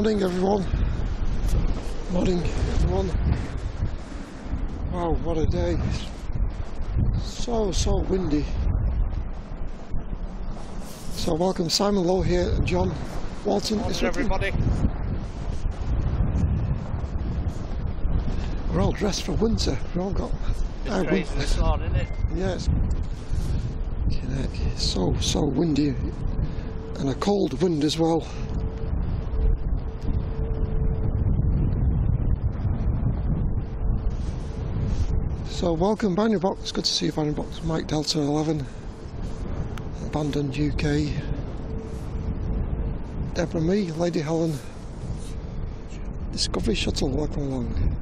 Morning everyone. Morning everyone. Wow, what a day. So, so windy. So welcome Simon Lowe here and John Walton Morning, is everybody. We're all dressed for winter. We've all got It's crazy this morning, isn't it? Yes. It's so so windy and a cold wind as well. So welcome Banner Box, good to see you Banner Box. Mike Delta 11, Abandoned UK, Deborah Me, Lady Helen, Discovery Shuttle, welcome along.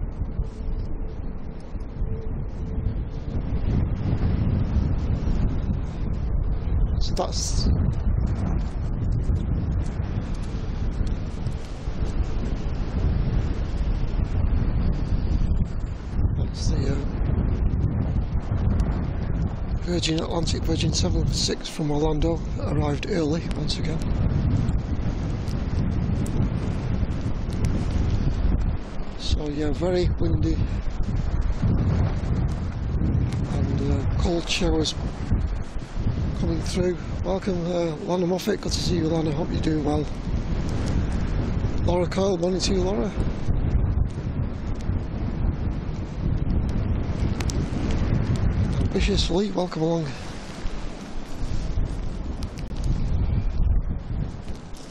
So that's the uh, Virgin Atlantic Virgin 76 from Orlando arrived early once again. So yeah, very windy and uh, cold showers coming through. Welcome, uh, Lana Moffat. Good to see you, Lana. Hope you're doing well. Laura Coyle, morning to you, Laura. Ambitious Lee, welcome along.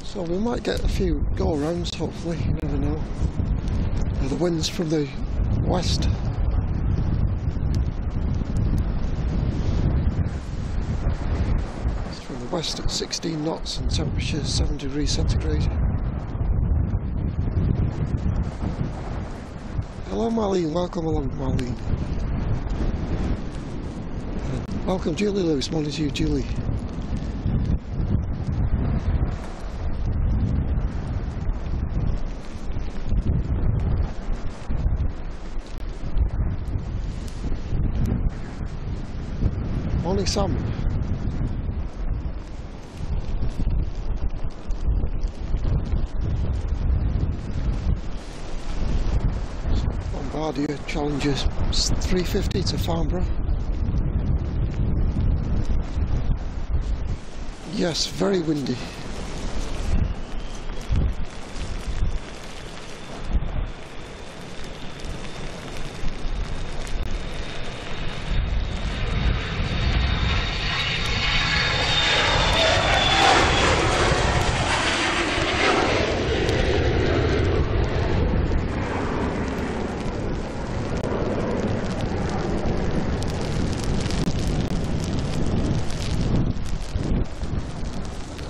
So we might get a few go rounds, hopefully. You never know. The winds from the west It's from the west at 16 knots and temperature 7 degrees centigrade. Hello Marlene, welcome along Marlene. Welcome Julie Lewis, morning to you Julie. Morning Sam. Bombardier Challengers 350 to Farnborough. Yes, very windy.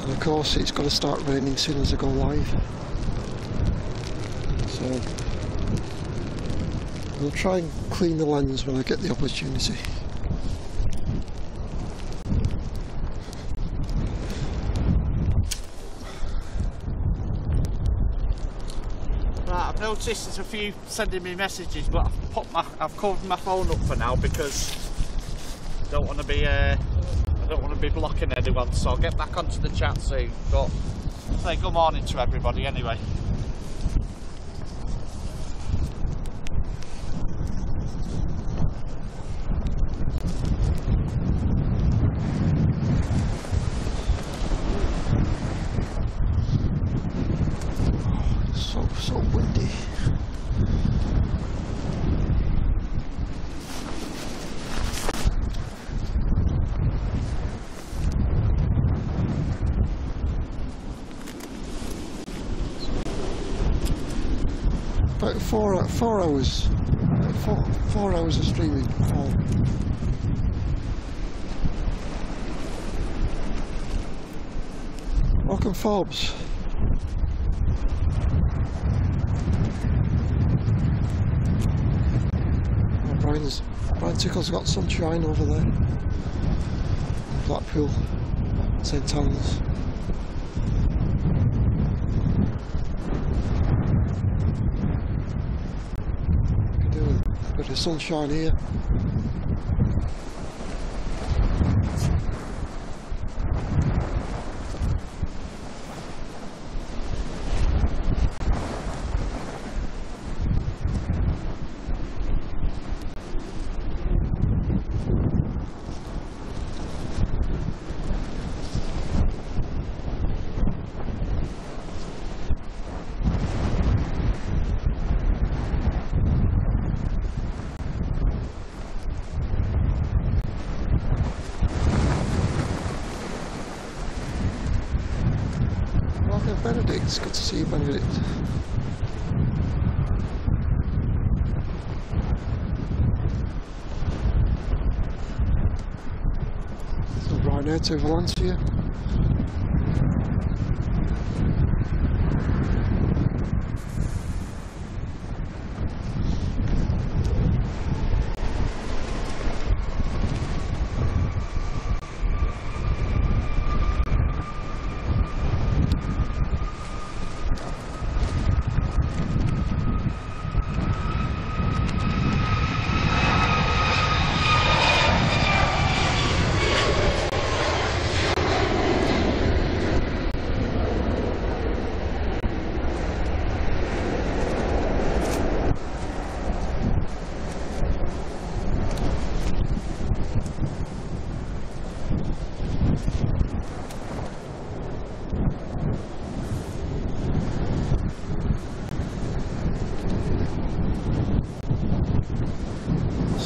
And of course it's going to start raining soon as I go live. So I'll try and clean the lens when I get the opportunity. Right, I've noticed there's a few sending me messages, but I've put my, I've covered my phone up for now because don't want to be, uh, Be blocking anyone. So I'll get back onto the chat soon. But say good morning to everybody anyway. So, so windy. About four, hours, four, four hours of streaming. Four. Welcome, Forbes. Oh, Brian's, Brian Tickle's got sunshine over there. Blackpool, St Helens. Doing sunshine here. Benedict. Good to see you, Benedict. So Ryanair to Valencia.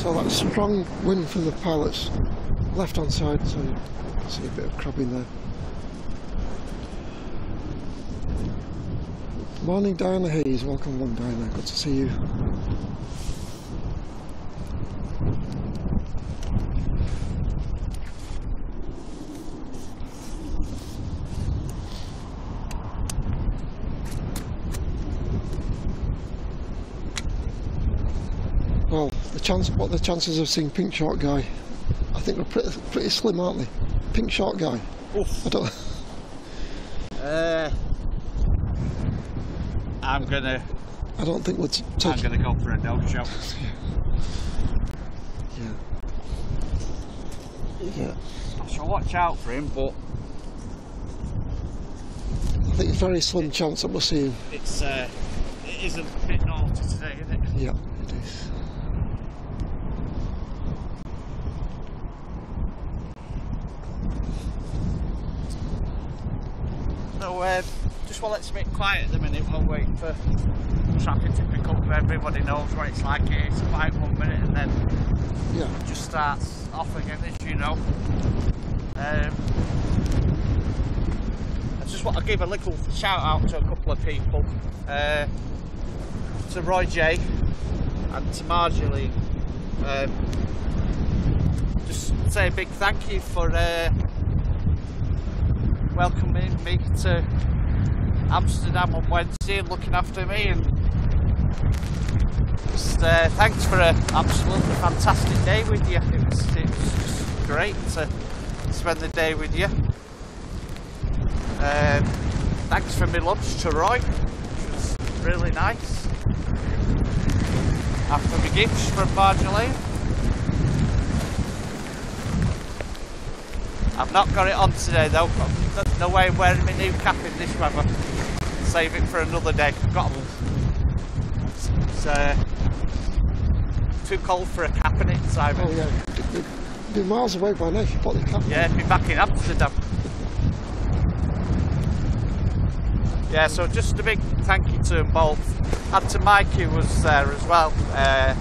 So that's strong wind from the pilots left hand side, so you see a bit of crabbing there. Morning Diana Hayes, welcome along Diana, good to see you. Well, the chance, what are the chances of seeing Pink Shorts Guy? I think they're pretty, pretty slim, aren't they? Pink Shorts Guy. Oof. I don't. Uh, I'm gonna I don't think we'll t- I'm gonna go for a no show. Yeah. Yeah. I shall watch out for him, but I think it's a very slim chance that we'll see him. it's uh, it is a bit naughty today, isn't it? Yeah, it is. So uh, just while it's a bit quiet at the minute, we'll wait for traffic to pick up. Everybody knows what it's like. It's quiet one minute and then Yeah. it just starts off again, as you know. Um, I just want to give a little shout out to a couple of people. Uh, to Roy J and to Marjorie. Um, just say a big thank you for uh, welcoming me to Amsterdam on Wednesday looking after me and just uh, thanks for an absolutely fantastic day with you. It was, it was great to spend the day with you. Um, thanks for my lunch to Roy, which was really nice. After my gifts from Marjolaine. I've not got it on today though. No way I'm wearing my new cap in this weather. Save it for another day. Got it's uh, too cold for a cap in it, Simon. Oh yeah. Be, be miles away by now if you put the cap. Yeah, be back in Amsterdam. Yeah, so just a big thank you to them both. And to Mike who was there as well, uh,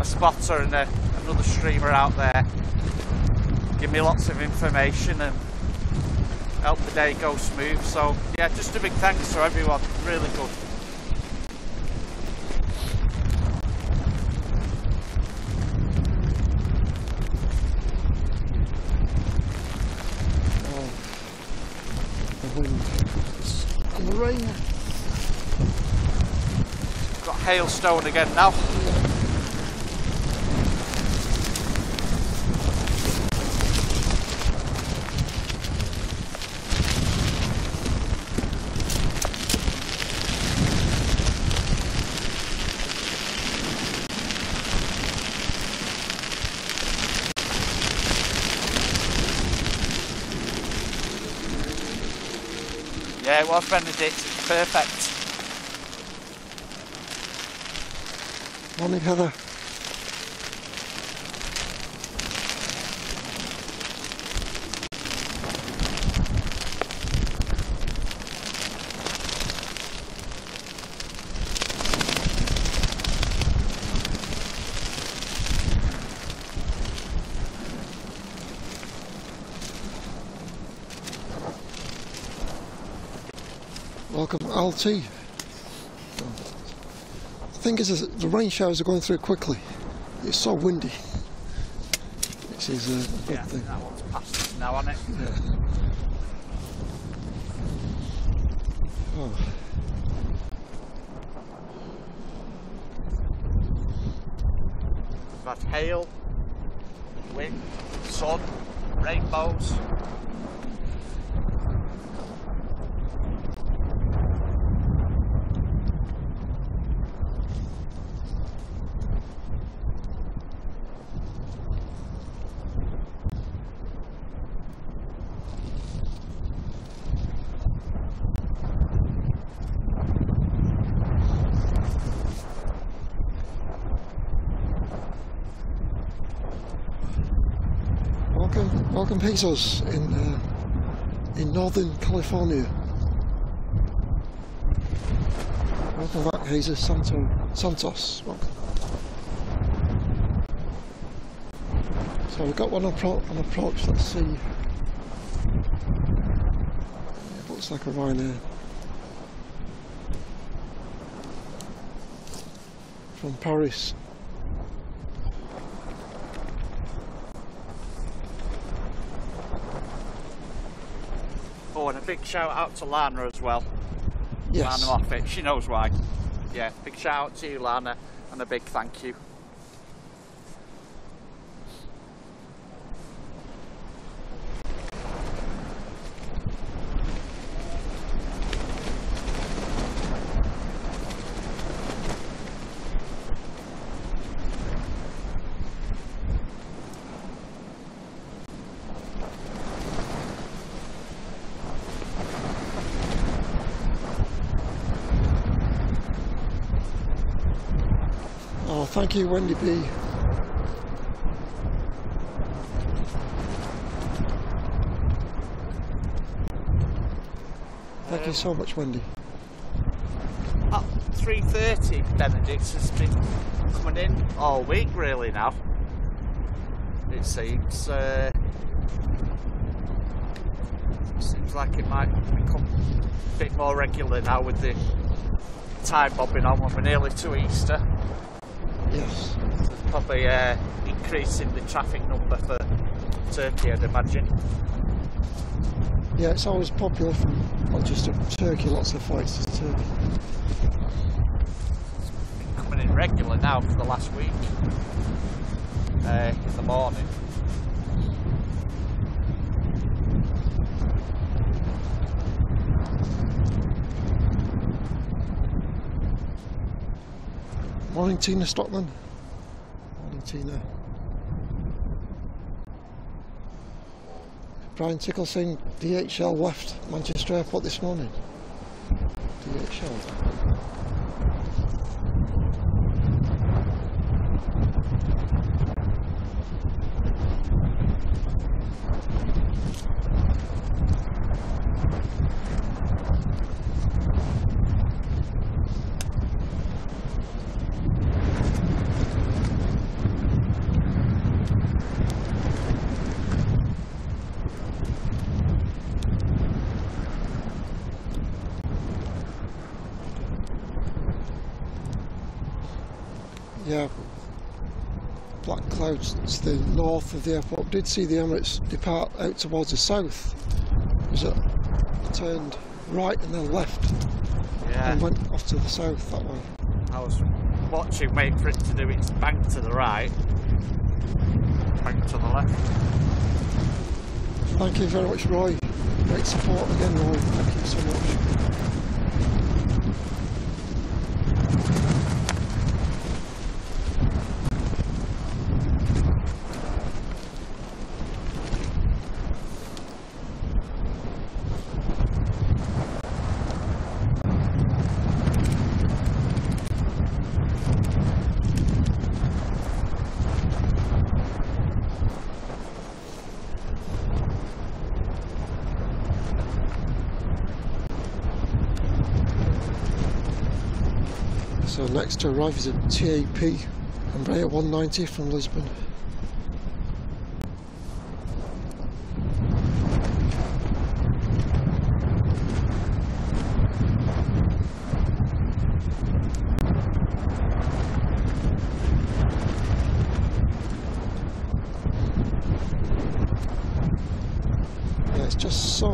a spotter and a, another streamer out there. Give me lots of information and help the day go smooth. So yeah, just a big thanks to everyone. Really good. Oh. The wind. And the rain. Got hailstone again now. Yeah, it was Benedict. Perfect. Morning Heather. LT. The thing is, is the rain showers are going through quickly. It's so windy. This is uh, a good Yeah, thing. that one's past now, hasn't it? Yeah. Oh. We've had hail, wind, sun, rainbows. Bezos in uh, in Northern California. Welcome back, Jesus Santo Santos. Welcome. So we've got one appro- an approach. Let's see. It looks like a Ryanair. From Paris. Oh, and a big shout out to Lana as well. Yes. Lana Moffat, she knows why. Yeah, big shout out to you, Lana, and a big thank you. Oh, thank you, Wendy B. Thank you so much, Wendy. At 3.30, Benedict has been coming in all week really now. It seems. Uh, seems like it might become a bit more regular now with the time bobbing on we're nearly to Easter. Probably uh, increasing the traffic number for Turkey, I'd imagine. Yeah, it's always popular from not just Turkey, lots of flights to Turkey. Coming in regular now for the last week. Uh, in the morning. Morning, Tina Stockman. Morning, Tina. Brian Tickle saying DHL left Manchester Airport this morning. DHL. Yeah. Black clouds to the north of the airport. Did see the Emirates depart out towards the south. Was it turned right and then left Yeah. and went off to the south that way. I was watching, waiting for it to do its bank to the right, bank to the left. Thank you very much, Roy. Great support again, Roy. Thank you so much. So next to arrive is a TAP Embraer 190 from Lisbon.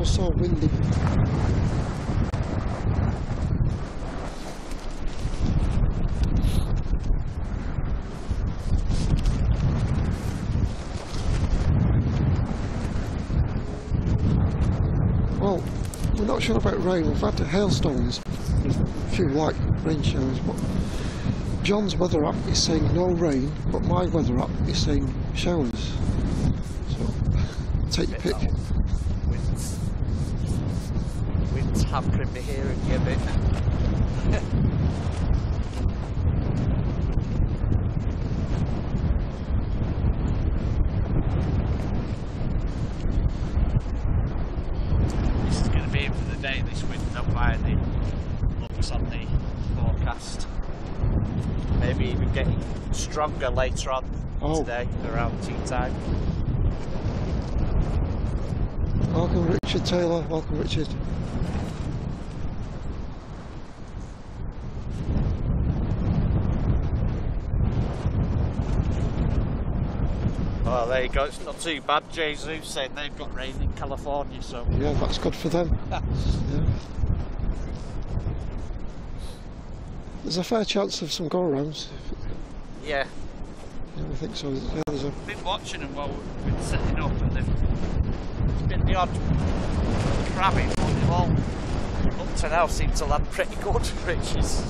so windy. Well, we're We've had hailstones, a few light rain showers, but John's weather app is saying no rain, but my weather app is saying showers. So, take your pick. Wind's, wind's hampering me hearing you a bit. this is going to be it for the day, this wind, not by the looks on the forecast. Getting stronger later on Oh. today, around tea time. Welcome, Richard Taylor. Welcome, Richard. Well, there you go. It's not too bad. Jesus saying they've got rain in California, so Yeah, that's good for them. yeah. There's a fair chance of some go-arounds. Yeah. Yeah, I think so. Yeah, there's a Been watching them while we've been setting up, and they've it's been the odd crabbing, but they've all up to now seem to land pretty good, which is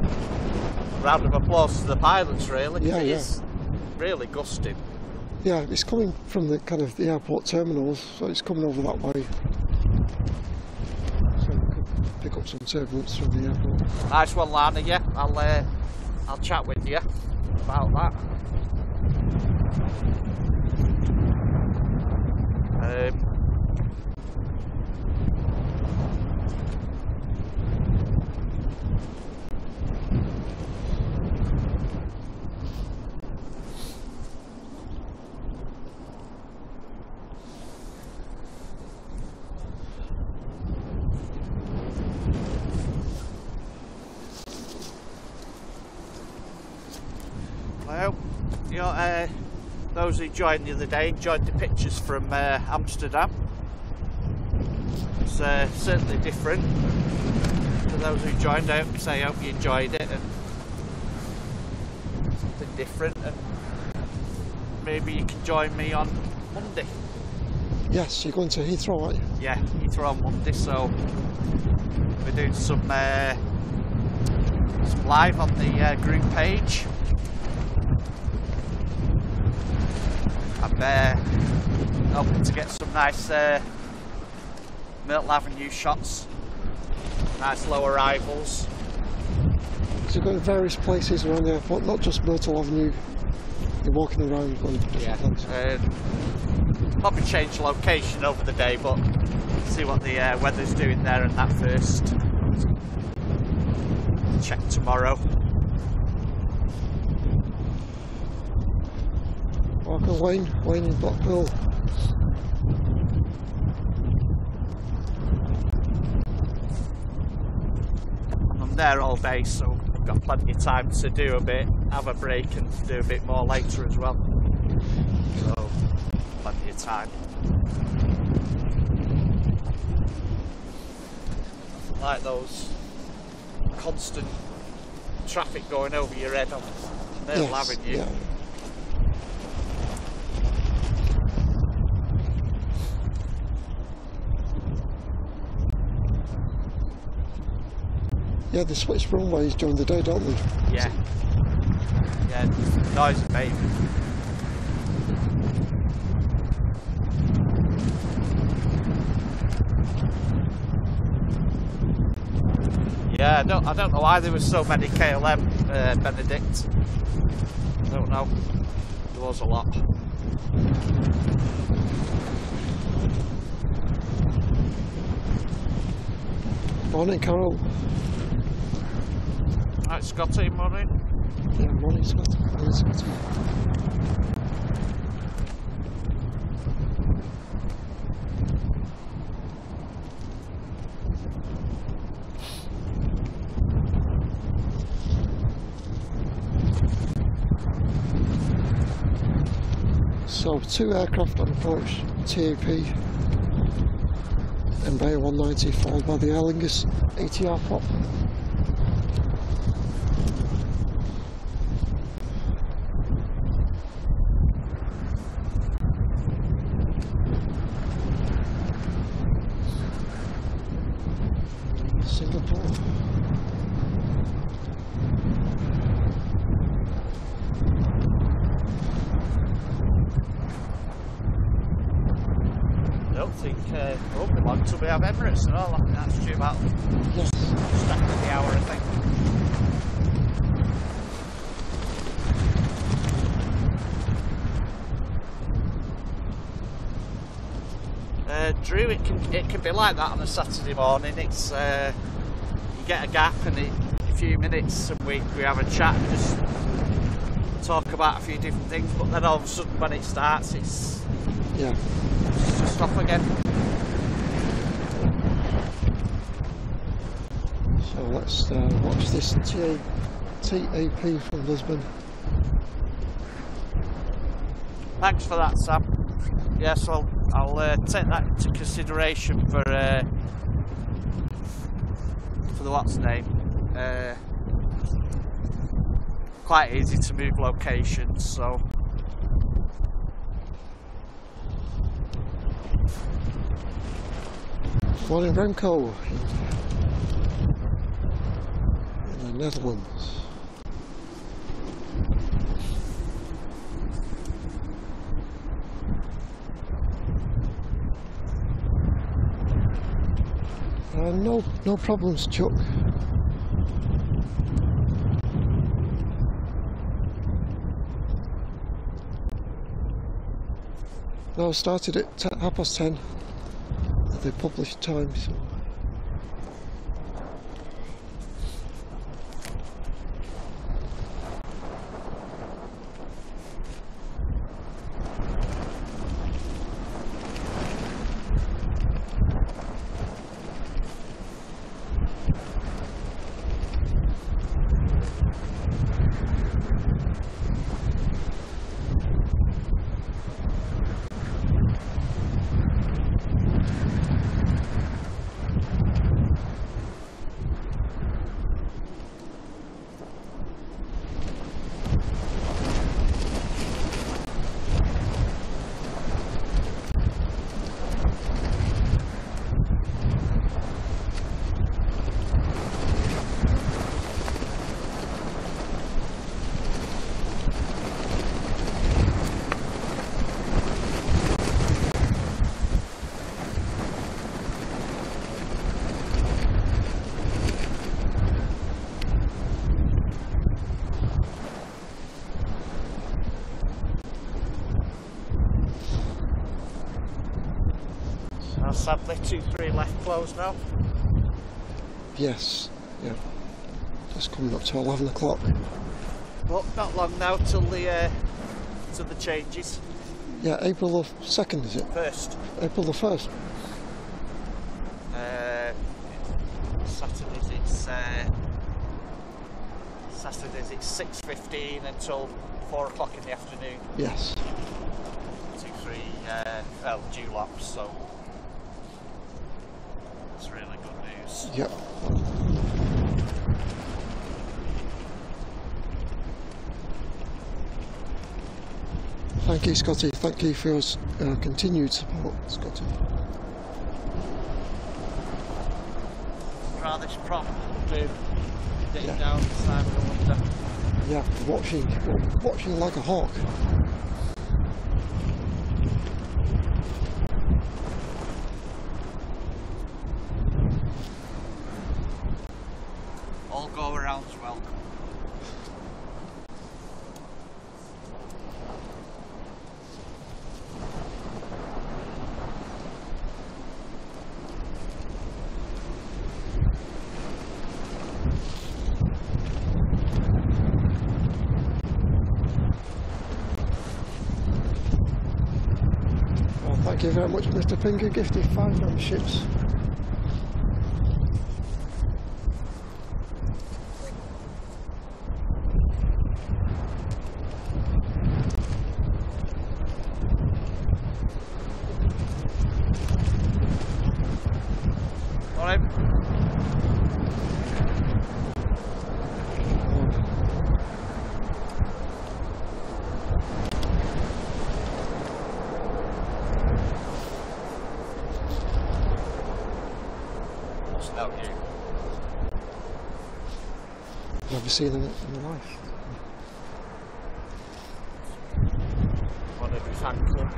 a round of applause to the pilots, really. Yeah, it yeah. is really gusting. yeah. It's coming from the kind of the airport terminals, so it's coming over that way. So we could pick up some turbulence from the airport. Nice one, Lana. Yeah, I'll uh, I'll chat with you about that. Um, Well, you know, uh, who joined the other day enjoyed the pictures from uh, Amsterdam. It's uh, certainly different. To those who joined, I hope, say, I hope you enjoyed it and something different. And maybe you can join me on Monday. Yes, you're going to Heathrow, aren't you? Yeah, Heathrow on Monday, so we're doing some uh, some live on the uh, group page. I'm uh, hoping to get some nice uh, Myrtle Avenue shots, nice low arrivals. So you've got various places around the airport, not just Myrtle Avenue. You're walking around going places. Um, probably change location over the day, but see what the uh, weather's doing there and that first. Check tomorrow. Welcome, Wayne. Wayne in Blackpool. I'm there all day, so I've got plenty of time to do a bit, have a break, and do a bit more later as well. So, plenty of time. Like those constant traffic going over your head on Myrtle yes, Avenue. yeah. Yeah, they switch runways during the day, don't they? Yeah. Yeah, baby. Yeah, I don't, I don't know why there was so many KLM, uh, Benedict. I don't know. There was a lot. Morning, Carol. Right, Scotty, morning. Yeah, morning, Scott. Morning, Scott. So, two aircraft on approach, TAP. Embraer 190 followed by the Aer ATR prop. Singapore. I don't think uh, oh, we have Emirates and all. I think that's due about Yes. just after the hour, I think. Uh, Drew, it can it can be like that on a Saturday morning. It's uh, you get a gap and it, a few minutes and we, we have a chat and just talk about a few different things. But then all of a sudden when it starts, it's Yeah. just off again. So let's uh, watch this TA, TAP from Lisbon. Thanks for that, Sam. Yes, I'll I'll uh, take that into consideration for uh, for the what's name. Uh, quite easy to move locations, so Morning Remco Uh, no, no problems, Chuck. No, I started at half past ten at the published time, so. now sadly two three left closed now. Yes, yeah. Just coming up to 11 o'clock. But not long now till the uh, till the changes. Yeah, April the 2nd, is it? First. April the 1st. Uh, Saturdays it's uh, Saturdays it's six fifteen until four o'clock in the afternoon. Yes. Two three uh, well dew laps, so it's really good news. Yep. Thank you, Scotty. Thank you for your uh, continued support, Scotty. Rather this prop boom getting Yeah. down the side of the window. Yeah, watching, watching like a hawk. All go arounds welcome. Well, thank much, Mr. Pinger. Gifted five memberships. Never seen them in my life. On every fan club.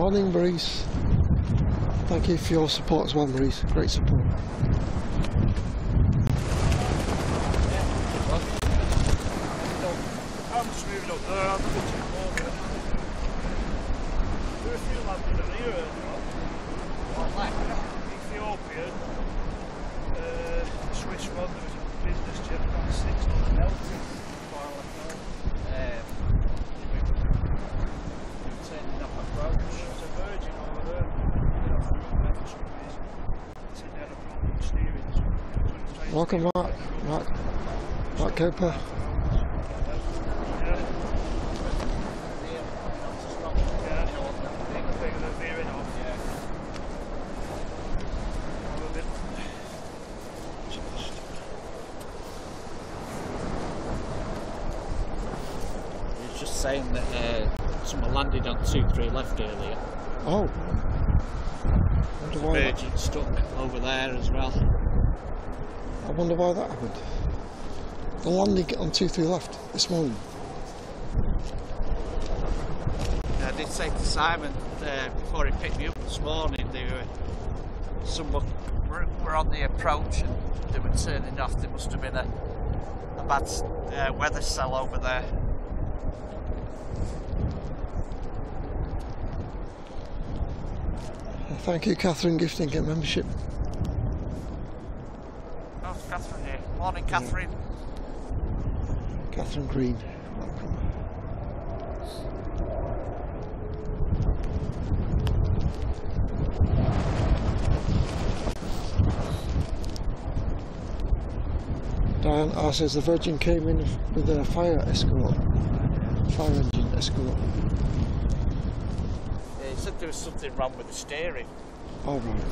Morning, Maurice. Thank you for your support as well, Maurice. Great support. I'm just moving up there, I'm pitching over. There are a few lads that are here, you know. What left? Ethiopian, uh, Swiss one, there was a business jet, about six on the melting while ago. Um, turning up approach. There's a Virgin over there. You know, through there for some reason. It's in there, a problem with steering. so it's trying to Welcome, Mark. Mark. Mark Cooper. Yeah, yeah. Thing they're veering off. I'm a bit just just saying that uh, someone landed on 2-3 left earlier. Oh. Wonder why that, Virgin stuck over there as well. I wonder why that happened. The landing on 2 3 left this morning. I did say to Simon uh, before he picked me up this morning, they were someone were, were on the approach and they were turning off. There must have been a, a bad uh, weather cell over there. Thank you, Catherine, gifting a membership. Oh, Catherine here. Morning, Catherine. Catherine Green. Welcome. Diane R says the Virgin came in with a fire escort, fire engine escort. He said there was something wrong with the steering. All right.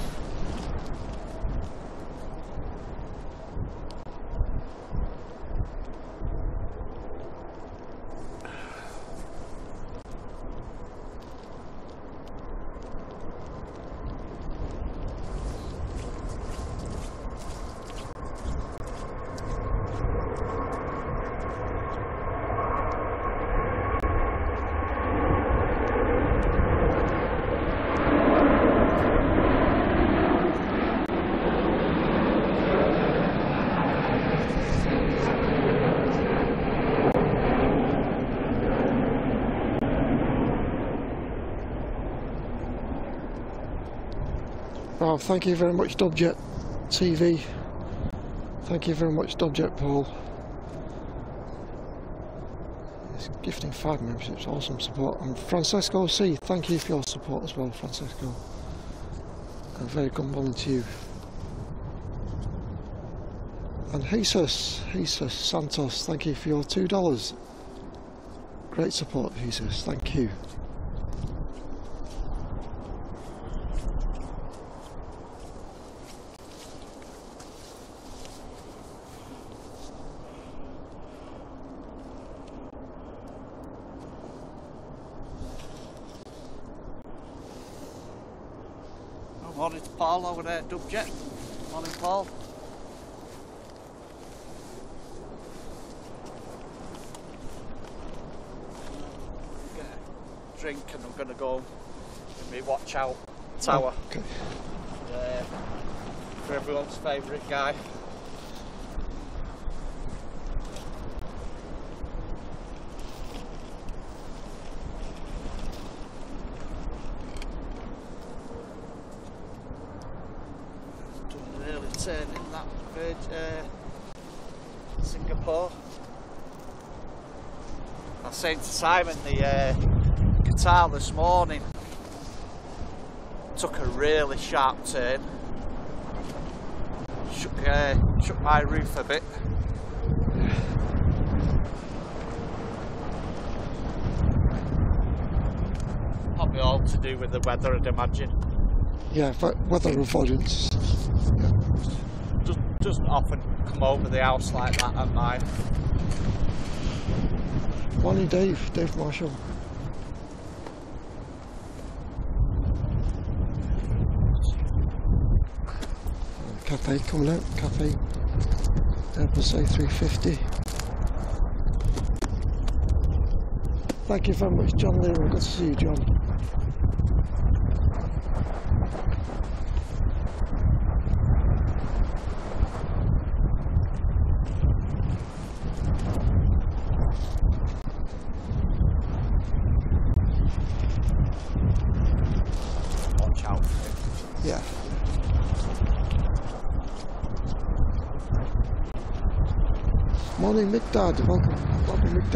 Thank you very much, Dubjet TV. Thank you very much, Dubjet Paul. It's gifting five memberships, awesome support. And Francesco C, thank you for your support as well, Francesco. A very good morning to you. And Jesus, Jesus Santos, thank you for your two dollars. Great support, Jesus. Thank you. Oh, morning to Paul over there at Dubjet. Morning, Paul. Get a drink and I'm going to go in my watch out tower. Okay. Uh, for everyone's favourite guy. Doing an early turn in that Virg- uh, Singapore. I was saying to Simon the uh, Qatar this morning took a really sharp turn. Shook, uh, shook my roof a bit. Probably all to do with the weather, I'd imagine. Yeah, weather avoidance. Yeah. Just, doesn't often come over the house like that at night. Morning, Dave. Dave Marshall. Cathay coming out. Cathay. Airbus A350. Thank you very much, John Leroy. Good to see you, John. Watch out for it. Yeah. Morning, Mick Welcome, welcome, Mick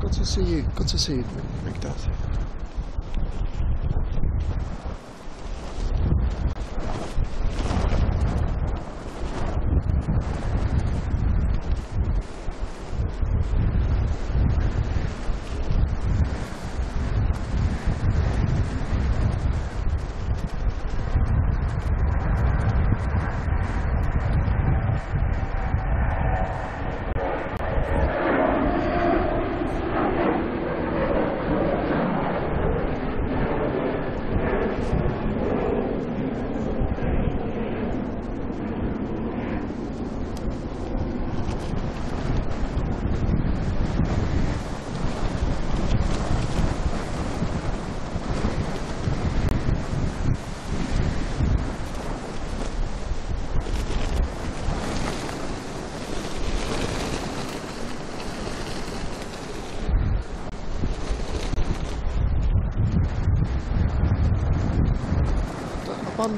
Good to see you. Good to see you, Mick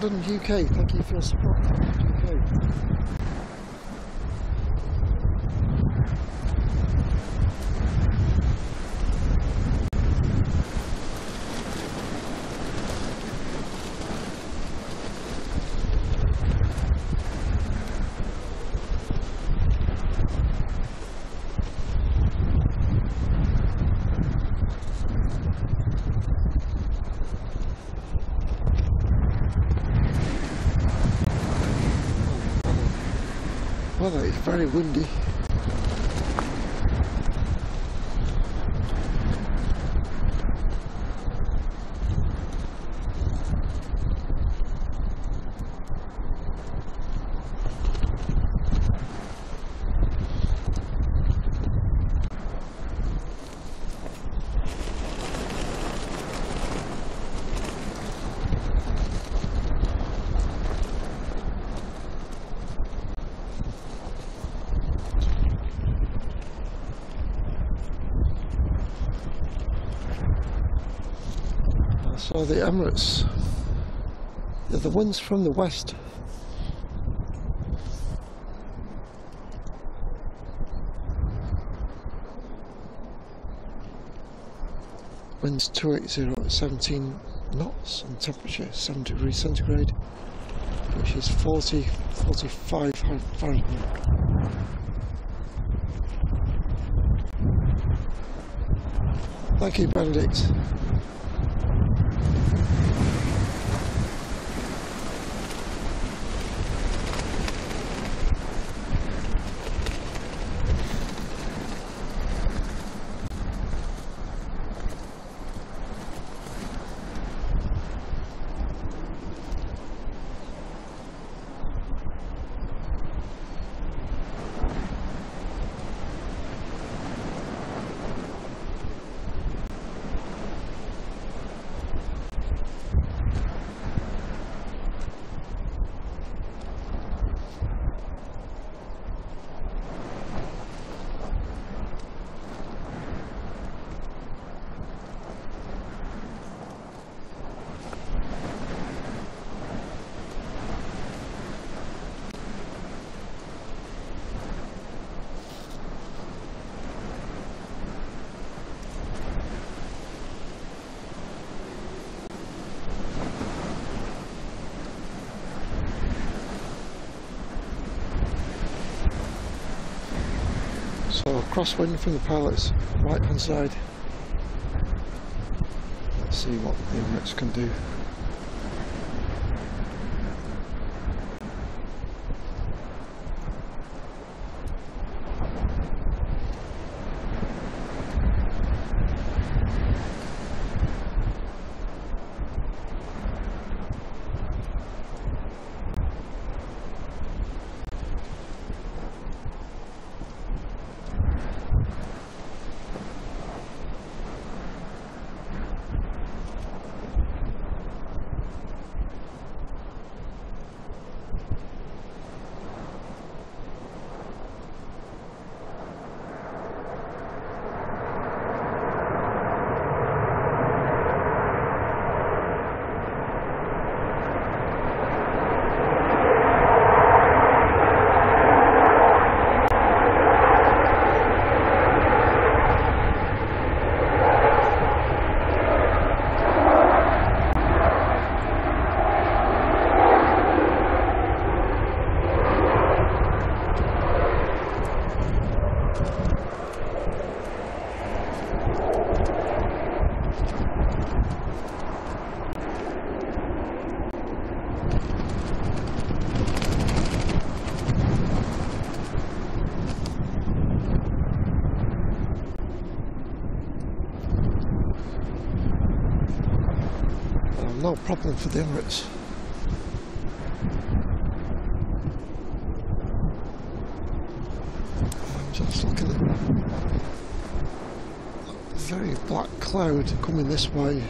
Abandoned UK, thank you for your support. UK. Weather is very windy. So the Emirates, yeah, the winds from the west. Winds 280 at 17 knots and temperature 7 degrees centigrade, which is 40, 45 Fahrenheit. Thank you, Benedict. Crosswind from the pilot's right hand side. Let's see what the Emirates can do. no problem for the Emirates. I'm just looking at a very black cloud coming this way.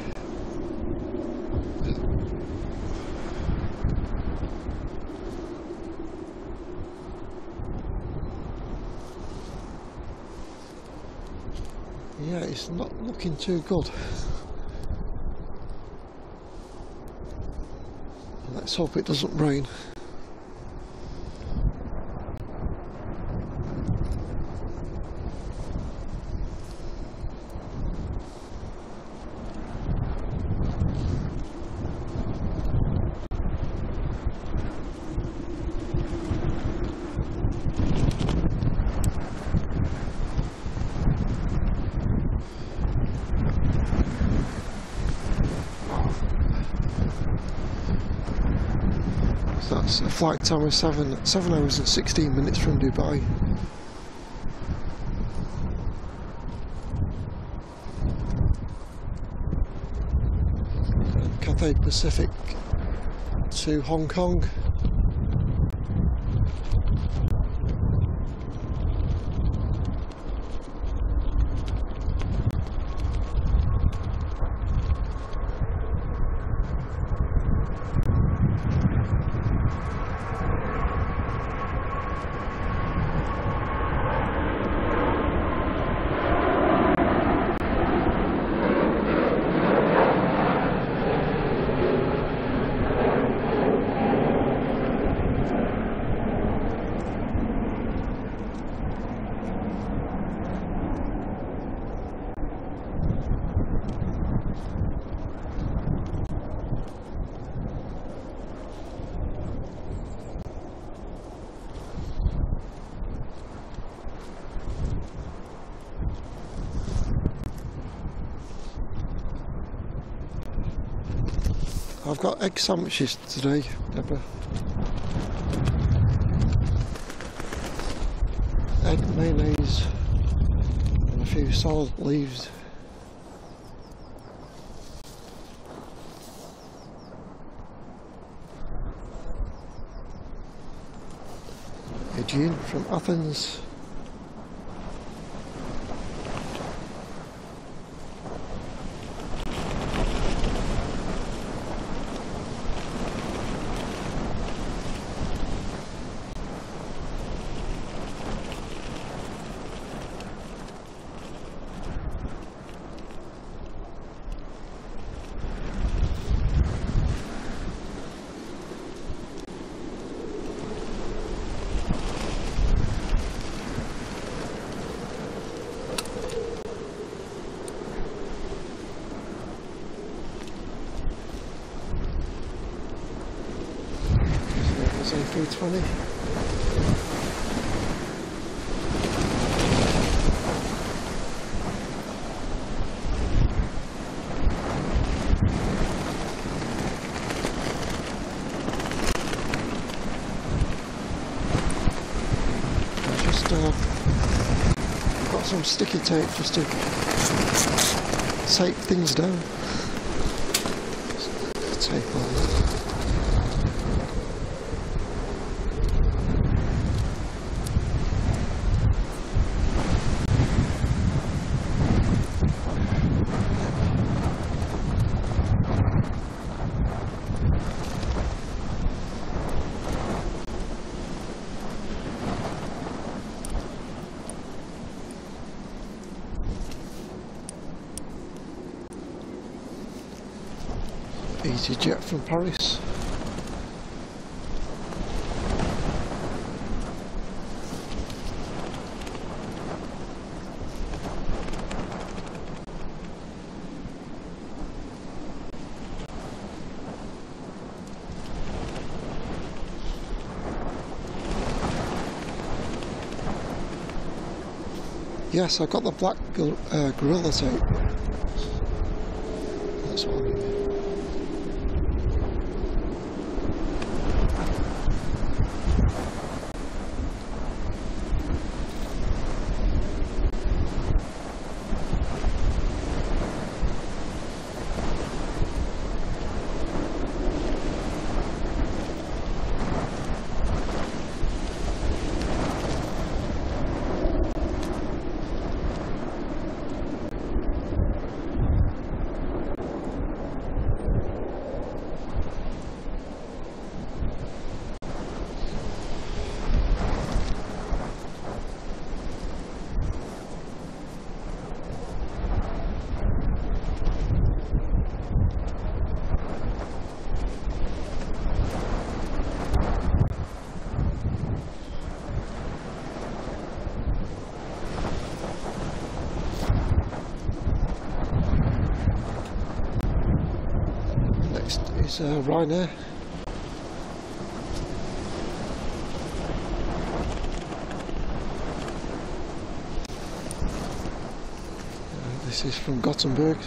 Yeah, it's not looking too good. Let's hope it doesn't rain. So that's a flight time of seven seven hours and sixteen minutes from Dubai. Cathay Pacific to Hong Kong. I've got egg sandwiches today, Deborah. Egg mayonnaise and a few salad leaves. Eugene from Athens. There's A320. Just to tape things down. Tape on. EasyJet from Paris. Yes, I've got the black uh, gorilla tape. That's what I mean. Next is uh, Ryanair. Uh, this is from Gothenburg.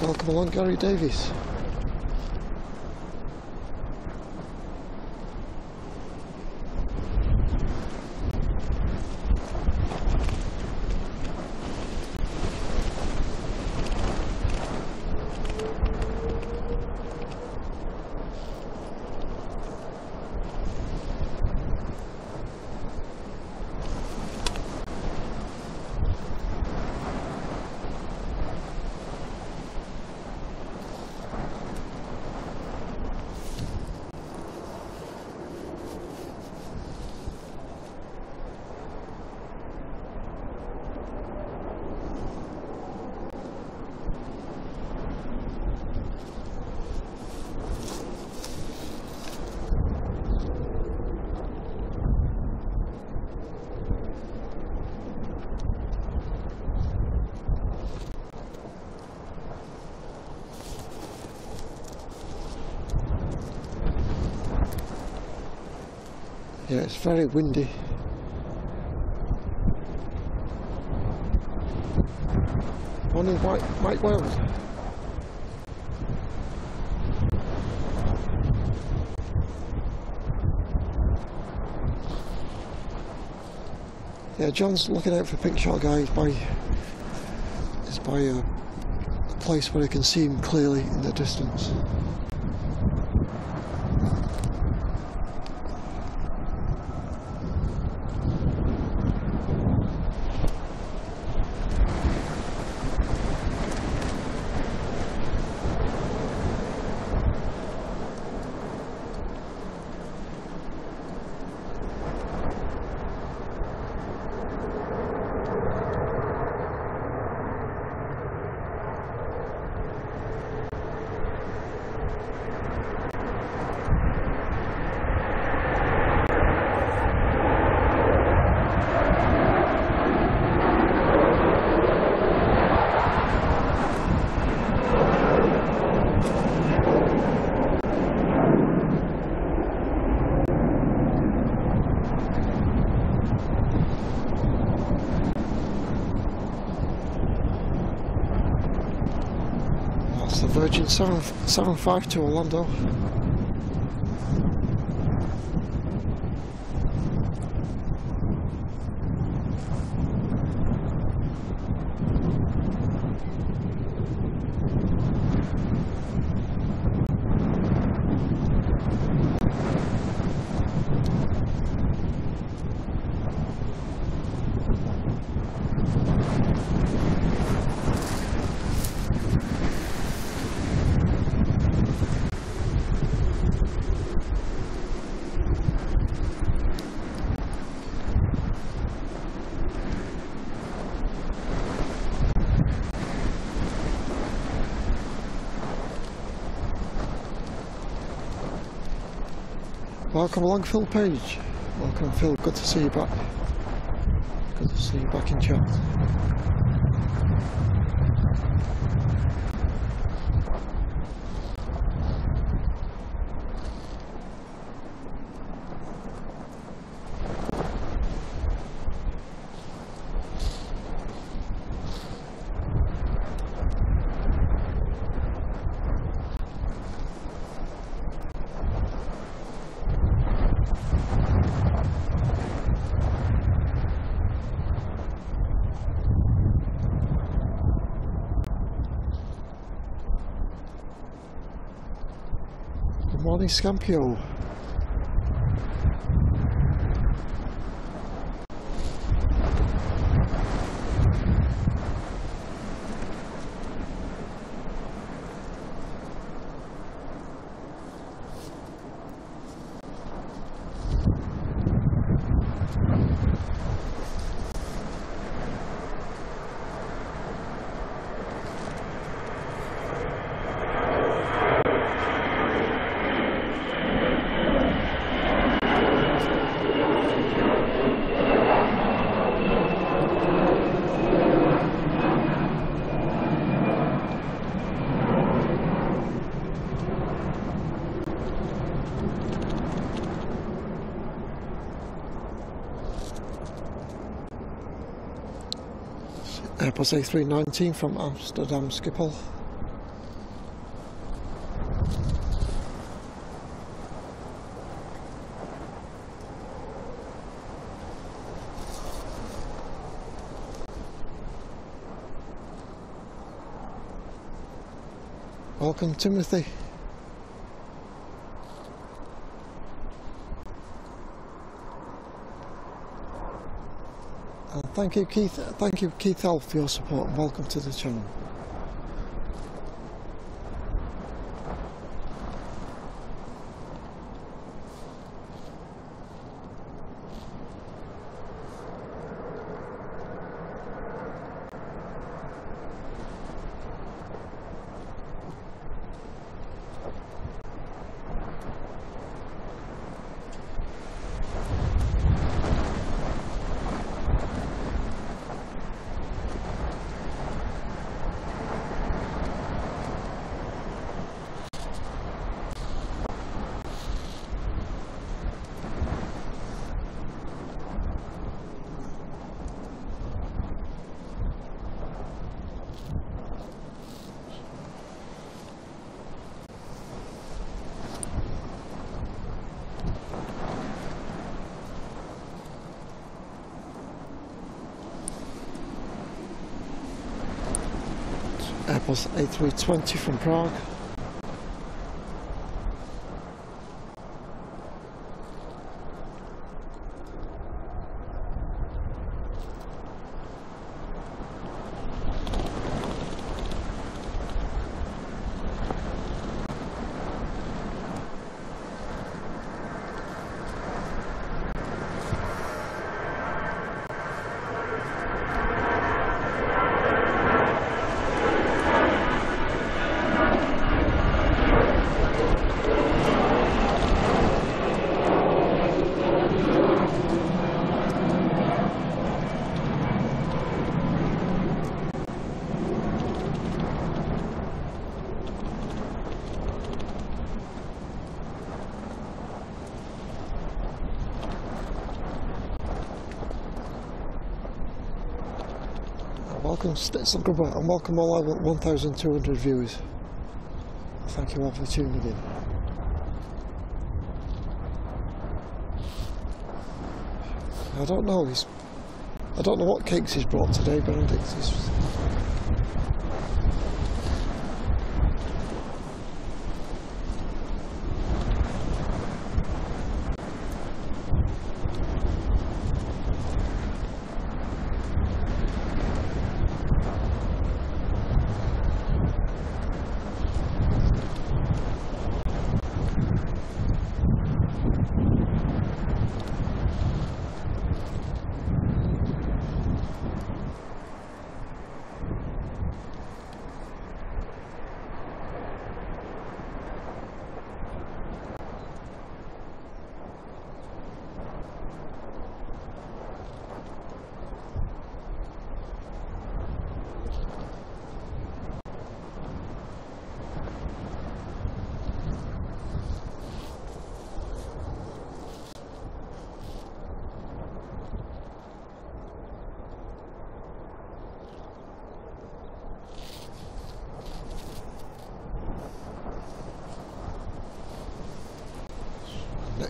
Welcome along, Gary Davies. Yeah, it's very windy. Morning, Mike, Mike Wells. Yeah, John's looking out for pink shot guys by is by a place where he can see him clearly in the distance. Virgin 7, 752 Orlando. Welcome along Phil Page. Welcome Phil, good to see you back. Good to see you back in chat. Scampio. Airbus A319 from Amsterdam Schiphol. Welcome Timothy. And thank you Keith thank you Keith L for your support and welcome to the channel. Airbus A320 from Prague. Stitzel Grubber and welcome all our 1200 viewers. Thank you all for tuning in. I don't know. He's, I don't know what cakes he's brought today, Benedict. He's,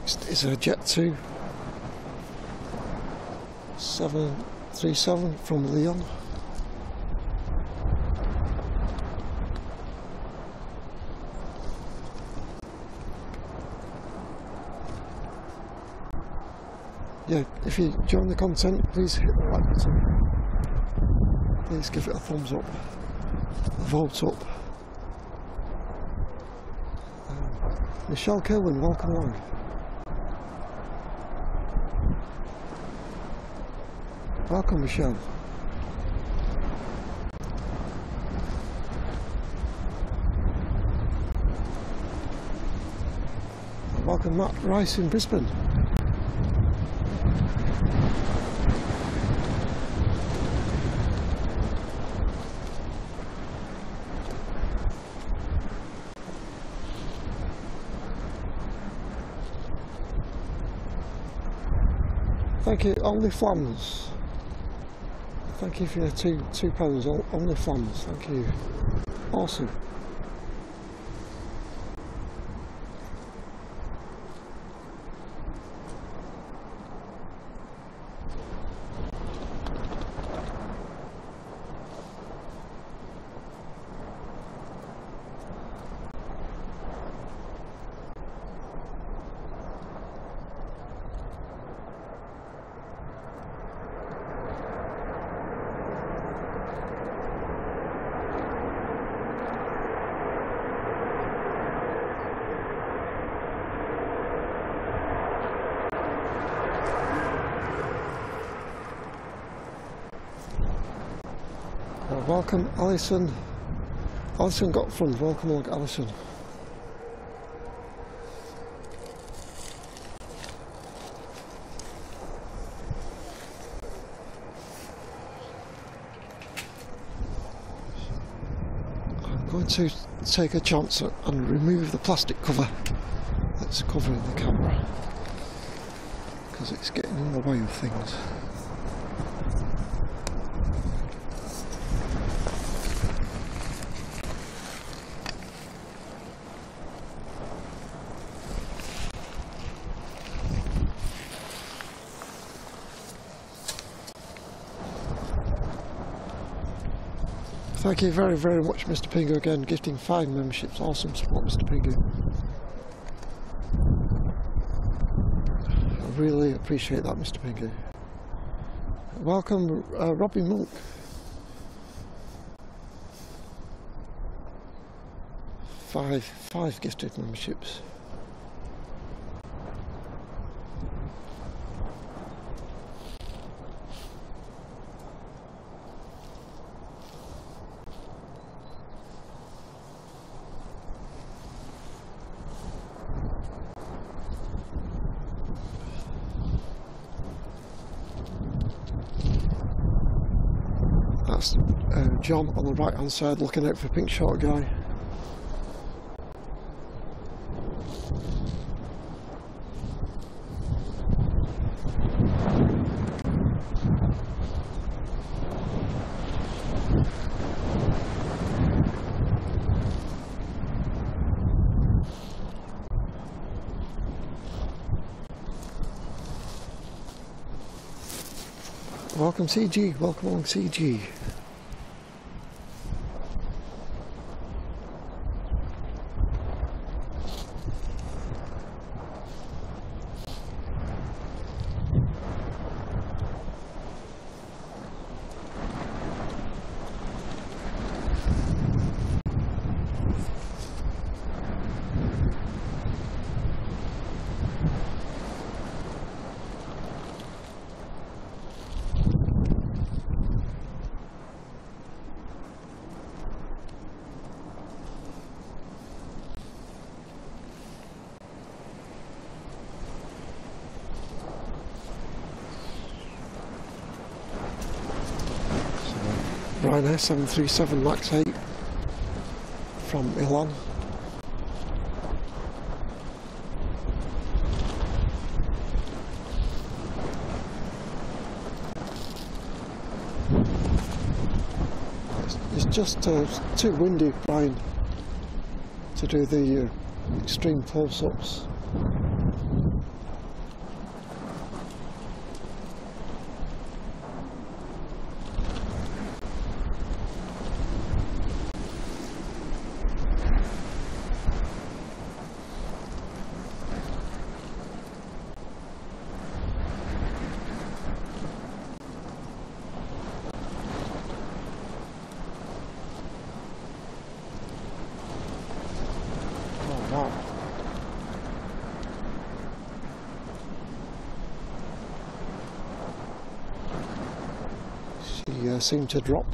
next is a Jet 2 737 from Lyon. Yeah, if you join the content, please hit the like button. Please give it a thumbs up, a vote up. Um, Michelle Kilwin, welcome along. Welcome, Michelle. Welcome, Matt Rice in Brisbane. Thank you, Only Flams. Thank you for your two two pounds, on- Only Flams. Thank you. Awesome. Uh, welcome, Alison. Alison Gotfrund. Welcome along, Alison. I'm going to take a chance and remove the plastic cover that's covering the camera because it's getting in the way of things. Thank you very, very much, Mr. Pingu, again, gifting five memberships. Awesome support, Mr. Pingu. I really appreciate that, Mr. Pingu. Welcome, uh, Robbie Monk. Five, five gifted memberships. right hand side looking out for Pink Shorts Guy. Welcome CG, welcome along CG. Ryanair 737 MAX 8 from Milan. It's, it's just uh, too windy, Brian, to do the uh, extreme close-ups. Oh wow. She uh, seemed to drop.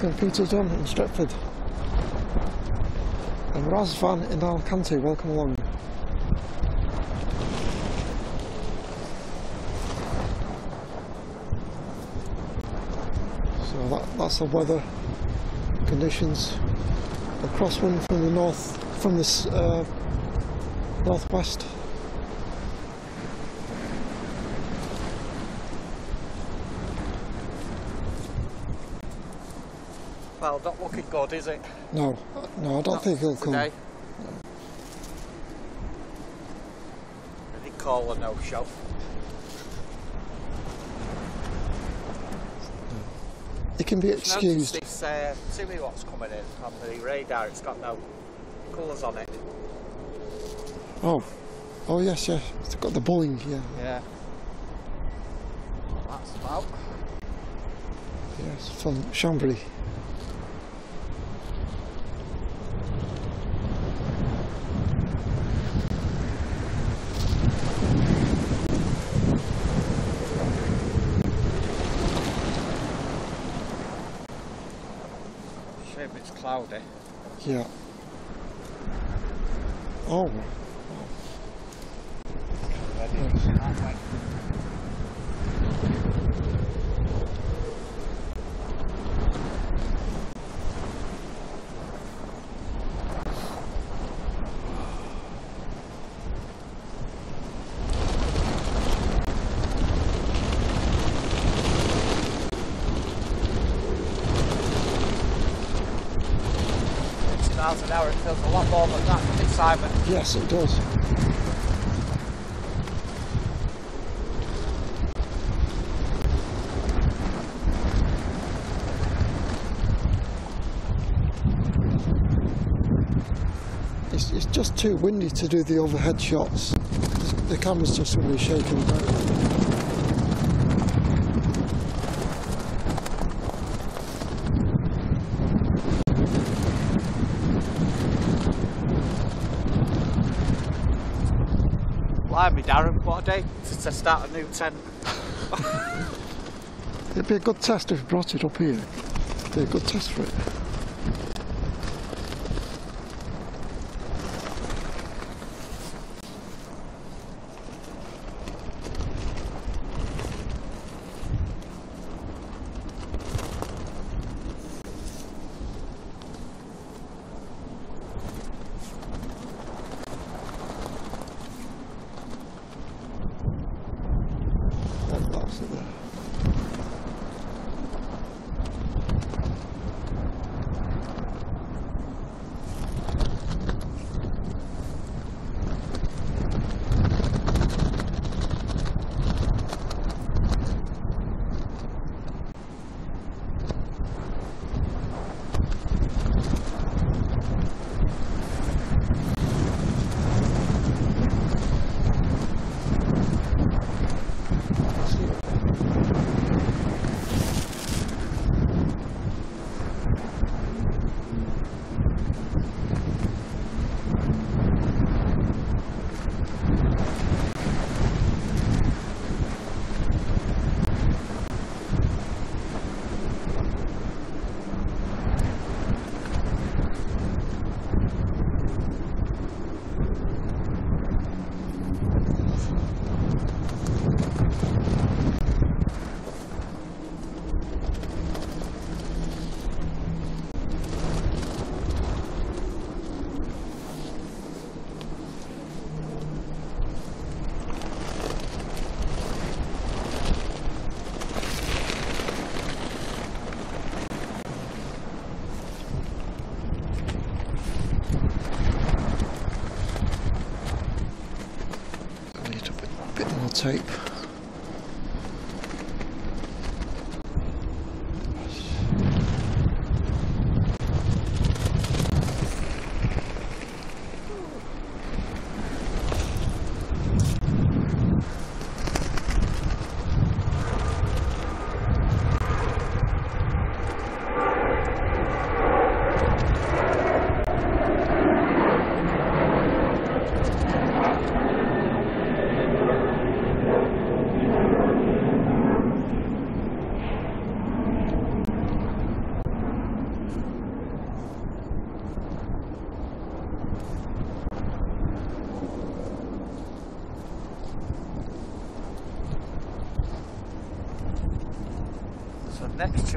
Welcome Peter Dunn in Stretford. And Razvan in Alicante, welcome along. So that, that's the weather conditions. A crosswind from the north, from the uh, northwest. Well, not looking good, is it? No, no, I don't Not think he'll come. today. Any call or no show? It can be excused. this, uh, see me what's coming in on the radar. It's got no colours on it. Oh, oh yes, yes. It's got the Boeing. Yeah, Yeah. That's about. yes, from Chambéry. Shame it's cloudy. Yeah. Oh, Ready? Can't wait. Sixty miles an hour, it feels a lot more than that, doesn't it, Simon? Yes, it does. It's, it's just too windy to do the overhead shots. The camera's just going to be shaking about. Blimey, Darren, what a day to, start a new tent. It'd be a good test if we brought it up here. It'd be a good test for it.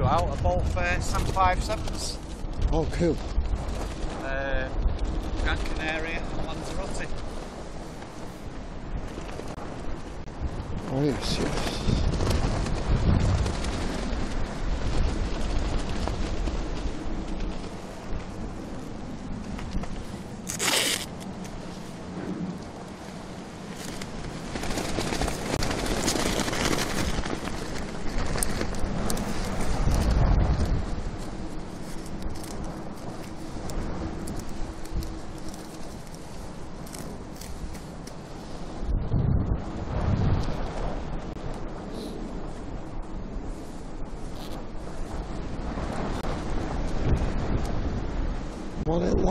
Out are both uh, Sam 57s. Oh, cool. Uh, Gran Canaria and Lanzarote. Oh, yes, yes.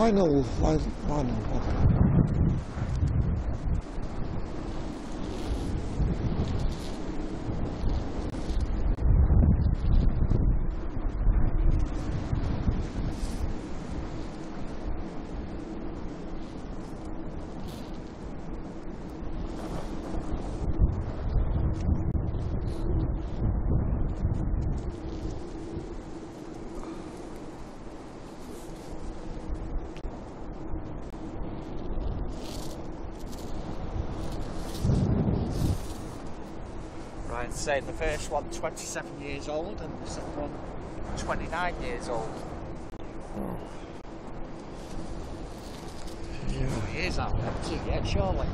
Lionel, Lionel, Lionel, say the first one 27 years old and the second one 29 years old. Yeah. Years out of them too, yeah, surely.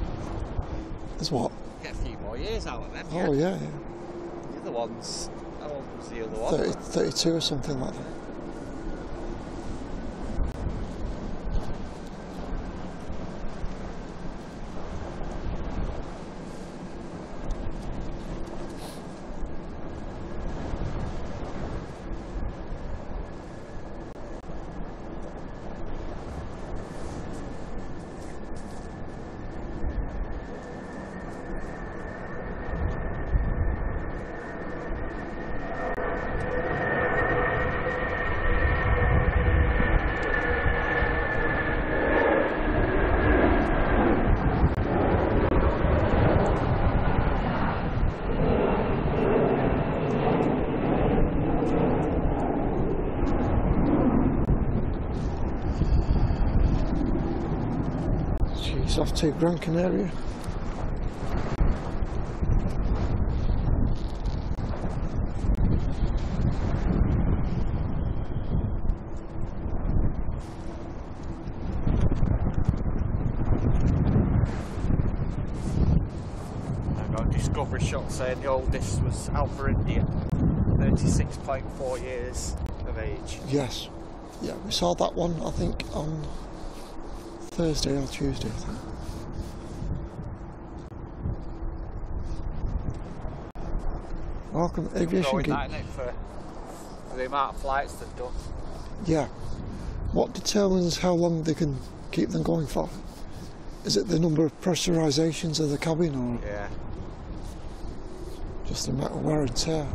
There's what? Get a few more years out of them. Oh, yeah. yeah, yeah. The other ones, how old was the other one? 30, 32 or something like that. To Gran Canaria. I got a discovery shot saying the oldest was Alpha India, 36.4 years of age. Yes. Yeah, we saw that one, I think, on Thursday or Tuesday, Oh, I think. Aviation Geek. that, for, for the amount of flights they've done. Yeah. What determines how long they can keep them going for? Is it the number of pressurizations of the cabin or Yeah. just the amount of wear and tear?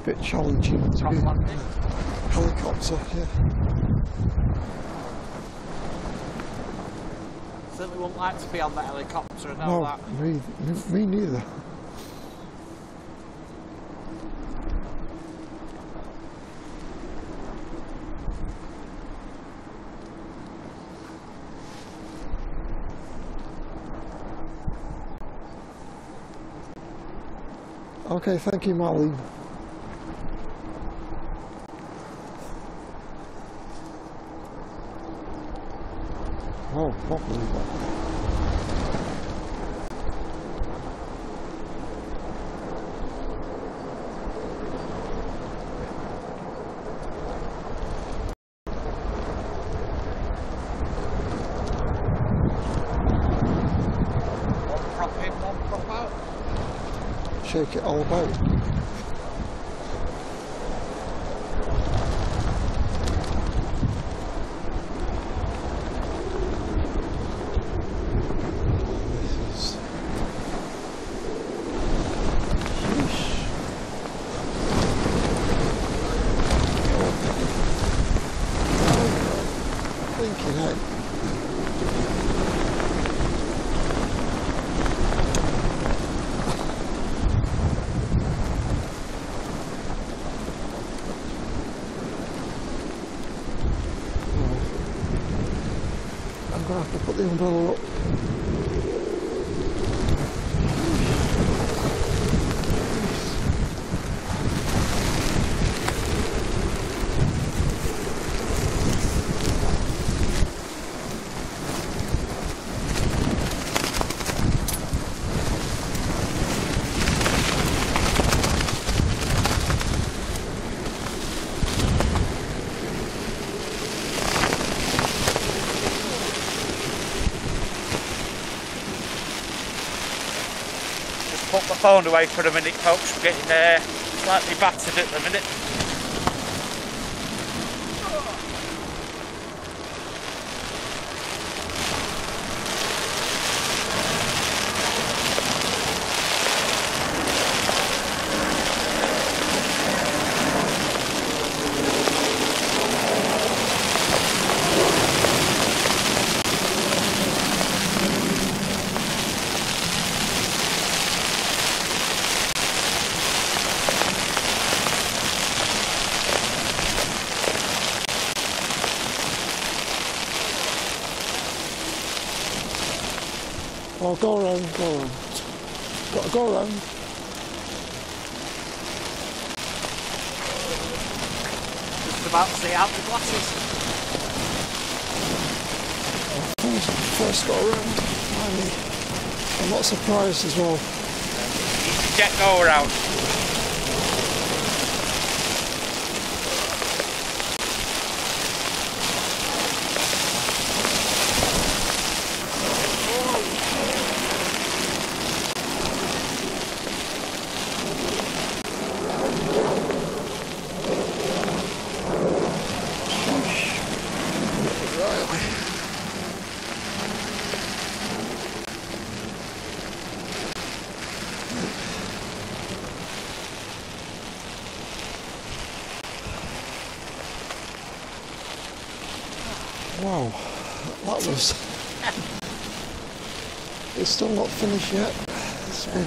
A bit challenging to be eh? helicopter, yeah. Certainly wouldn't like to be on that helicopter and No, all that. me, me, me neither. Okay, thank you, Marlene. Oh, properly. One prop in, one prop out. Shake it all about. This is. Sheesh. Thinking out. I'm gonna have to put the umbrella up. Phone away for a minute, folks. We're getting uh, slightly battered at the minute. Oh, go around, go around. Got to go around. Just about to see out the glasses. First, first go around. I'm not surprised as well. Jet go around. Wow, that was. it's finished yet. This wind.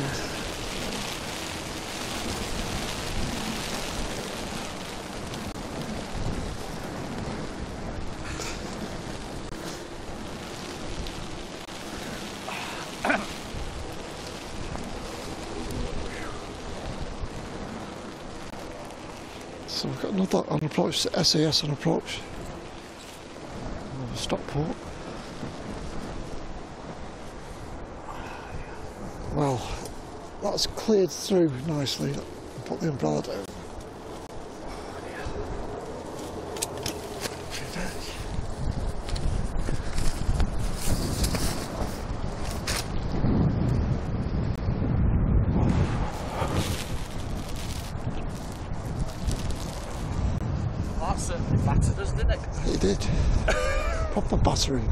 So we've got another on approach, SAS on approach. Stockport. Well, that's cleared through nicely. Put the umbrella down. That certainly battered us, didn't it? It did. Proper battering.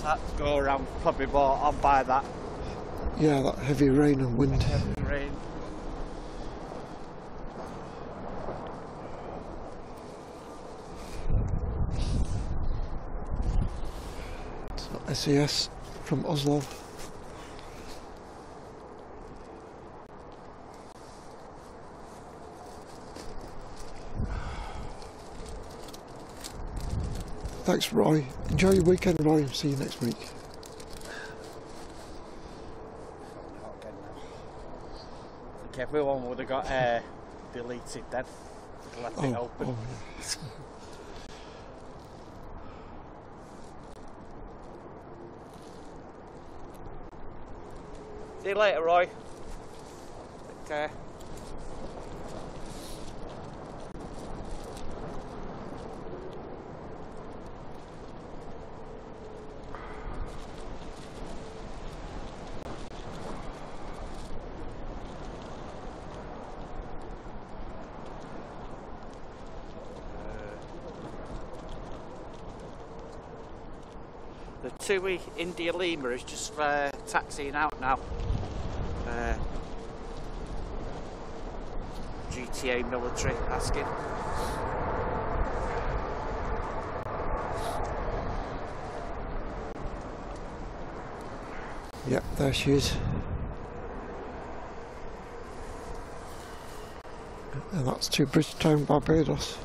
So that go around probably bought on by that Yeah, that heavy rain and wind. Heavy rain. SAS from Oslo. Thanks, Roy. Enjoy your weekend, Roy. See you next week. I think everyone would have got uh, deleted then. Left it Oh, open. oh, yeah. See you later, Roy. Take care. Tui India Lima is just uh, taxiing out now. Uh, GTA military asking. Yep, there she is. And that's to Bridgetown, Barbados.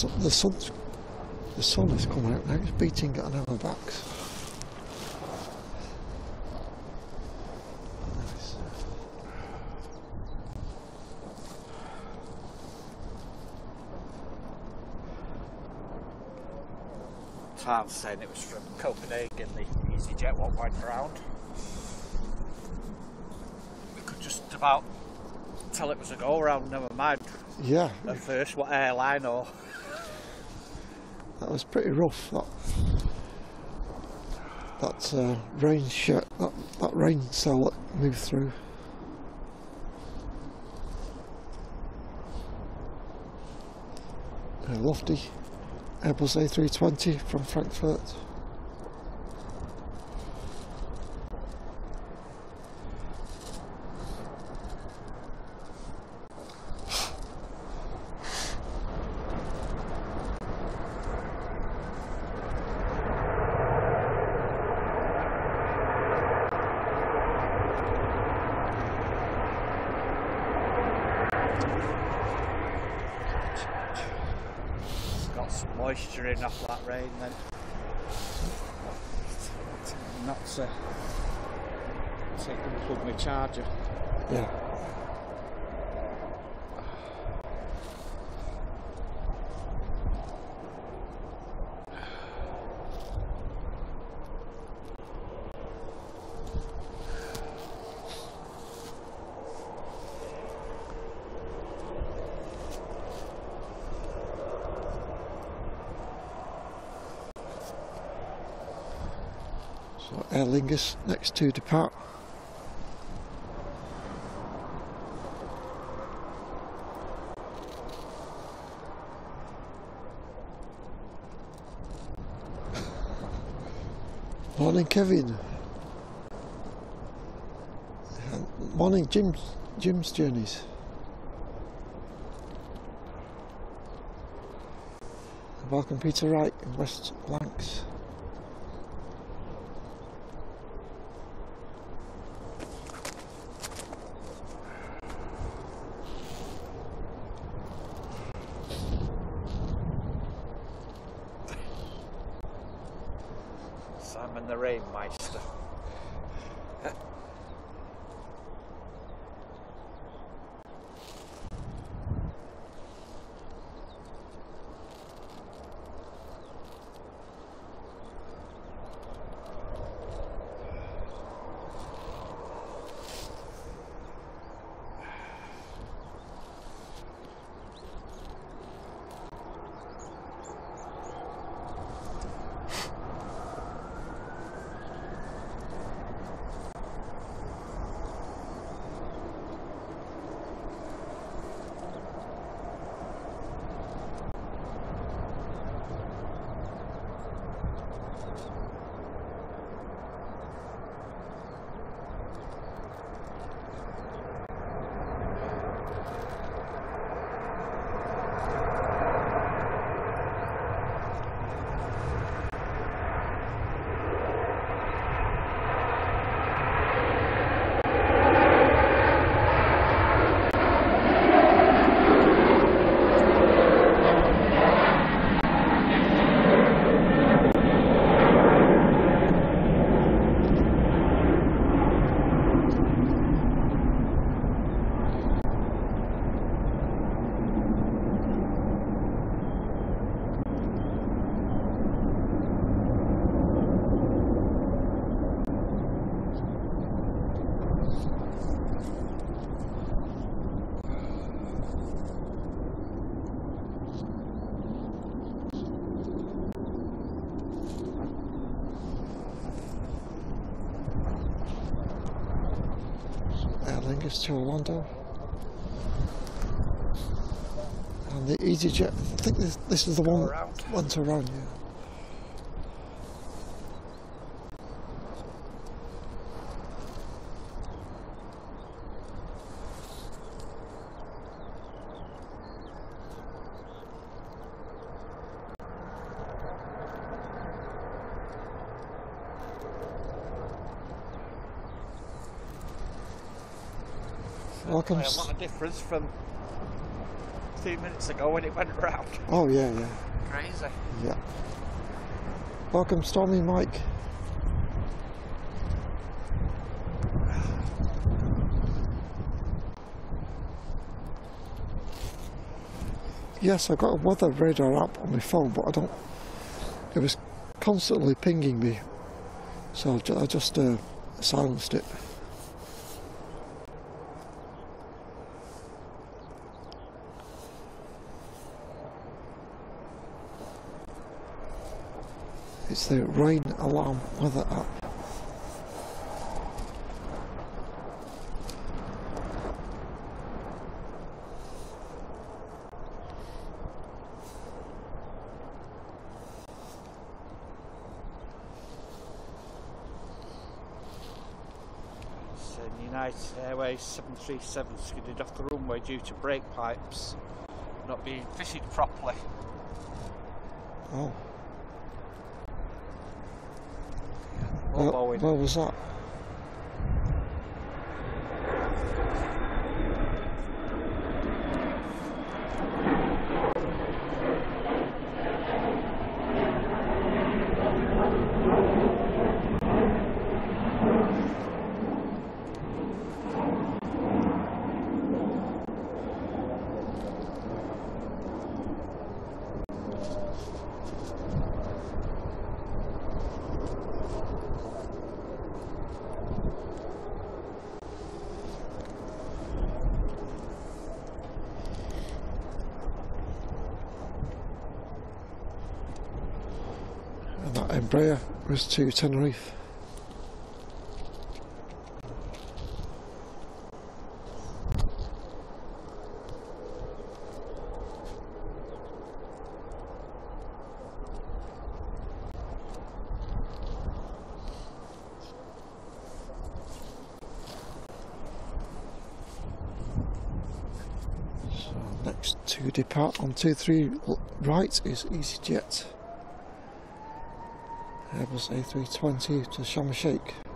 Sun, the sun's the sun is coming out now. It's beating on our backs. Nice. Tom's saying it was from Copenhagen, the EasyJet one went round. We could just about tell it was a go round, never mind Yeah, at first what airline or was pretty rough. That that uh, rain shirt, that that rain cell that moved through. A lofty Airbus A320 from Frankfurt. it's got some moisture in off that rain then. Not to take and plug my charger. Yeah. So Aer Next to depart. Morning, Kevin. Uh, morning, Jim's Jim's journeys. Welcome, Peter Wright in West Lancs. Simon the Rainmeister. Aer EasyJet. I think this, this is the one, one to run, yeah. Welcome. A difference from a few minutes ago when it went round. Oh yeah, yeah, Crazy. yeah. Welcome, Stormy Mike. Yes, I've got a weather radar app on my phone, but I don't. It was constantly pinging me, so I just uh, silenced it. It's the rain alarm weather app. It's, United Airways 737 skidded off the runway due to brake pipes not being fitted properly. Oh, Oh, where, Boeing. where was that? And that Embraer was to Tenerife. So next to depart on 23 l- right is EasyJet. Airbus A320 to Sharm el Sheikh.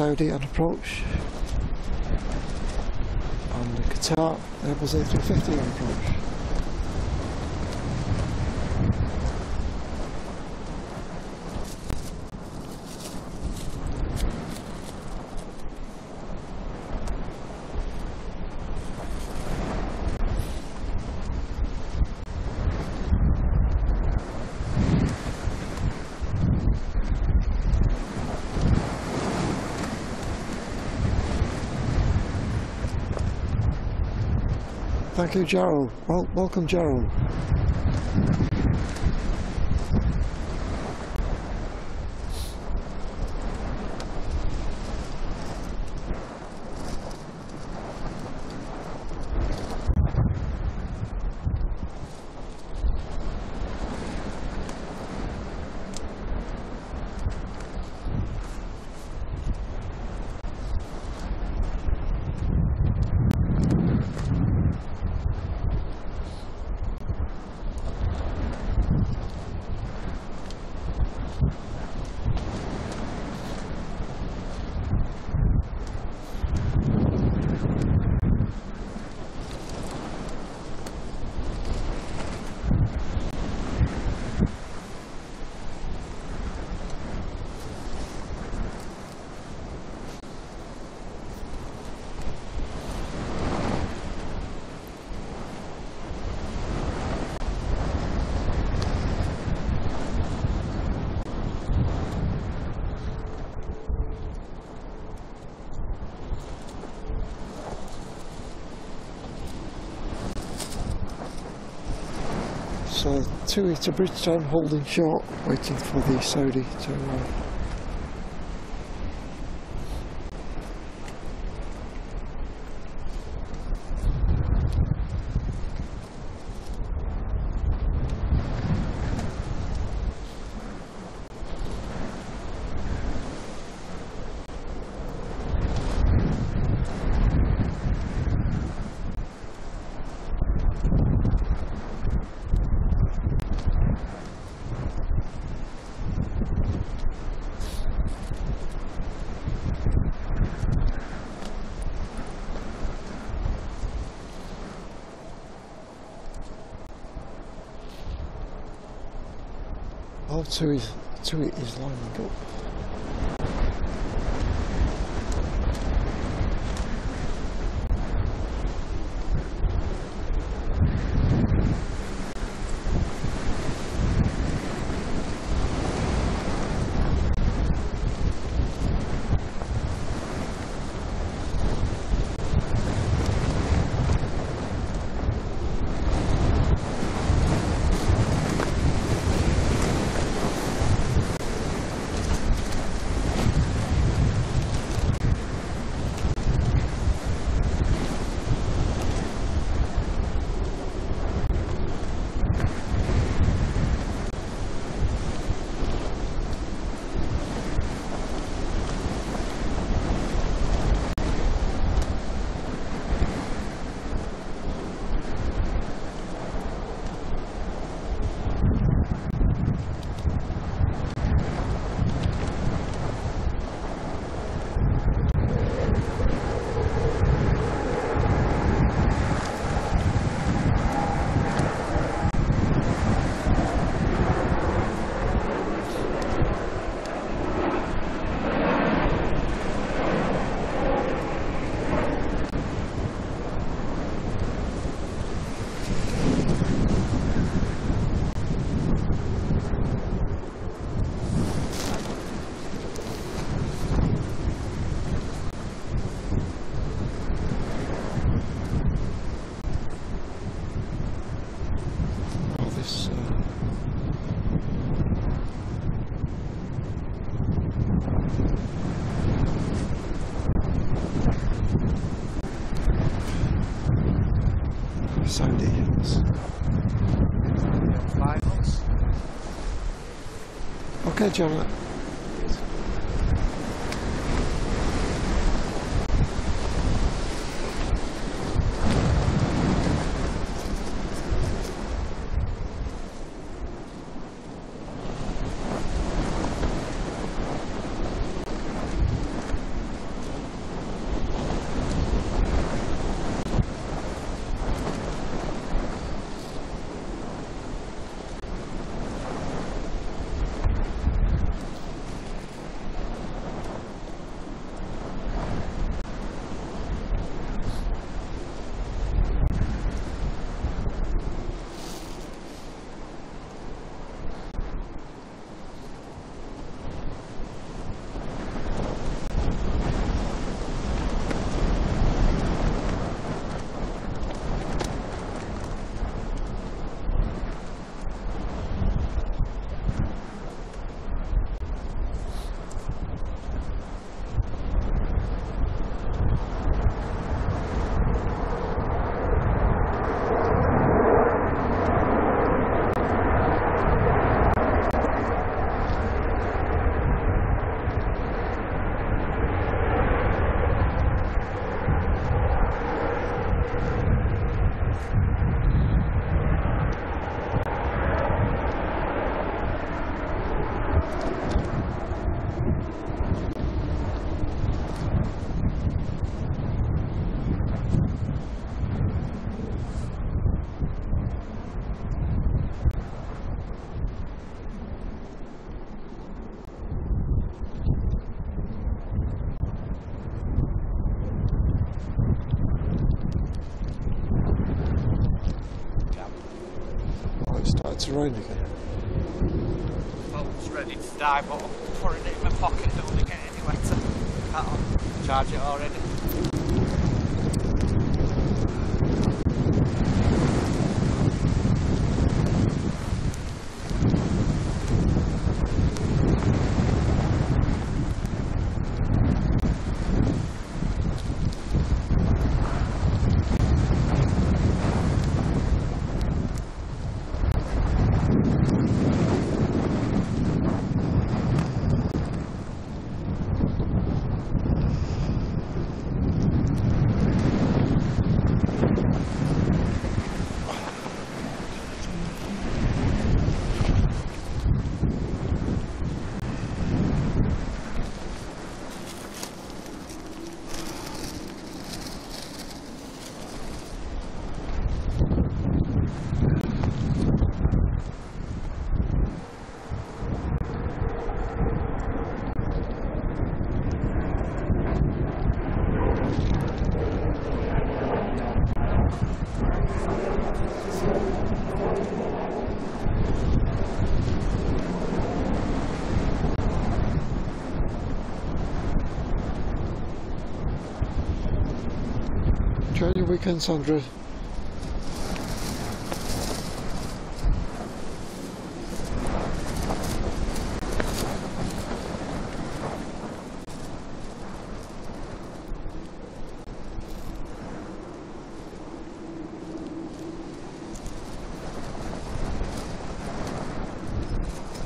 Saudi on approach. And the Qatar Airbus A350 on approach. Thank you, Gerald. Well, welcome, Gerald. to, it's a Bridgestone holding short, waiting for the Saudi to arrive. cerise. 见了。Weekend, Sandra?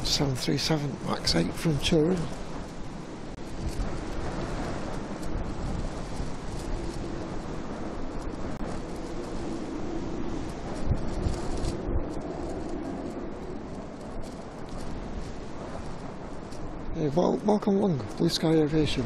Seven three seven Max eight from Turin. Welcome along, Blue Sky Aviation.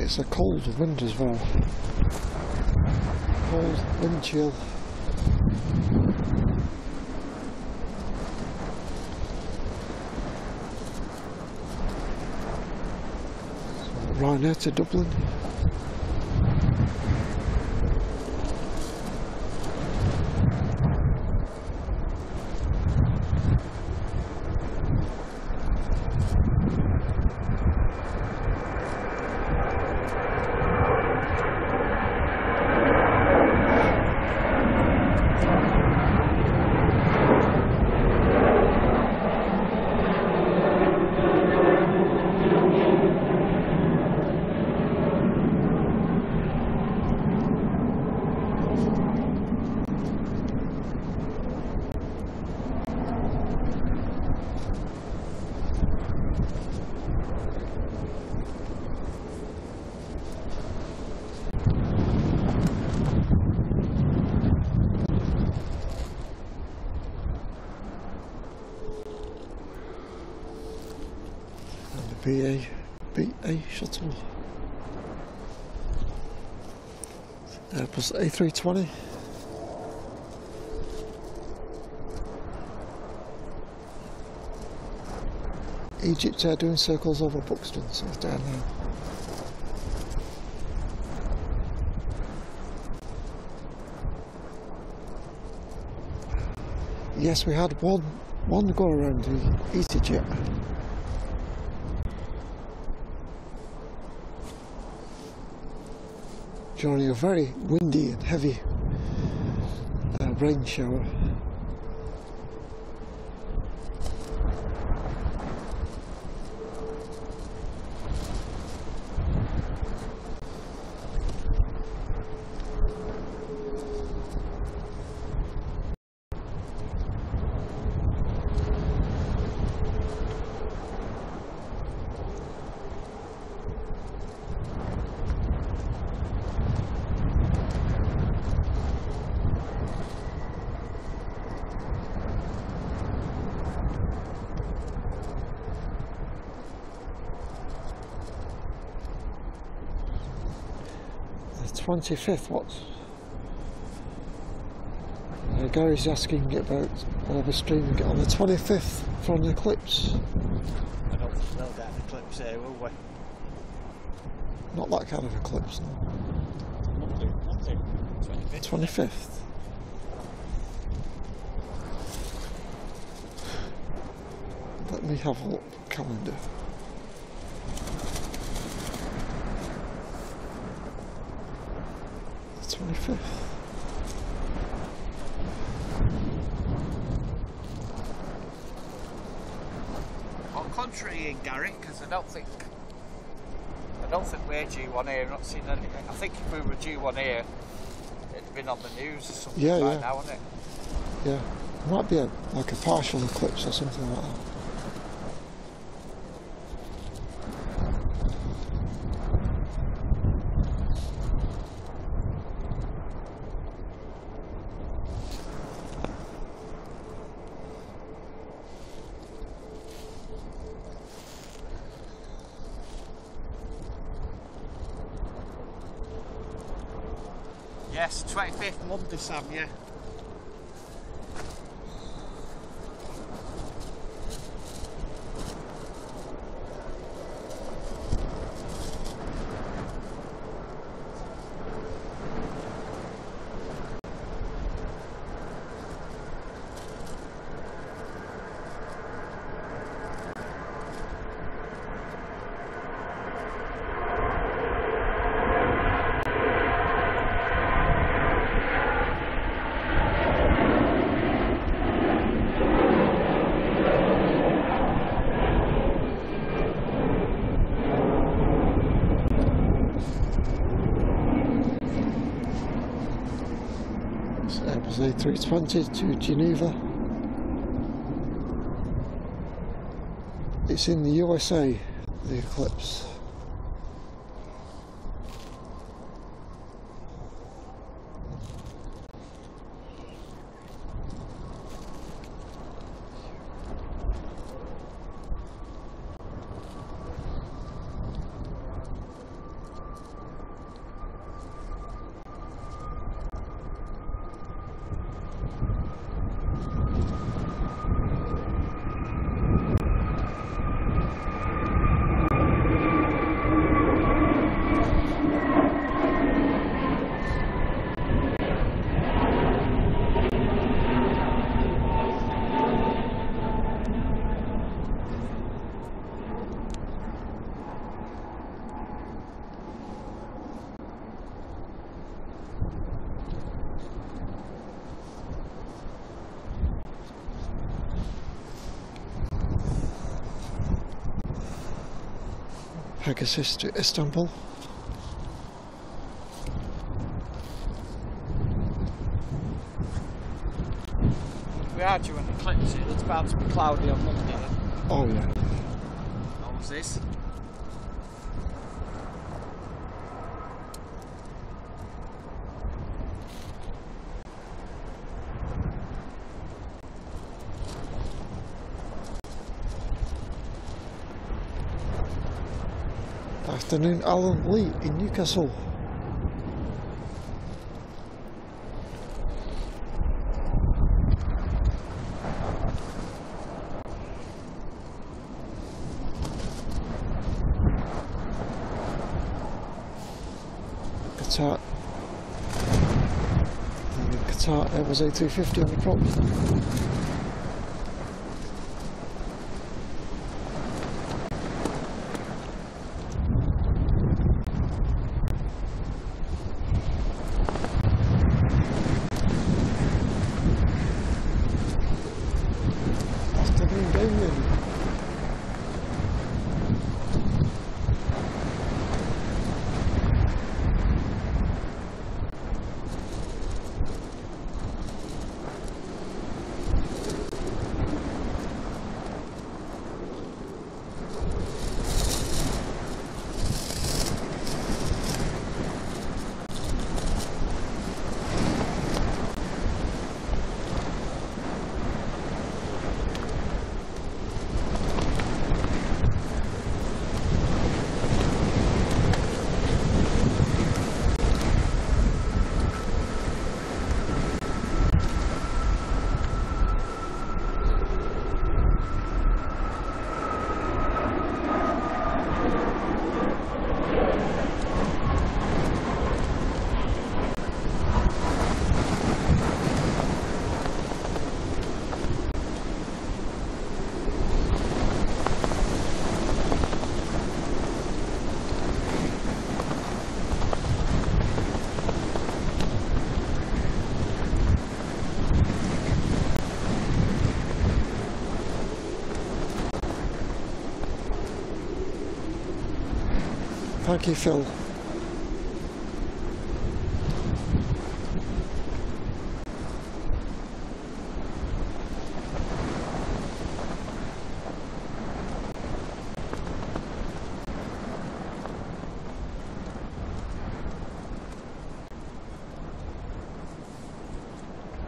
It's a cold wind as well. Cold wind chill. So, Ryanair to Dublin. 320. Egypt are doing circles over Buxton, so it's down there. Yes, we had one one go around the EasyJet. During a very windy and heavy uh, rain shower. The 25th, what? Uh, Gary's asking about stream we on the 25th for an eclipse. I don't know that eclipse here, will we? Not that kind of eclipse, no. Monday, Monday, 25th. 25th. Let me have a look calendar. The 25th. tree in Gary because I don't think I don't think we're due one here. I've not seen any. I think if we were due one here, it'd have been on the news or something Yeah, by yeah. now, wouldn't it? Yeah. Might be a, like a partial eclipse or something like that. Yes, 25th Monday, Sam. Yeah. So it A320 to Geneva. It's in the USA, the eclipse. Pegasus to Istanbul. We are due an eclipse here. It's about to be cloudy on Monday. Oh yeah. What was this? Afternoon Alan Lee in Newcastle. Qatar. Qatar Airbus A350 on the prop. Thank you, Phil.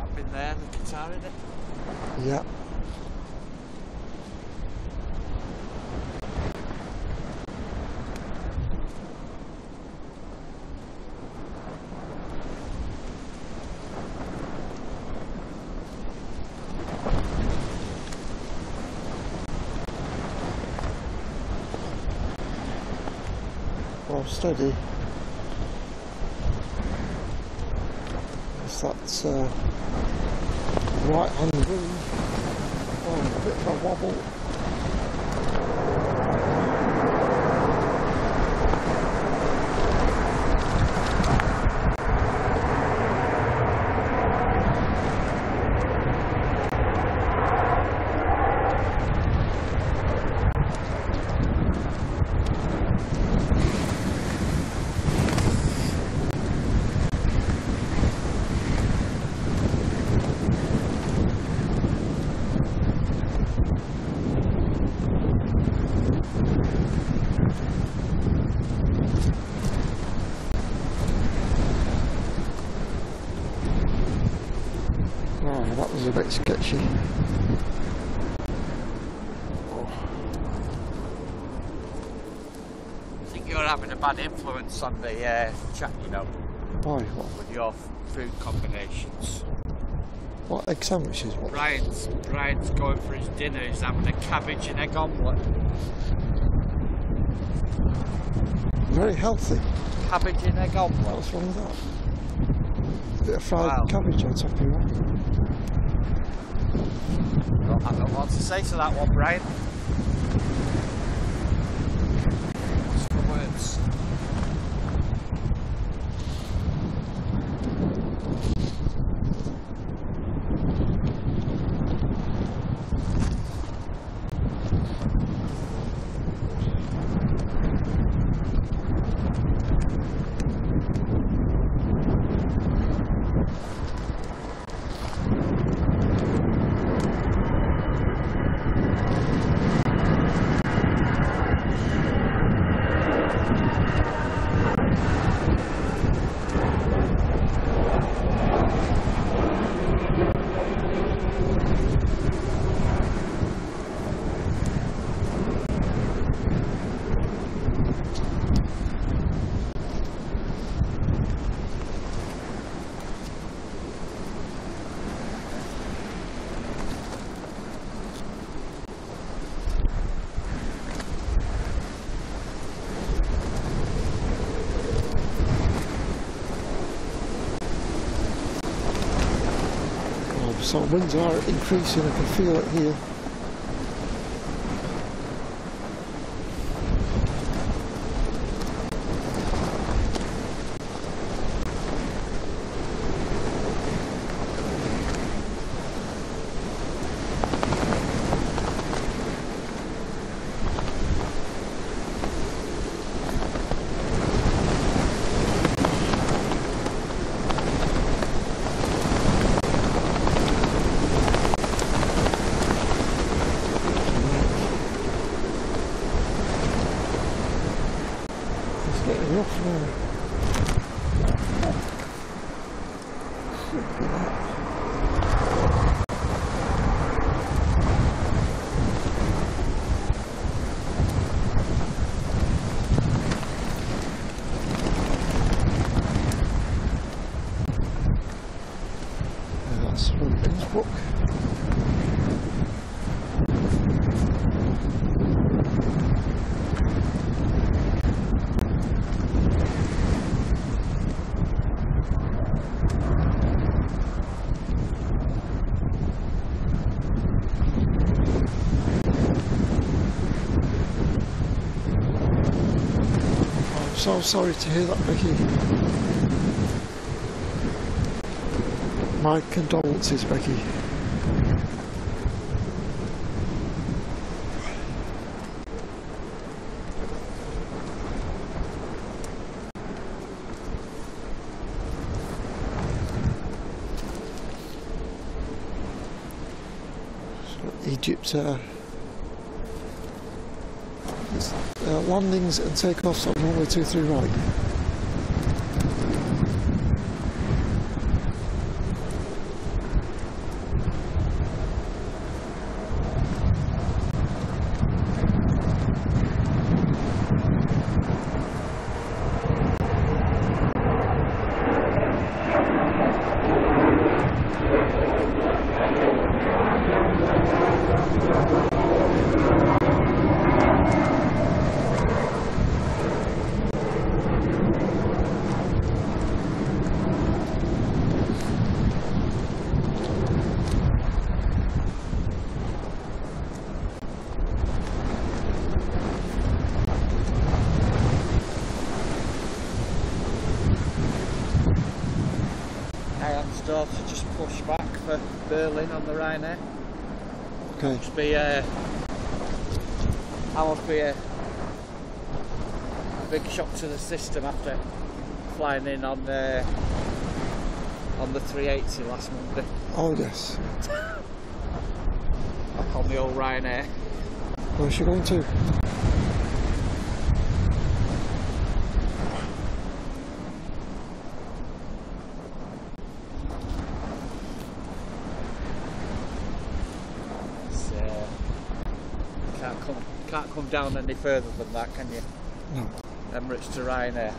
I've been there, the guitar in it. Yeah. Well, steady. Yes, that's uh, right hand green. Oh, a bit of a wobble. Oh, that was a bit sketchy. I think you're having a bad influence on the uh, chat, you know, Why? What, with your food combinations. what egg sandwiches? What? Brian's Brian's going for his dinner. He's having a cabbage and egg omelette. Very healthy. Cabbage and egg omelette. What's wrong with that? A Bit of fried Wow. cabbage on top of your I don't know what to say to that one, Brian. What's the words? Oh, so winds are increasing, I can feel it here. so sorry to hear that, Becky. My condolences, Becky. Egypt uh, landings and takeoffs on runway 23 right. I am still to just push back for Berlin on the Ryanair. Okay. Must be uh, I must be a big shock to the system after flying in on uh, on the 380 last Monday Oh yes. on the old Ryanair. Where's she going to? It's, can't come can't come down any further than that, can you? Emirates to Ryanair.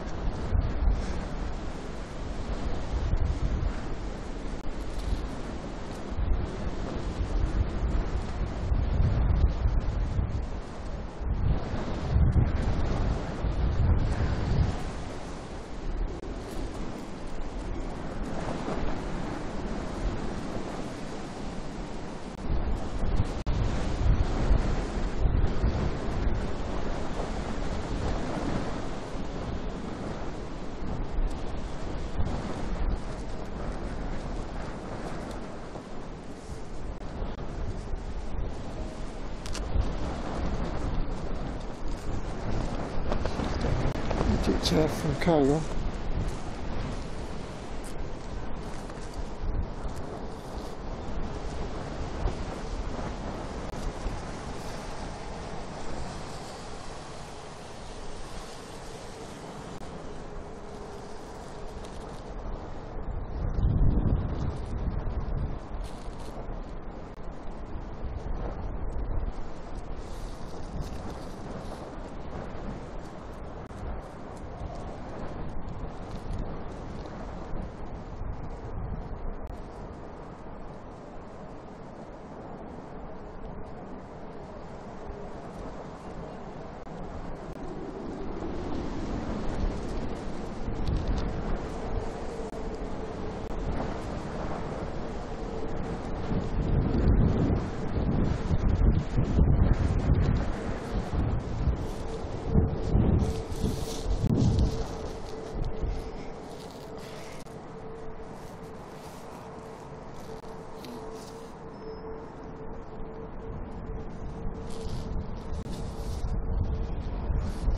Egypt Air from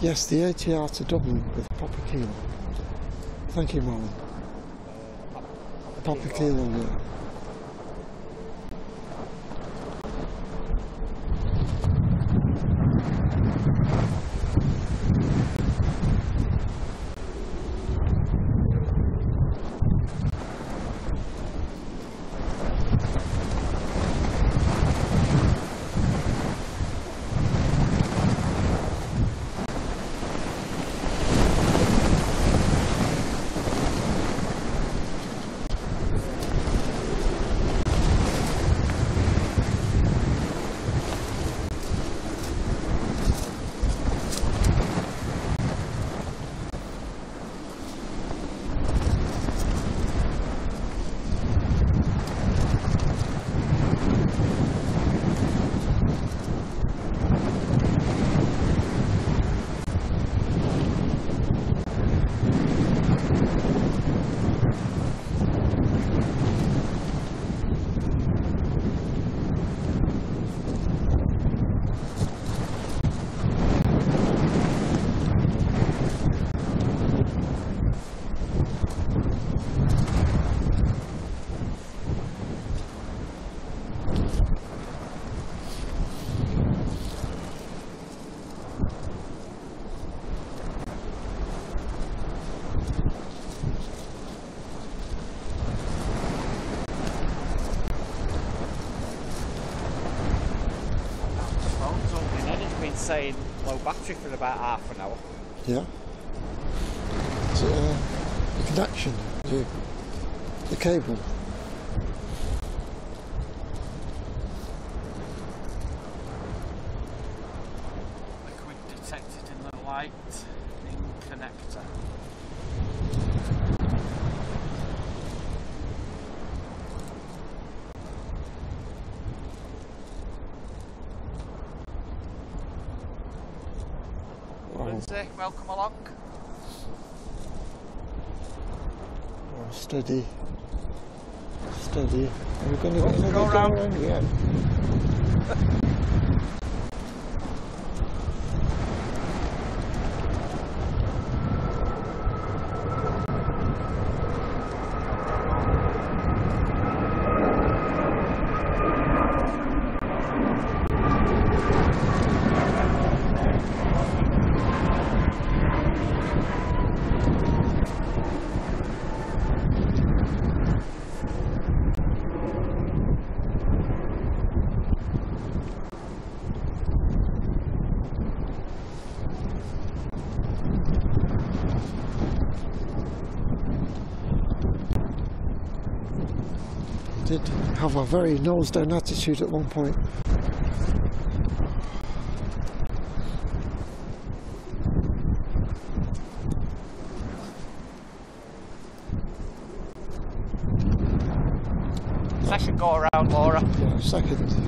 Yes, the ATR to Dublin with Papa Kilo. Thank you, Marlon. Papa Kilo, yeah. Steady. Steady. Are we going to go go round. around? Yeah. Did have a very nose down attitude at one point. Second go around, Laura. Yeah, second.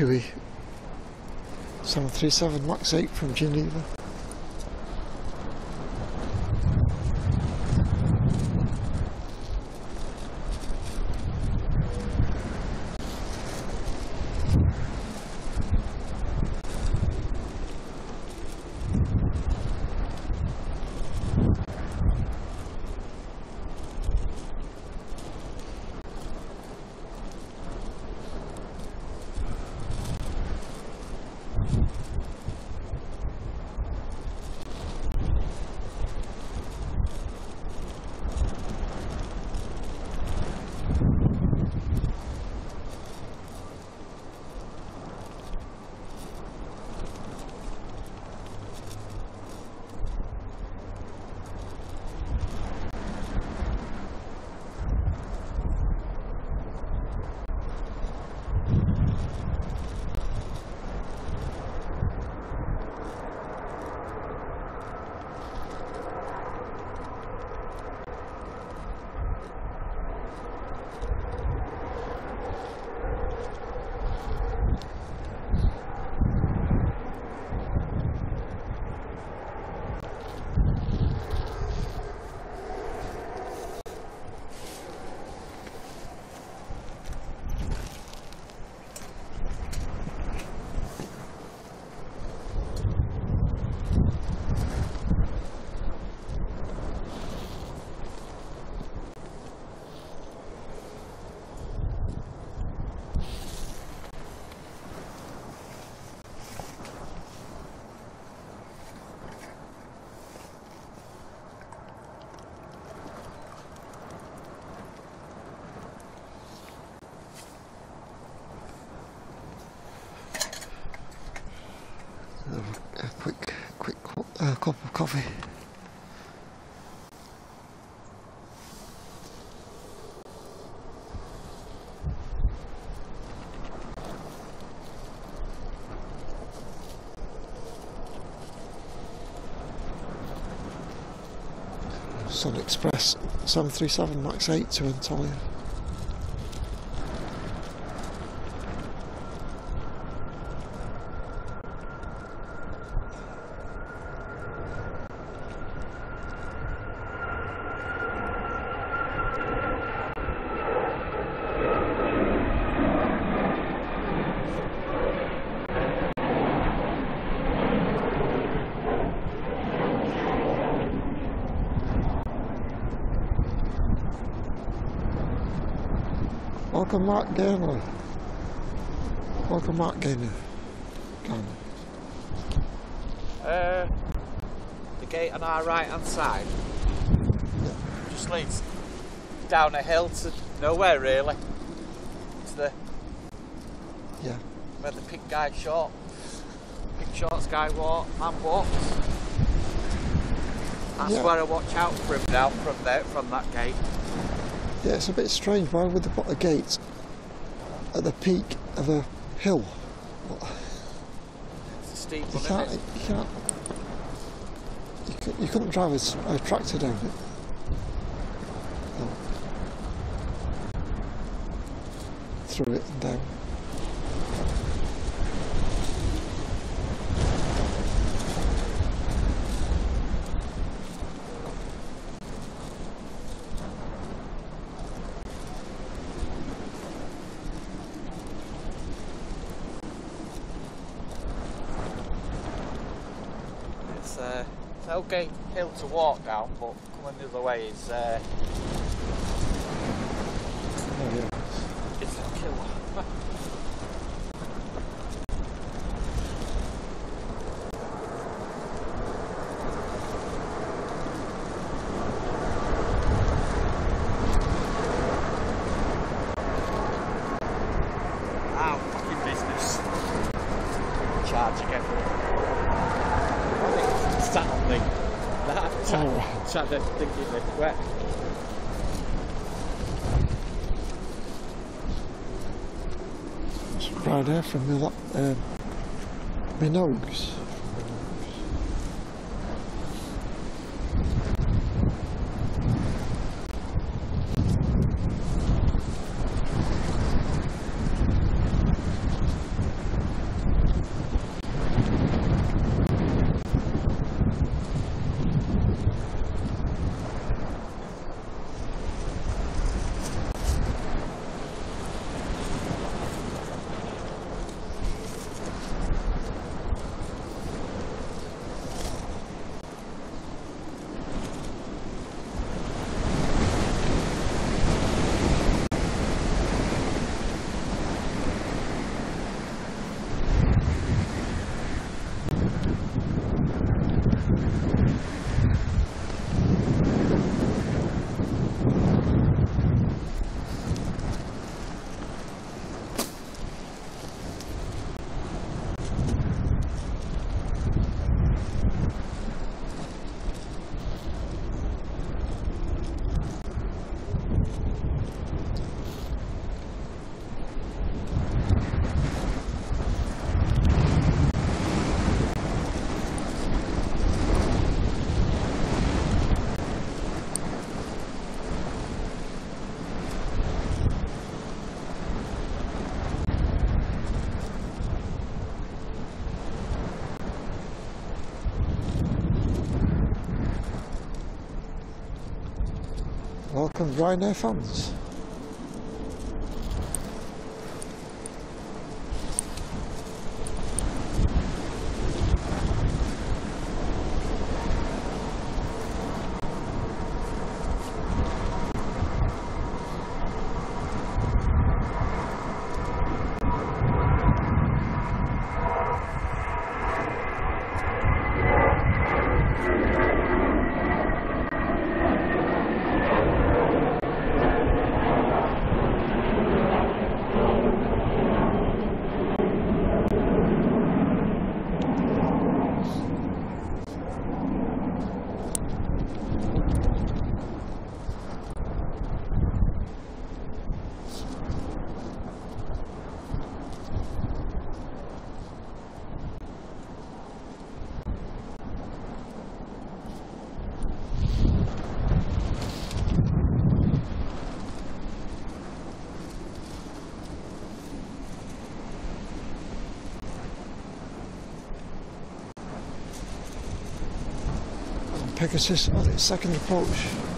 So 737 Max 8 from Geneva. Sun Express 737 MAX 8 to Antalya. Welcome Mark Gainley. Welcome Mark. Gainley. Uh, the gate on our right hand side just leads down a hill to nowhere really. To the Yeah. where the pink guy short, pink shorts guy walk, man walks. That's Yeah. where I watch out for him now from there, from that gate. Yeah, it's a bit strange. Why would they put a gate at the peak of a hill? It's a steep You one, can't. You can't. You, could, you couldn't drive a tractor down it. Through it and down. It's uh, it's an hill to walk down, but coming the other way is uh, Oh yeah. it's a killer. Ow, fucking business. Charge again. I think it's sat on me. That sat, Oh, right. sat there thinking me wet. It's there from my, la- um, my nose. Welcome Fans. Pegasus on its second approach.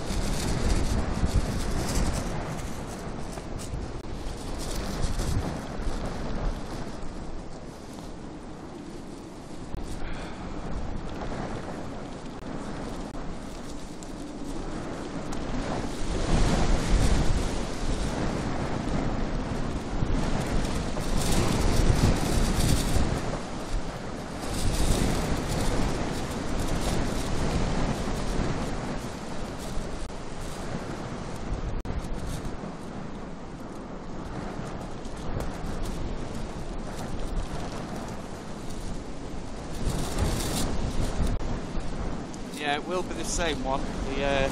It will be the same one. The uh,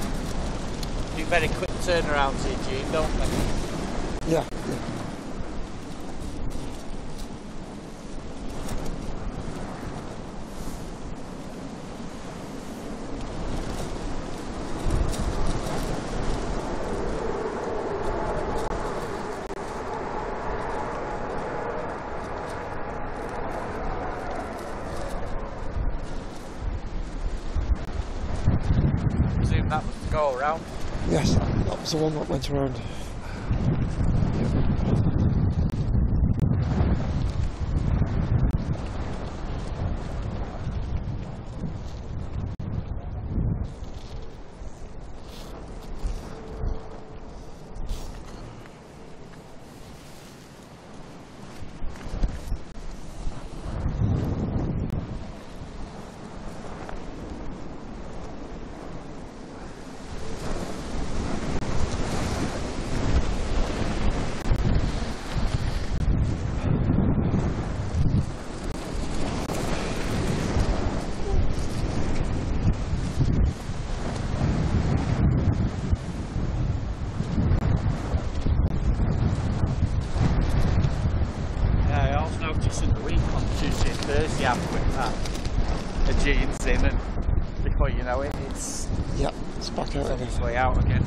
do very quick turnarounds here, Gene, don't they? Yeah, yeah. presume that was the go around. Yes, that was the one that went around. Yeah, I was noticing the week on Tuesday and Thursday I'm putting that the jeans in and before you know it it's Yeah, it's back out on again. its way out again.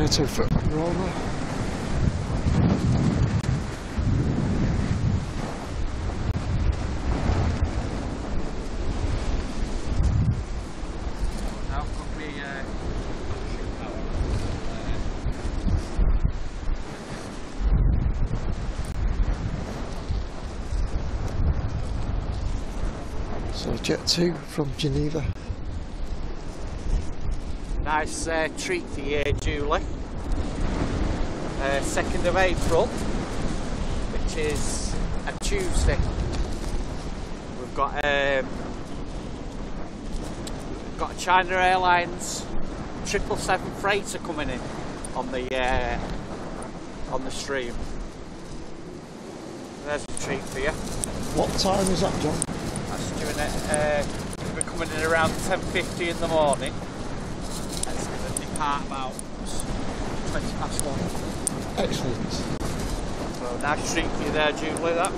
It's Ryanair 2 foot roller. Now could be uh, So Jet 2 from Geneva. Nice uh, treat for you, Julie. Uh, 2nd of April, which is a Tuesday. We've got um, we've got a China Airlines triple seven freighter coming in on the uh, on the stream. There's a treat for you. What time is that, John? That's doing it. Uh, we're coming in around 10.50 in the morning. Going about 20 past one. Excellent. So nice treat for you there, Julie, that.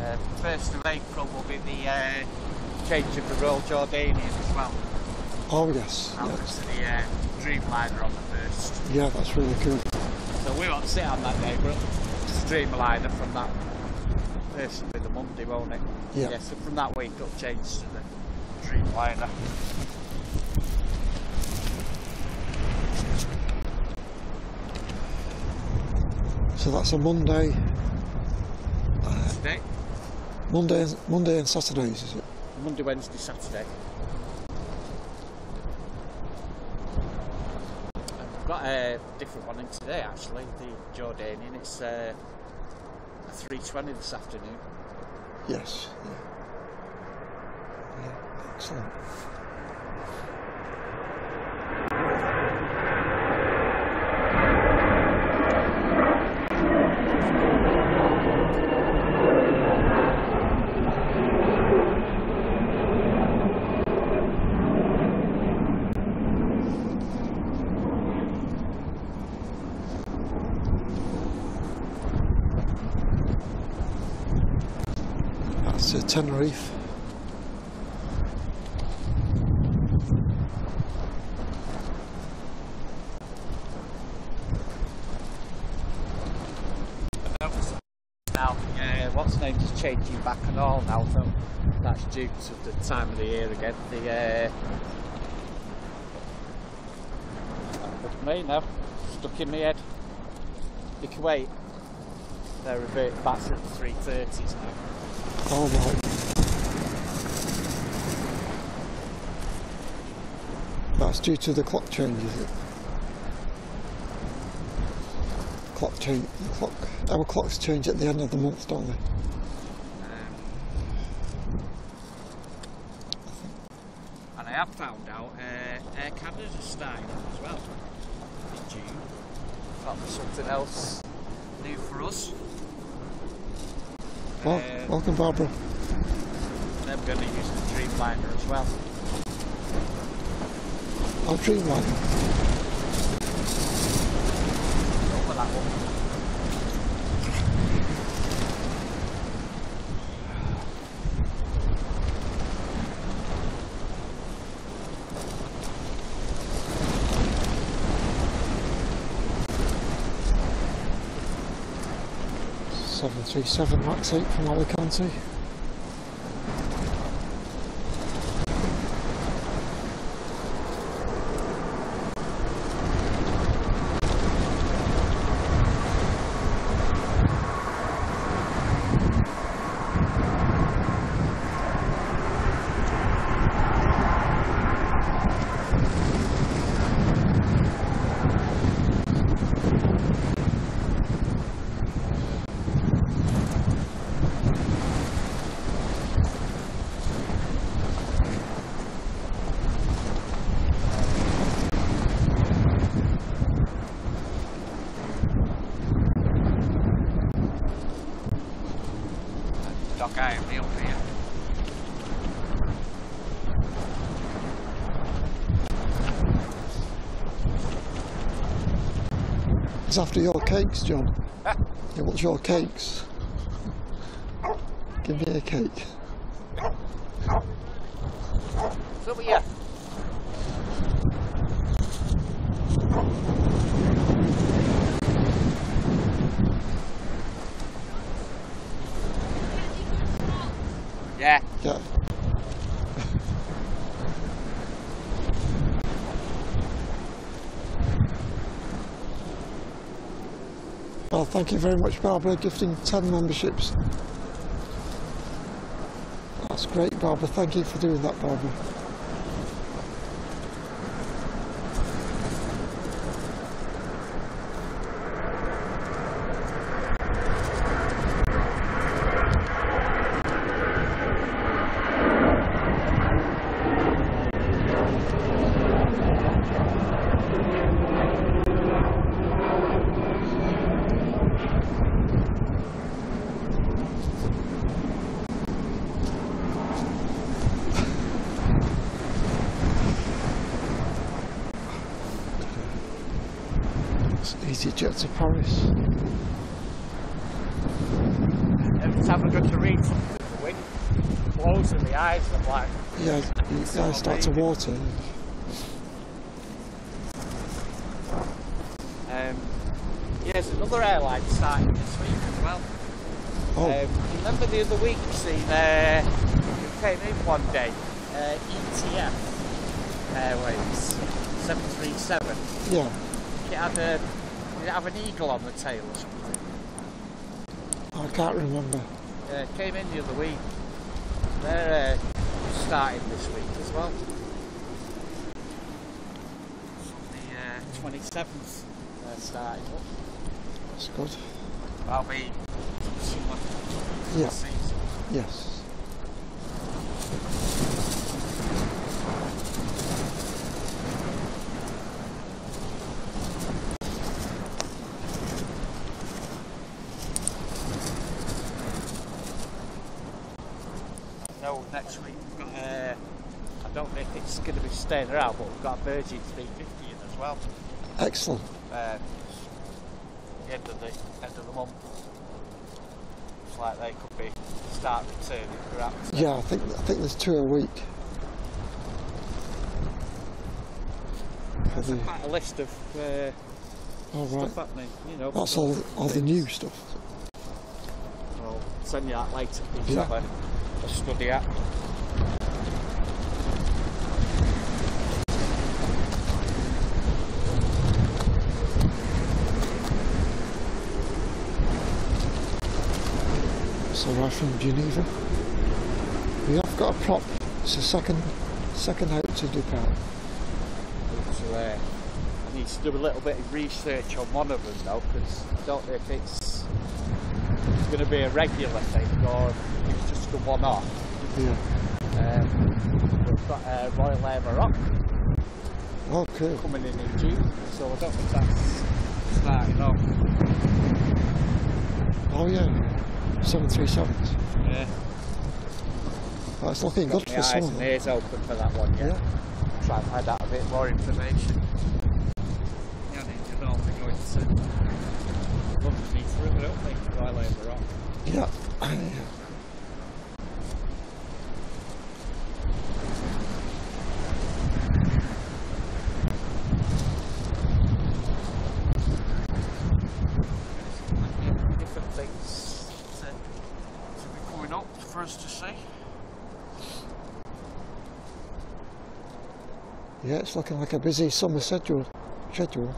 Uh, 1st of April will be the uh, change of the Royal Jordanian as well. Oh yes, yeah. to the uh, Dreamliner on the 1st. yeah, that's really cool. So we won't sit on that day, but Streamliner from that. This will be the Monday, won't it? Yeah. Yeah, so from that week it'll change to the Dreamliner. So that's a Monday, Today, Monday, Monday and Saturdays, is it? Monday, Wednesday, Saturday. I've got a different one in today actually, the Jordanian. It's uh, a 320 this afternoon. Yes. Yeah. Yeah. Excellent. That's uh, Tenerife. Now, uh, what's named is changing back and all now, so that's due to the time of the year again. The uh, look me now, stuck in my head. The Kuwait, they're reverting back to the 330s now. Right. That's due to the clock change, is it? Clock change. Clock. Our clocks change at the end of the month, don't they? And I have found out uh, Air Canada's starting up as well in June. Got something else new for us. Well, welcome, Barbara. They're going to use the Dreamliner as well. Our Dreamliner. Over that one. Seven three seven Max eight from Alicante. Doc out me up here. It's after your cakes, John. He wants your cakes. Give me a cake. So but yeah. Yeah. Yeah. Well, thank you very much, Barbara, gifting 10 memberships. That's great, Barbara. Thank you for doing that, Barbara. It's easy jet to Paris. Every time I go to read the wind blows in the eyes. I'm like, Yeah, you guys start to water. um, yeah, there's another airline starting this week as well. Oh, Um, remember the other week you seen uh, who came in one day, uh, ETF Airways. 737. Yeah. It had a, did it have an eagle on the tail or something? I can't remember. Uh, came in the other week. They're uh, starting this week as well. On the uh, 27th, they're starting up. That's good. That'll be summer Yeah. season. Yes. No, next week we've got. Uh, I don't know if it's going be but we've got a Virgin 350 in as well. Excellent. Uh, end of the end of the month. It's like they could be start returning perhaps. Yeah, I think I think there's two a week. The, Quite a list of uh, all right. stuff happening. You know. That's all all the new stuff. I'll send you that later. Yeah. have a, a study at. From Geneva. We have got a prop. It's a second second out to depart. So, uh, I need to do a little bit of research on one of them though, because I don't know if it's, it's going to be a regular thing or if it's just a one-off. Yeah. Um, we've got uh, Royal Air Maroc Oh cool. coming in in June, so I don't think that's starting off. Oh yeah. Seven three sevens. Yeah, it's looking good for eyes ears open for that one. Yeah, Yeah. try and find out a bit more information. Yeah, I need to normally go into London Heathrow, don't they? Royal Air Maroc. Yeah. yeah. different things to, to be coming up for us to see. Yeah, it's looking like a busy summer schedule. Schedule.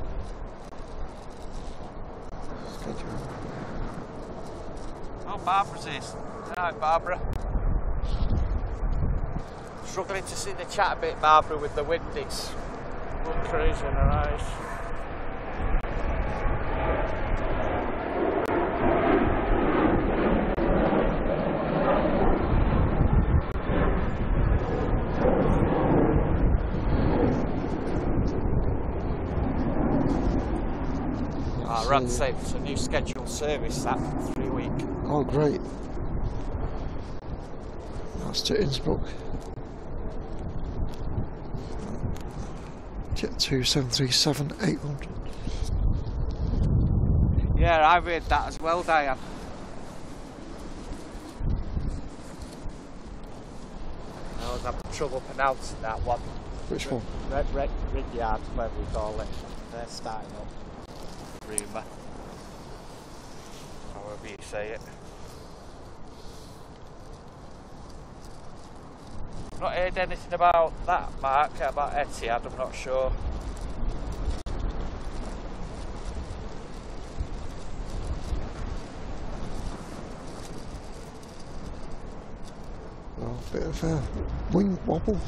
Schedule. Oh, Barbara's here. Hi, Barbara. Struggling to see the chat a bit, Barbara, with the wind. It's going crazy in her eyes. So- said it's a new scheduled service that three week. Oh, great. That's to Innsbruck. Jet 2737 800. Yeah, I've heard that as well, Diane. I was having trouble pronouncing that one. Which one? Red, red, red yard, whatever we call it. They're starting up. Rumour. However you say it. Not heard anything about that, Mark, about Etihad, I'm not sure. Well, bit of a wing wobble.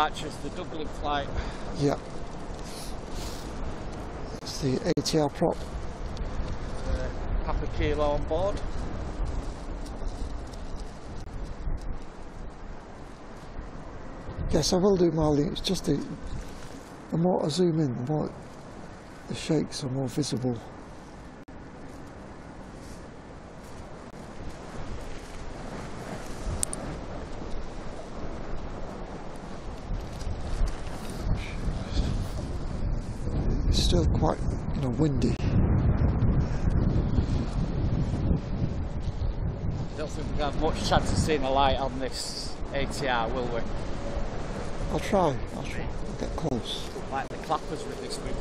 Our next departure is the Dublin flight. Yeah. It's the ATR prop. Uh, Papa Kilo on board. Yes, I will do Marley. It's just the, the more I zoom in, the more the shakes are more visible. It's still quite, you know, windy. Don't think we have much chance of seeing a light on this ATR, will we? I'll try. I'll try. I'll get close. Like the clappers with this wind.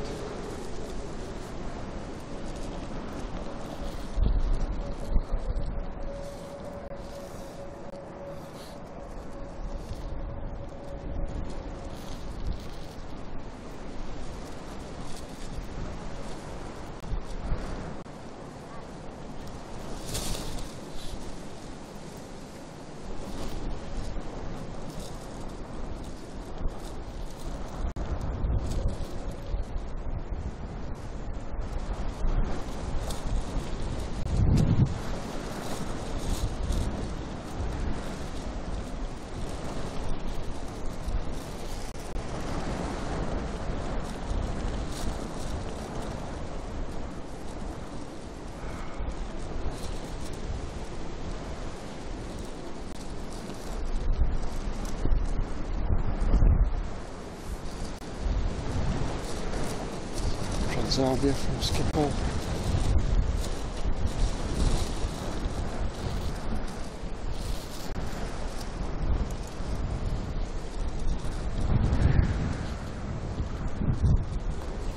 Transavia from Schiphol.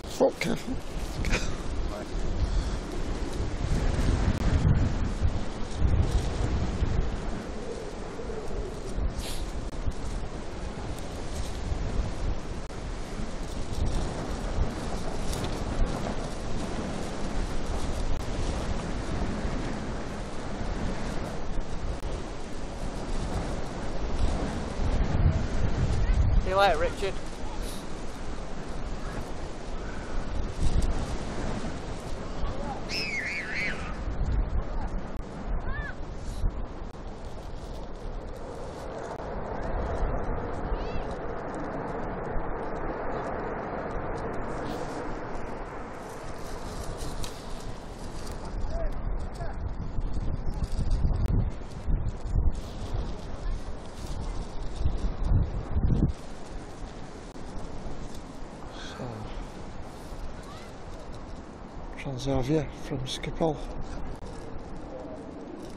Foot careful. See you later, Richard. Transavia from Schiphol.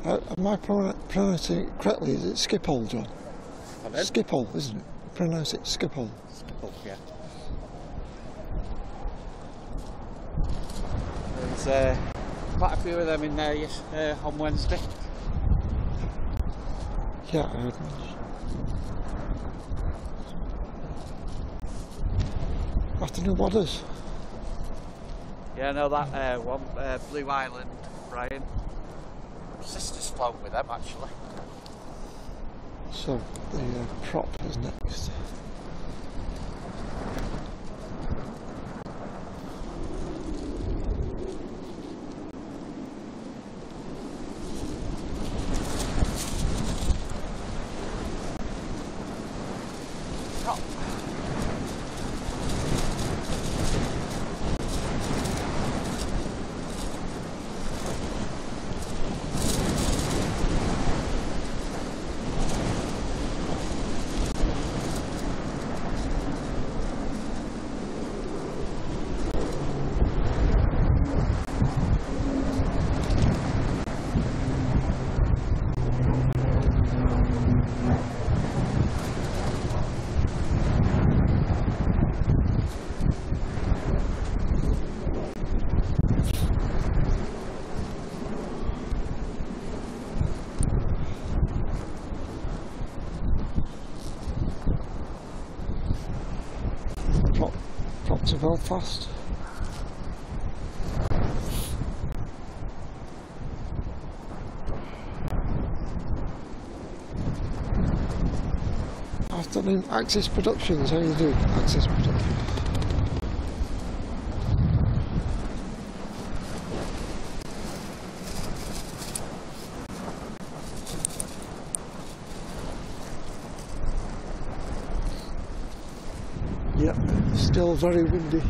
Uh, am I pronouncing it correctly? Is it Schiphol, John? Schiphol, isn't it? Pronounce it Schiphol. Oh, yeah. There's uh, quite a few of them in there yes, uh, on Wednesday. Yeah, I heard. Afternoon Wadders. Yeah, I know that uh, one, uh, Blue Island, Brian. Sister's flown with them actually. So the uh, prop is next. Prop. Prop, prop to Belfast. Afternoon Access Productions. How you doing? Access Productions. Yep, still very windy.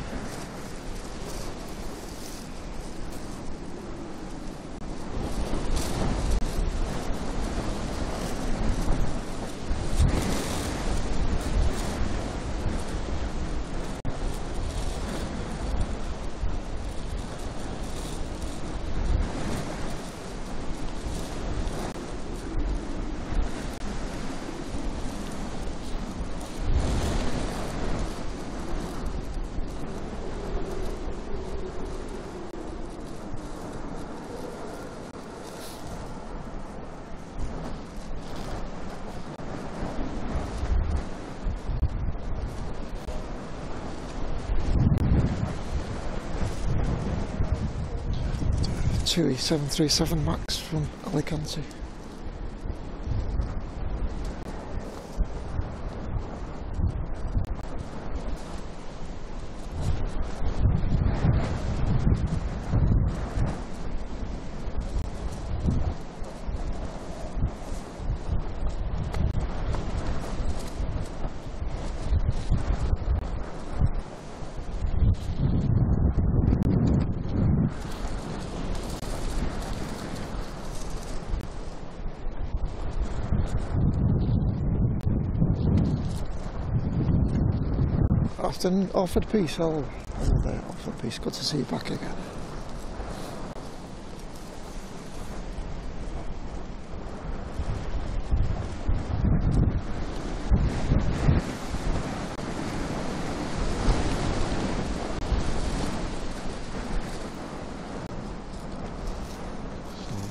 TUI 737 Max from Alicante. Often offered peace over there. Flippy. It's good to see you back again.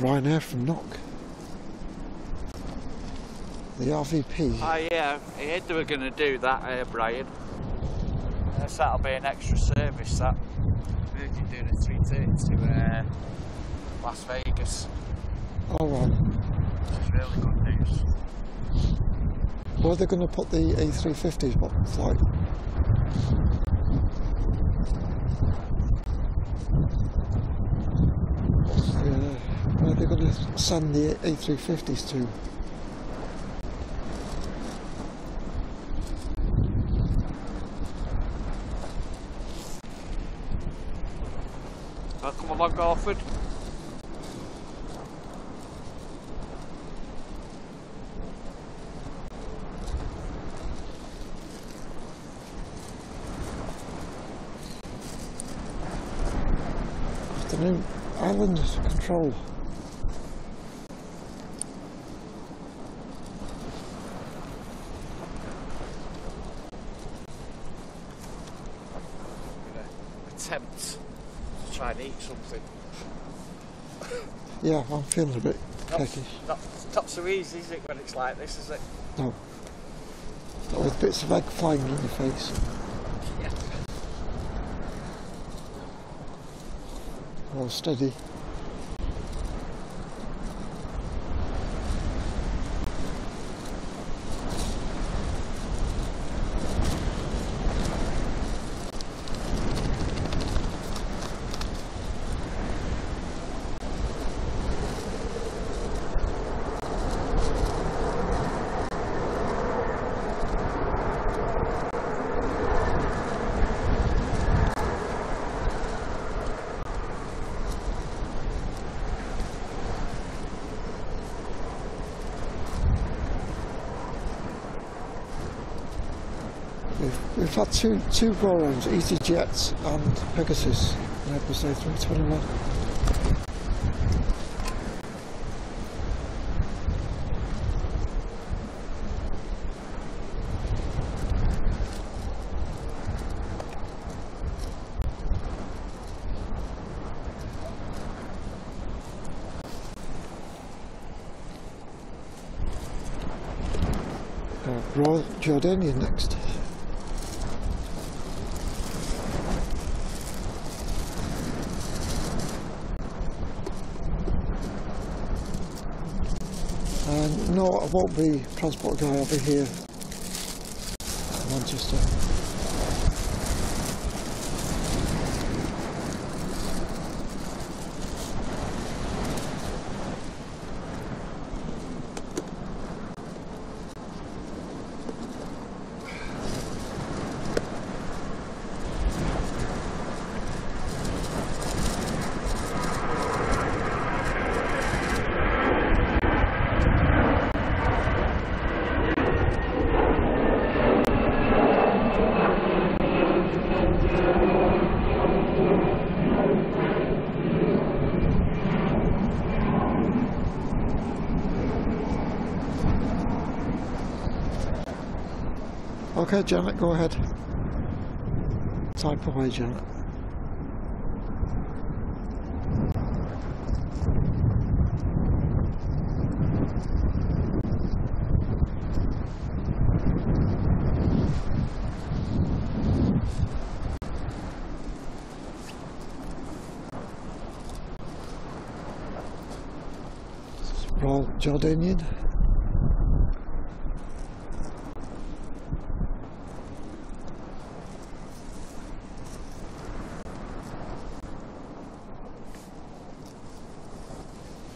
Ryanair from Knock. The RVP. Oh yeah, I heard they were going to do that, uh, Brian. Yes, that'll be an extra service, that. Virgin doing a 330 to uh, Las Vegas. Oh well. Which is really good news. Where are they going to put the A350s? What flight? Yeah, where are they going to send the A350s to? Well, come along, Garford. Afternoon. Island control. Attempt to try and eat something. Yeah, I'm feeling a bit Not, peckish. not, not so easy, is it, when it's like this, is it? No. With bits of egg flying in your face. Yeah. Oh, steady. We've had two two go rounds, EasyJet and Pegasus in episode 321. Uh, Royal Jordanian next. Won't be transport guy. I'll here, in Manchester. Okay, Janet, go ahead. Type away, Janet. Royal Jordanian.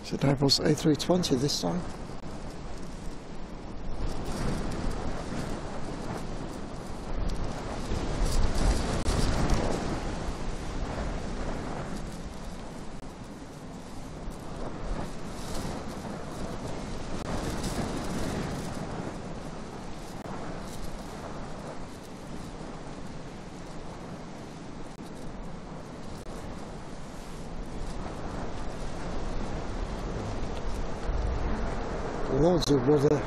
So that was A320 this time. Loads of weather.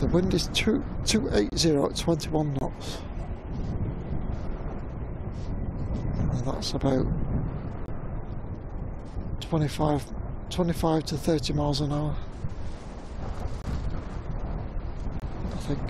The wind is two, 280 at 21 knots. And that's about 25, 25 to 30 miles an hour. I think.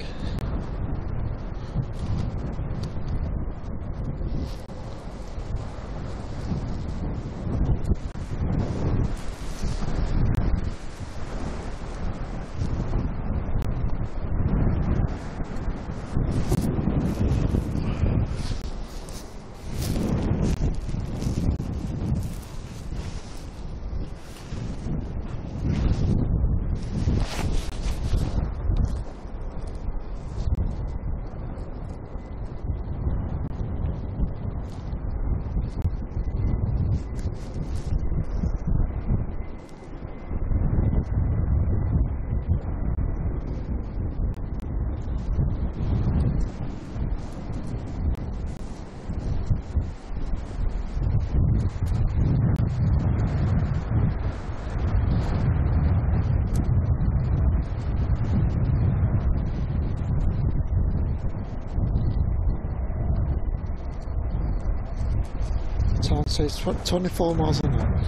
So it's 24 miles an hour.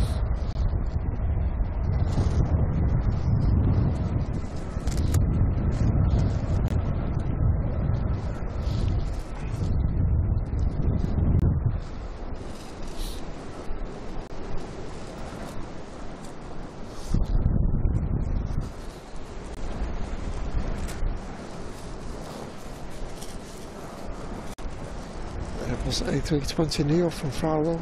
Airbus A320 Neo from Farwell.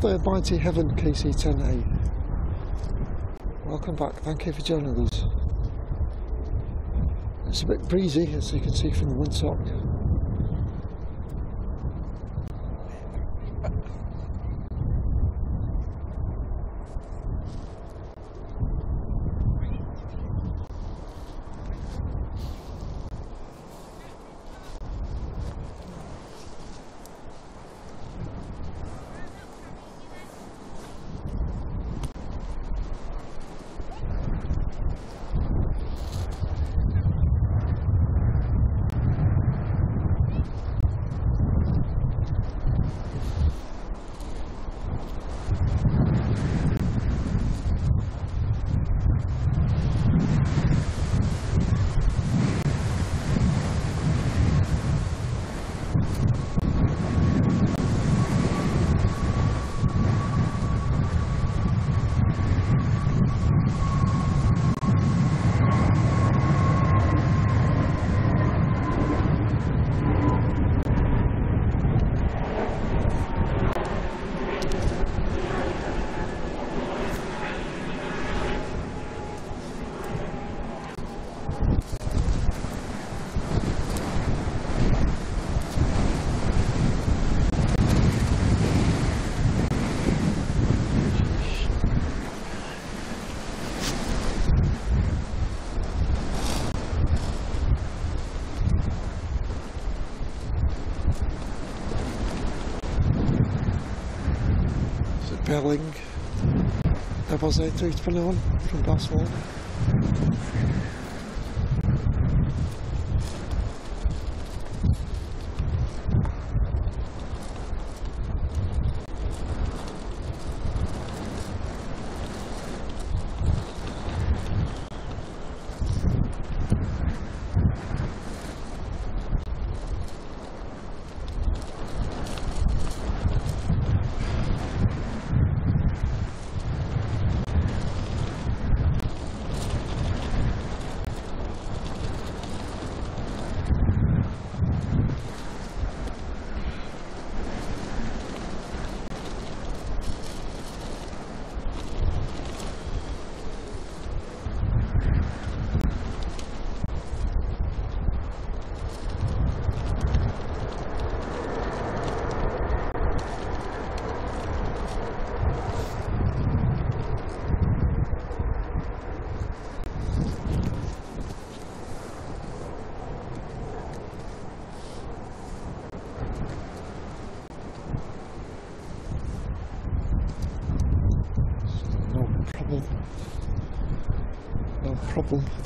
There, Mighty Heaven KC10A. Welcome back, thank you for joining us. It's a bit breezy, as you can see from the windsock. Airbus A321 from Barcelona.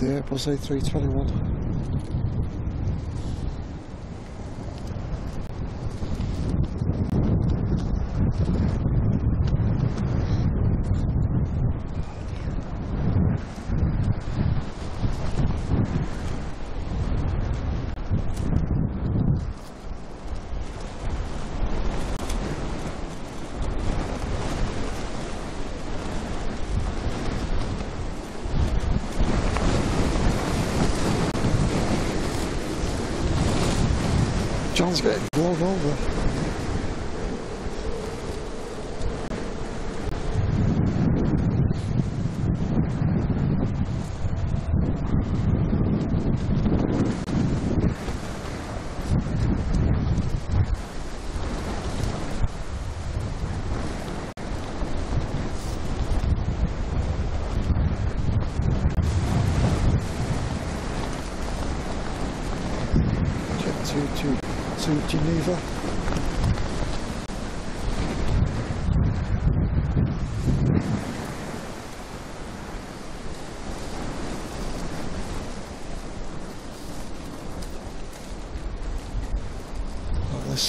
there, A321. sounds good.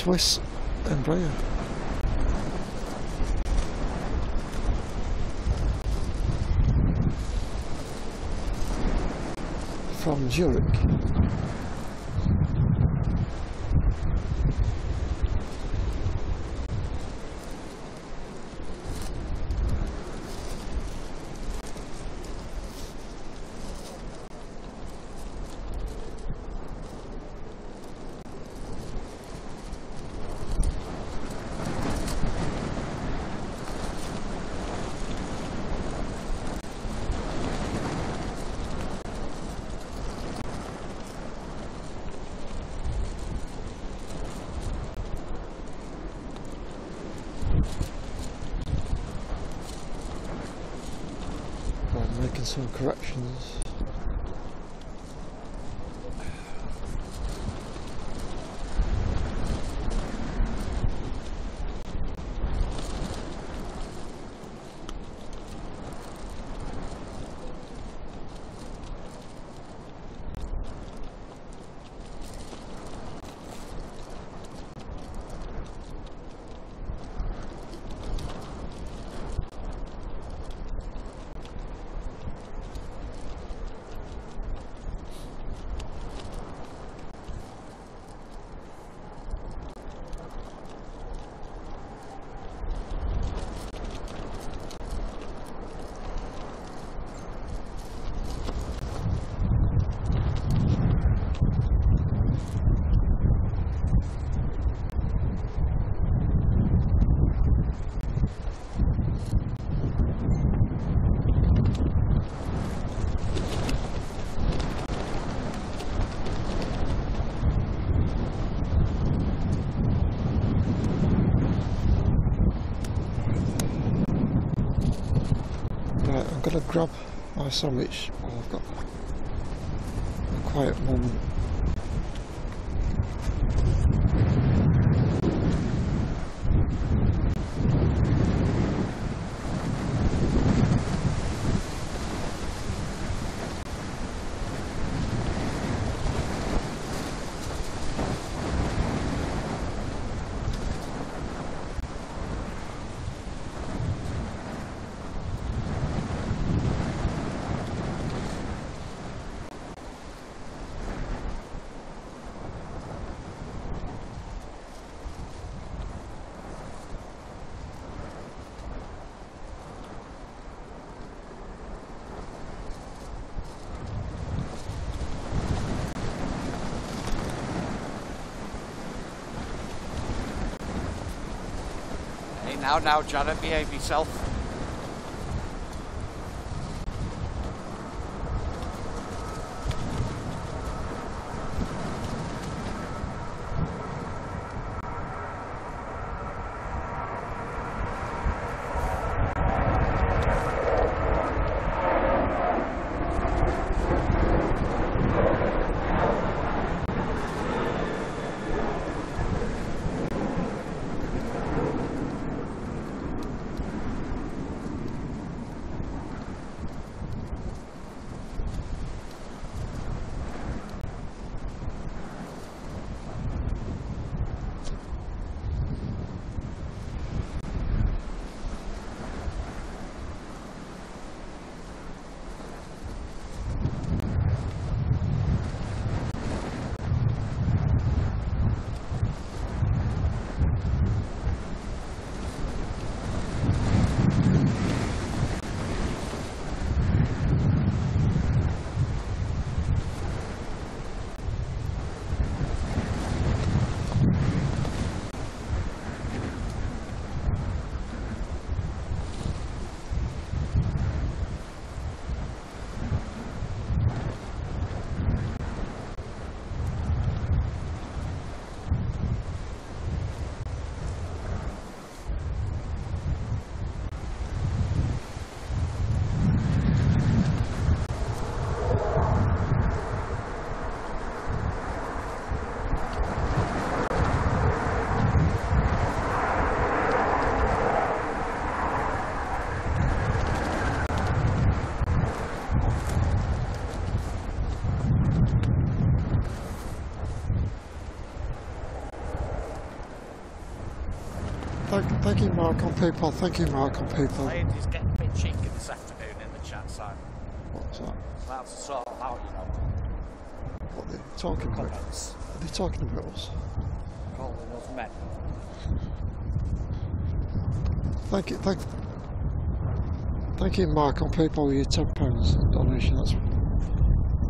The Swiss Embraer. From Zurich. Grab my sandwich while I've got a quiet moment. me now. Now, Janet, behave yourself. Thank, you, Mark, on PayPal. Thank you, Mark, on PayPal. Ladies getting a bit cheeky this afternoon in the chat side. What's that? That's sort out, you know, What they're talking about? Are they talking about us? Calling us men. Thank you, thank, thank you, Mark, on PayPal with your ten pounds donation. That's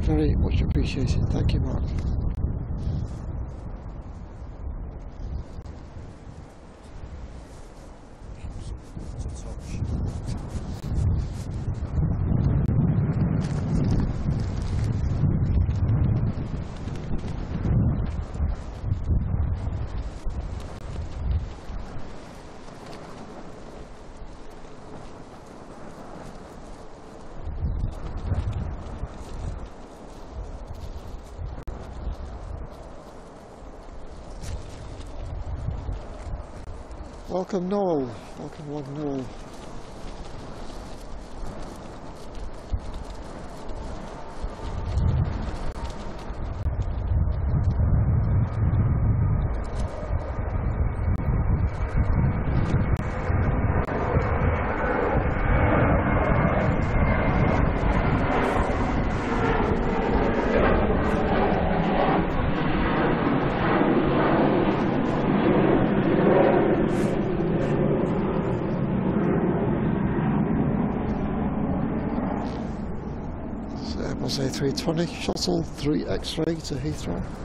very much appreciated. Thank you, Mark. Welcome, Noel. Welcome, Lord Noel. It's A320 shuttle 3 X-ray to Heathrow.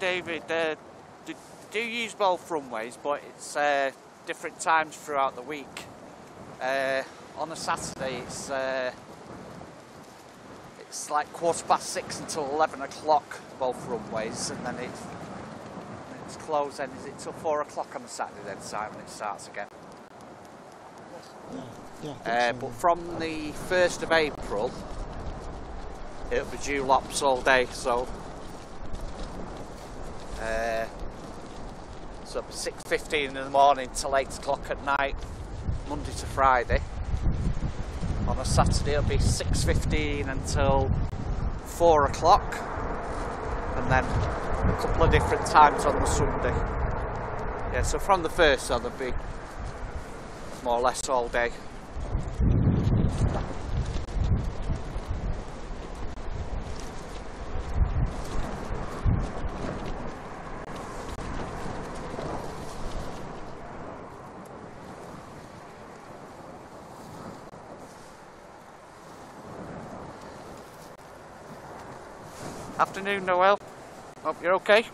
David, uh, do, do use both runways, but it's uh, different times throughout the week. Uh, on a Saturday, it's uh, it's like quarter past six until eleven o'clock both runways, and then it's it's closed. Then is it till four o'clock on a Saturday? Then when it starts again. Yeah, yeah. Uh, so, but from the 1st of April, it'll be dual ops all day, so. Uh, so it'll be 6.15 in the morning till 8 o'clock at night, Monday to Friday. On a Saturday, it'll be 6.15 until 4 o'clock, and then a couple of different times on the Sunday. Yeah, so from the 1st, so there'll be more or less all day. Afternoon, Noel. Hope you're okay.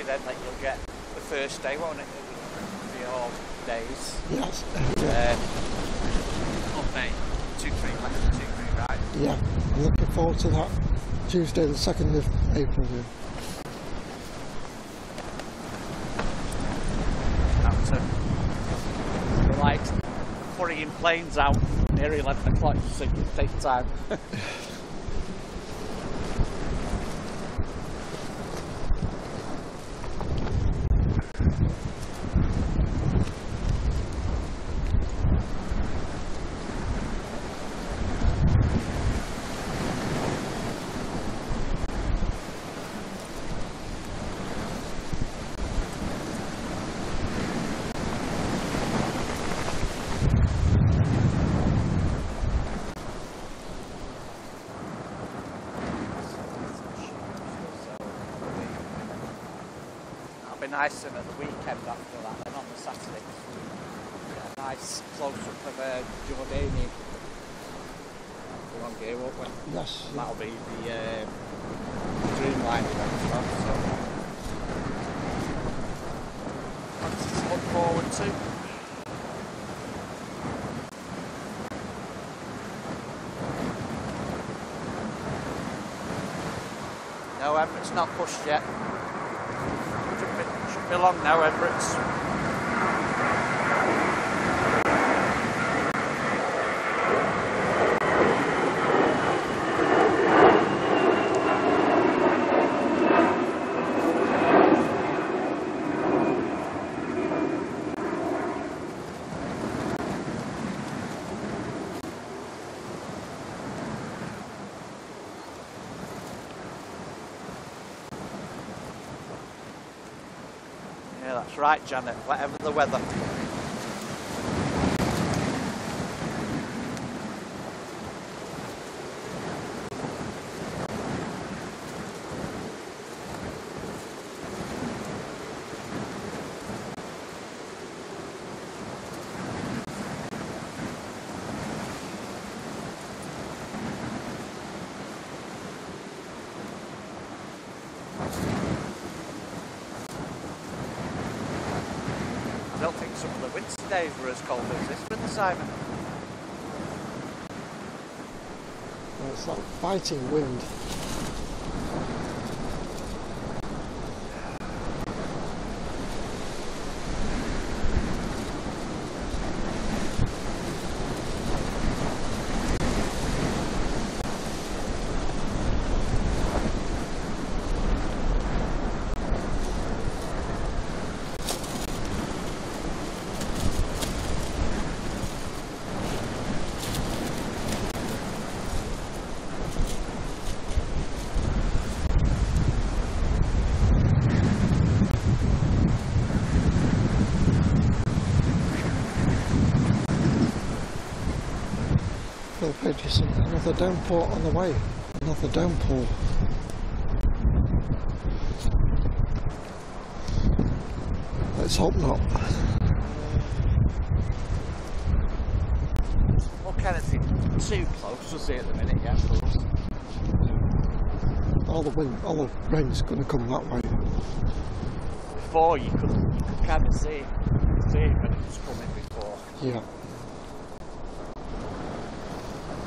The then that you'll get the first day, won't it? It'll be all days. Yes, yeah, Uh, up May two three left, two three right. yeah. I'm looking forward to that. Tuesday, the 2nd of April. Yeah. That's it. Be like hurrying planes out near eleven o'clock, so you can take time. nice and at the weekend after that, and on the Saturday. Get a nice close up of uh, Jordanian. Along here, won't we? Yes, And that'll be the uh, Dreamliner one as well. So. Lots to look forward to. No, Emirates not pushed yet. Should be, should long now, Emirates. That's right, Janet. Whatever the weather. I don't think some of the winter days were as cold Simon. It's like biting wind. Phil Page is another downpour on the way. Another downpour. Let's hope not. What kind of thing? Too close, was it at the minute, yeah. All the wind, all the rain's going to come that way. Before you could, you could kind of see, see it when it was coming before. Yeah.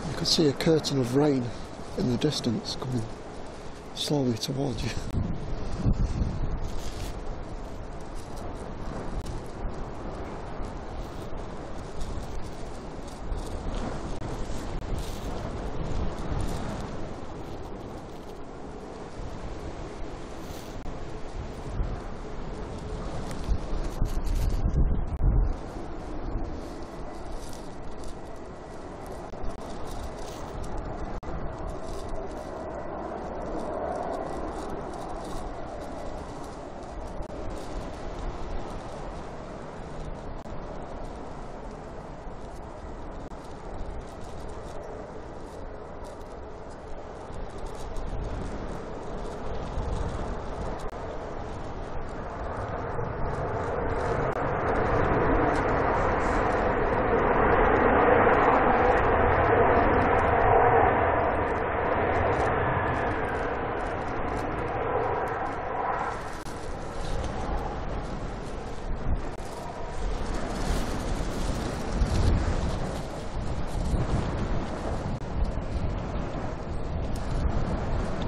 You could see a curtain of rain in the distance coming slowly towards you.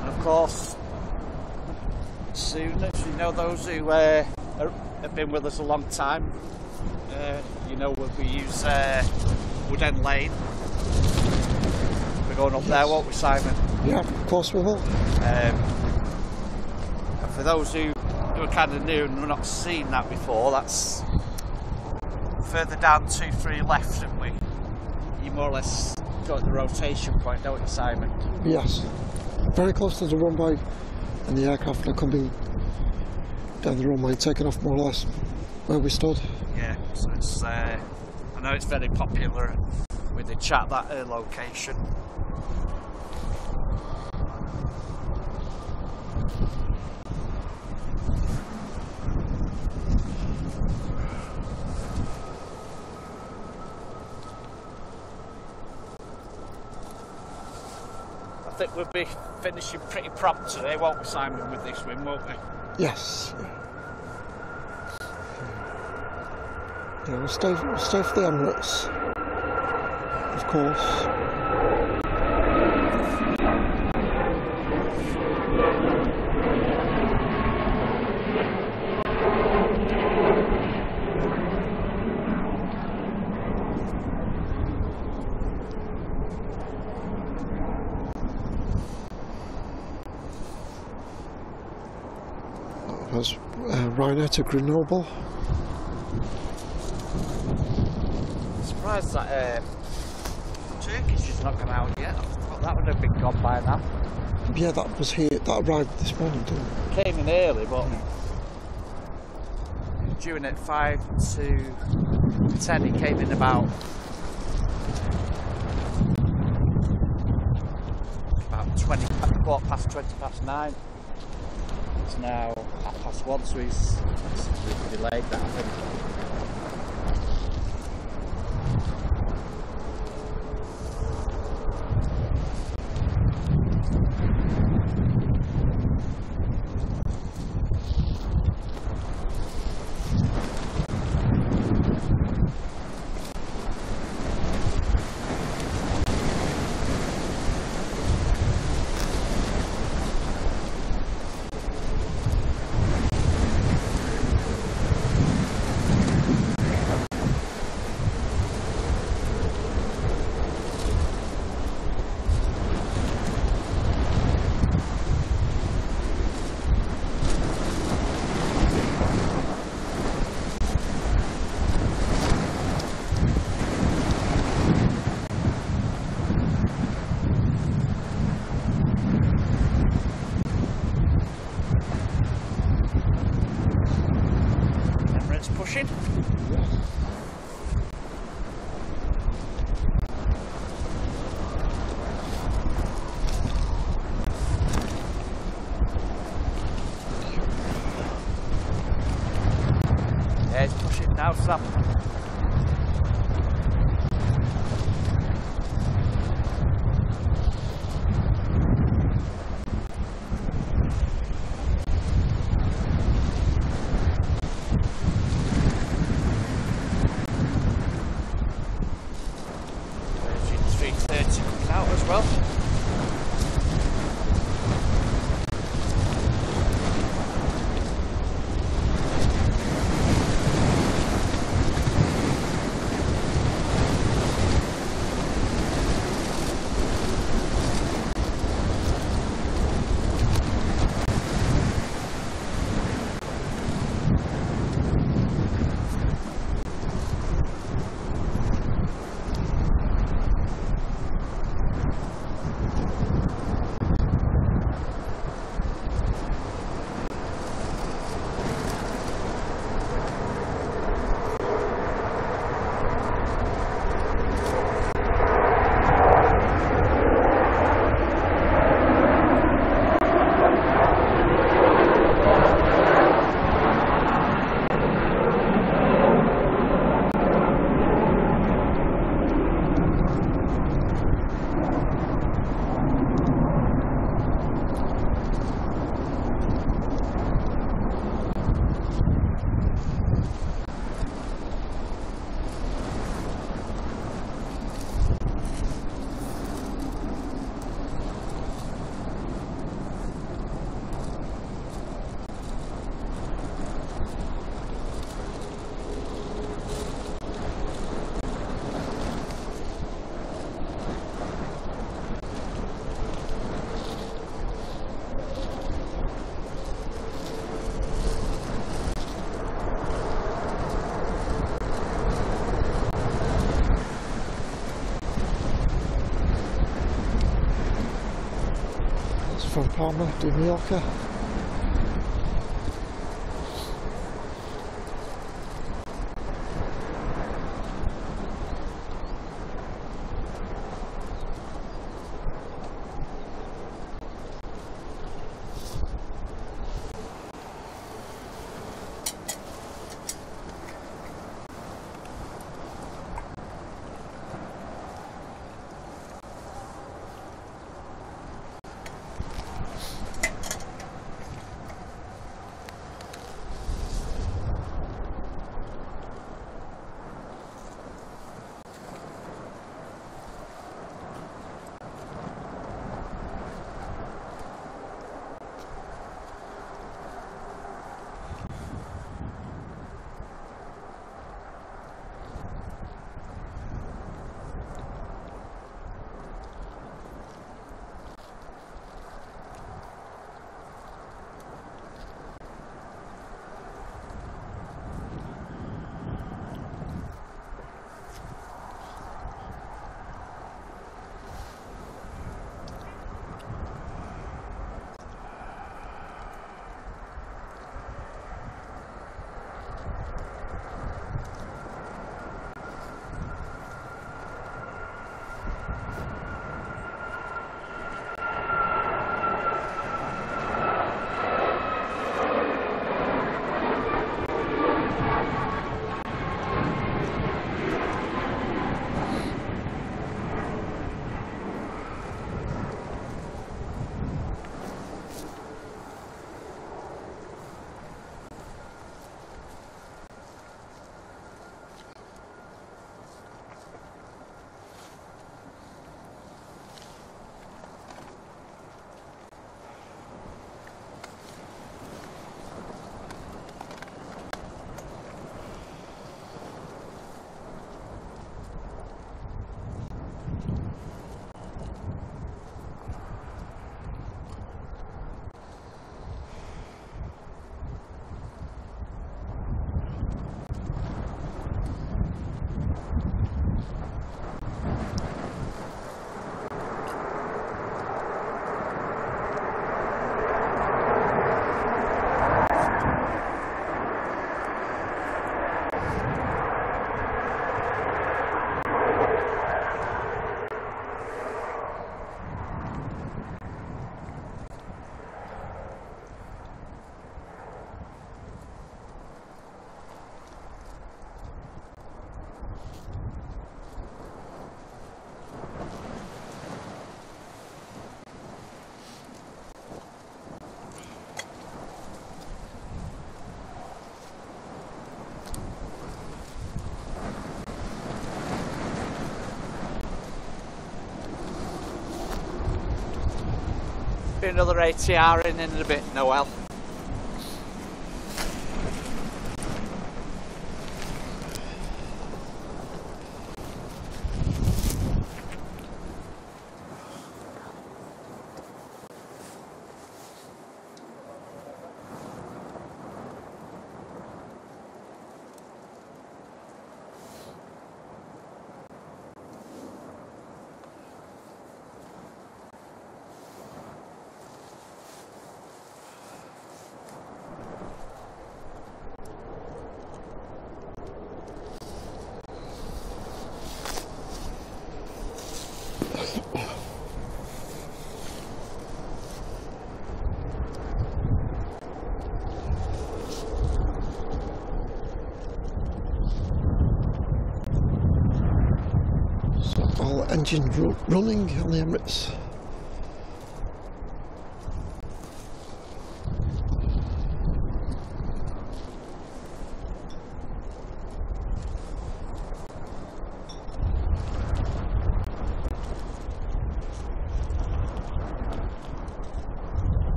And of course, soon as you know those who uh, are, have been with us a long time, uh, you know we use uh, Wood End Lane. We're going up there, Yes. won't we, Simon? Yeah, of course we will. Um, and for those who, who are kind of new and have not seen that before, that's further down two, three left, haven't we? You more or less got the rotation point, don't you, Simon? Yes. Very close to the runway, and the aircraft are coming down the runway, taking off more or less where we stood. Yeah, so it's. Uh, I know it's very popular with the chat that uh, location. I think we'll be finishing pretty prompt today, won't we, Simon, with this win, won't we? Yes. Yeah, we'll stay, we'll stay for the Emirates, of course. That was uh, Ryanair to Grenoble. I'm Surprised that uh, Turkish has not gone out yet. I thought that would have been gone by now. Yeah, that was here. That arrived this morning, didn't it? Came in early, but due in at 5 to 10. He came in about about 20, quarter past 20 past 9. It's now half past 1, so he's, he's delayed that, That's from Palma Be another ATR in in a bit, Noel. So all engine ru- running on the Emirates.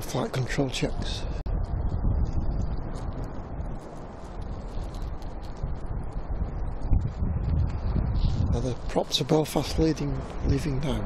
Flight control checks. Now the props of Belfast leading, leaving now.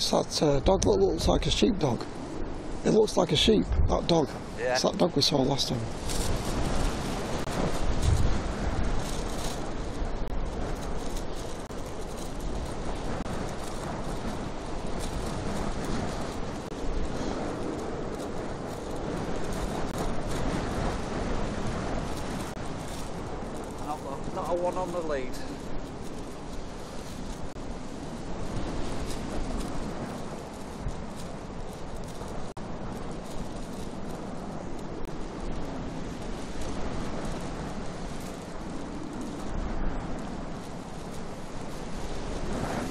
It's that uh, dog that looks like a sheepdog. It looks like a sheep, that dog. Yeah. It's that dog we saw last time. Not, not a one on the lead.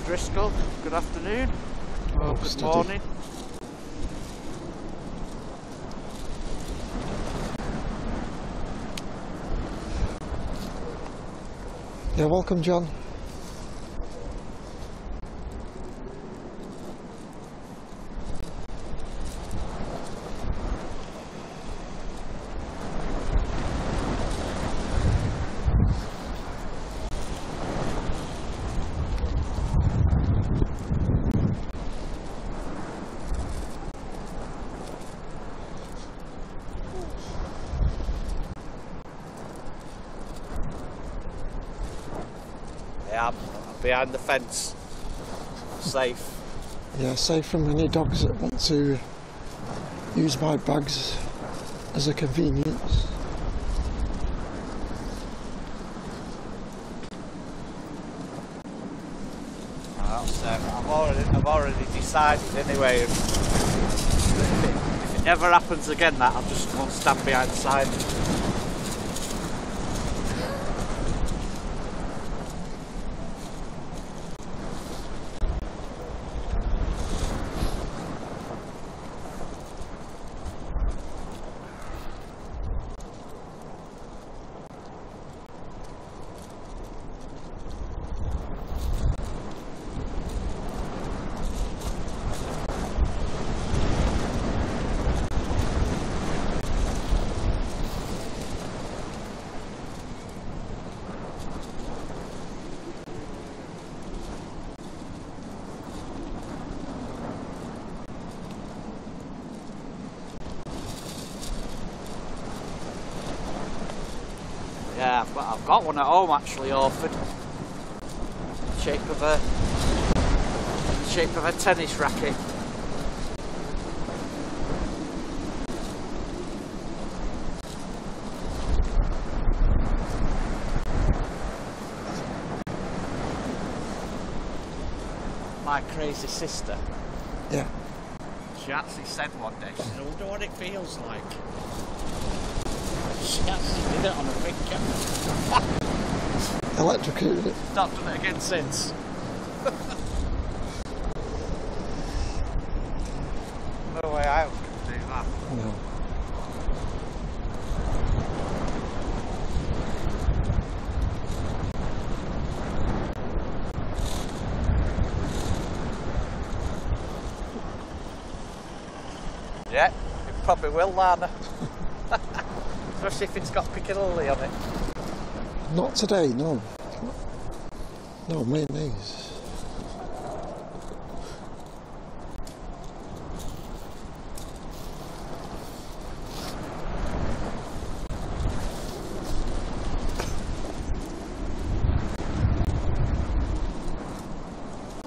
Driscoll, good afternoon. Oh, good steady. morning. Yeah, welcome, John. Behind the fence. Safe. Yeah, safe from any dogs that want to use my bags as a convenience. I've already, I've already decided anyway. If, if, it, ever happens again, that I'll just go and stand behind the sign. Yeah, I've got, I've got one at home actually, Orford. Shape of a shape of a tennis racket. My crazy sister, Yeah, she actually said one day, she said, I wonder what it feels like. She actually did it on a big camera. electrocuted it. Not done it again since. no way I was going to do that. No. Yeah, it probably will, Lana. Especially if it's got Piccadilly on it. Not today, no. No, mayonnaise.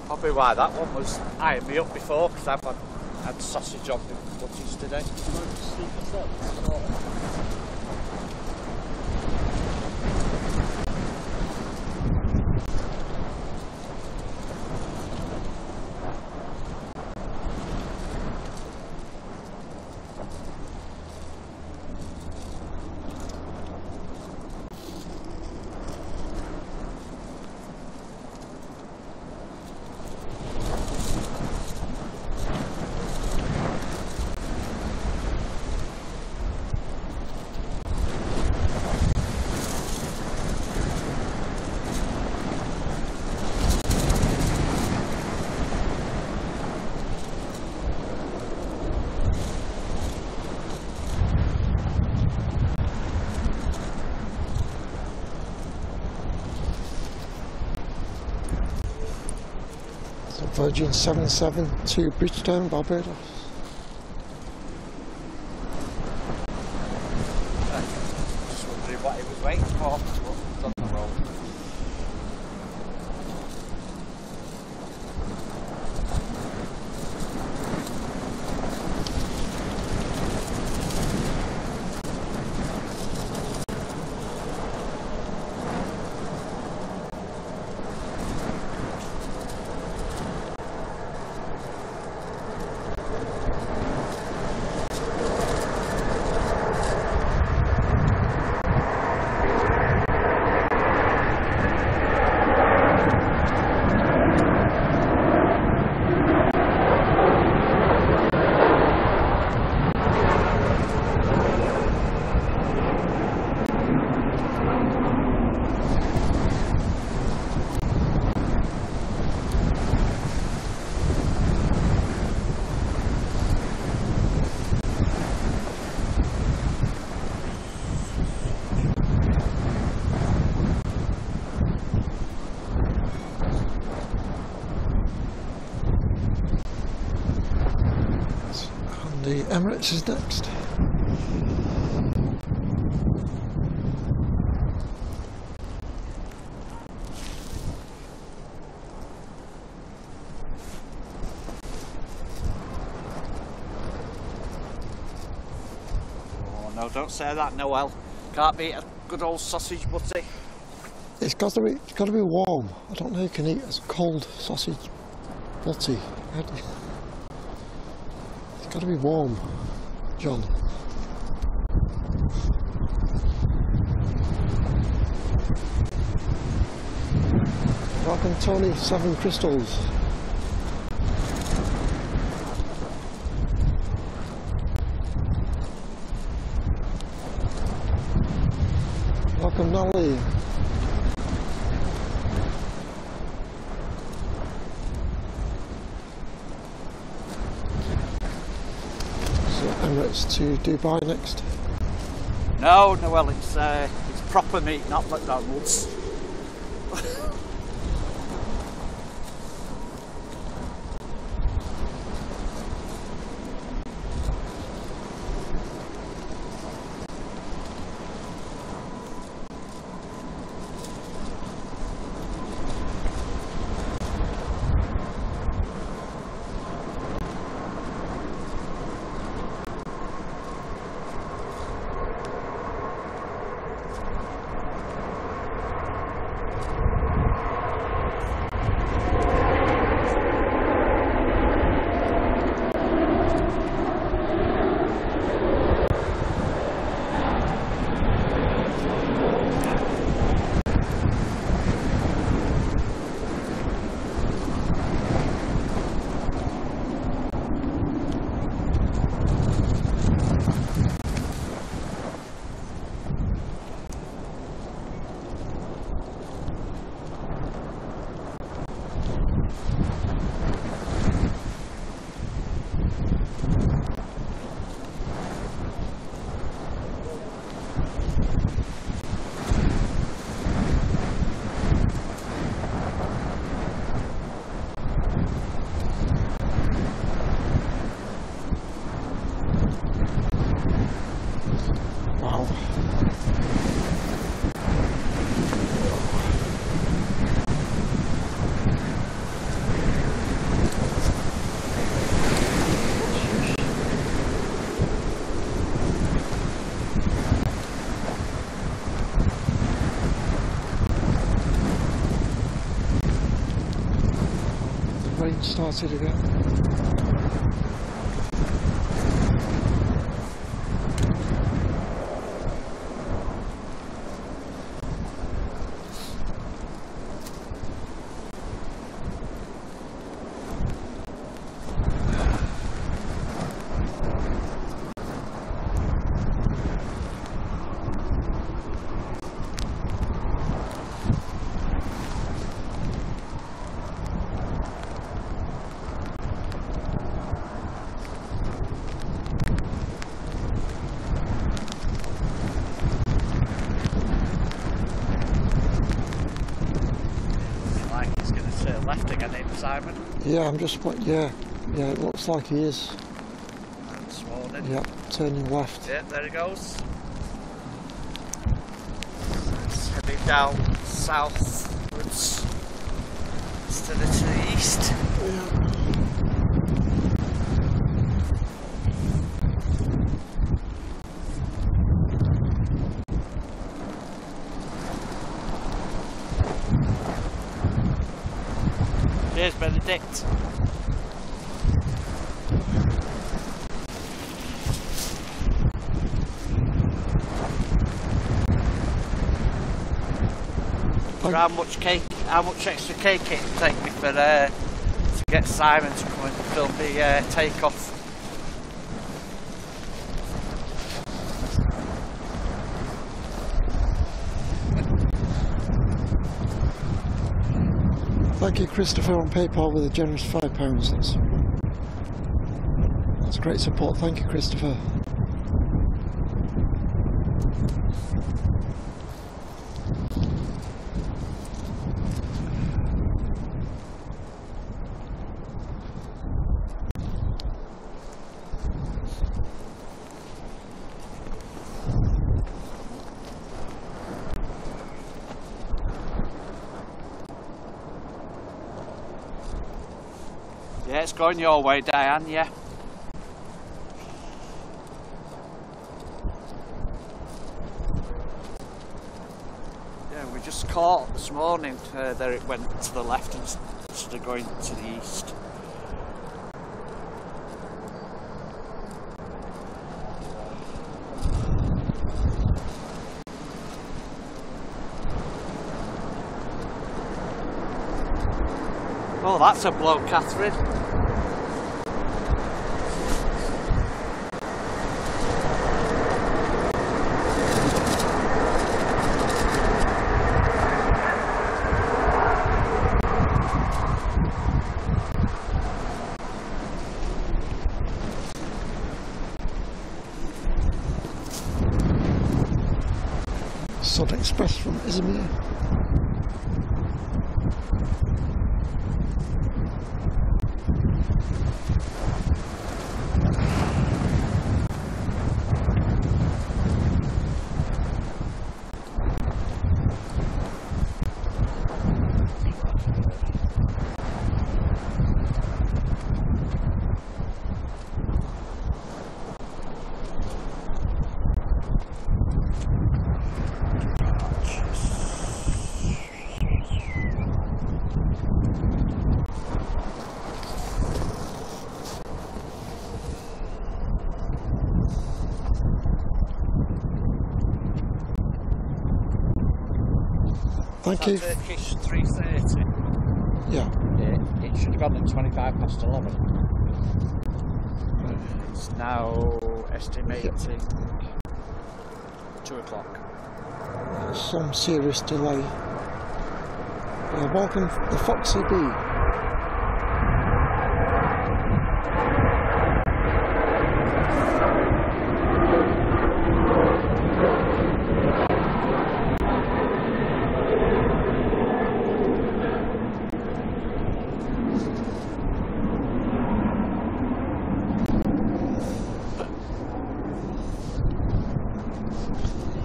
Probably why that one was eyeing me up before, because I've had, had sausage on the butties today. So Virgin 772 Bridgetown, Barbados. is next. Oh, no, don't say that, Noel. Can't be a good old sausage butty. It's got to be, it's got to be warm. I don't know you can eat as cold sausage butty. It's got to be warm. John. Welcome, Tony. Seven crystals. Welcome, Nolly. So Emirates to Dubai next. No, Noel, it's uh, it's proper meat, not McDonald's. Wow. The rain started again. Like he's going to turn left again in Simon. Yeah, I'm just. wa- Yeah, yeah. It looks like he is. This morning. Yeah, turning left. Yeah, there he goes. It's heading down southwards instead of to the east. Here's Benedict. Thank- How much cake? How much extra cake it take me for uh, to get Simon to come and film the uh, takeoff? Thank you, Christopher, on PayPal with a generous five pounds. That's that's great support. Thank you, Christopher. going your way, Diane, yeah? Yeah, we just caught this morning uh, there it went to the left instead of going to the east. Oh, that's a blow, Catherine. Turkish 330. Yeah. It, it should have gone at 25 past 11. It's now estimating 2 o'clock. Some serious delay. Uh, welcome the Foxy Bee.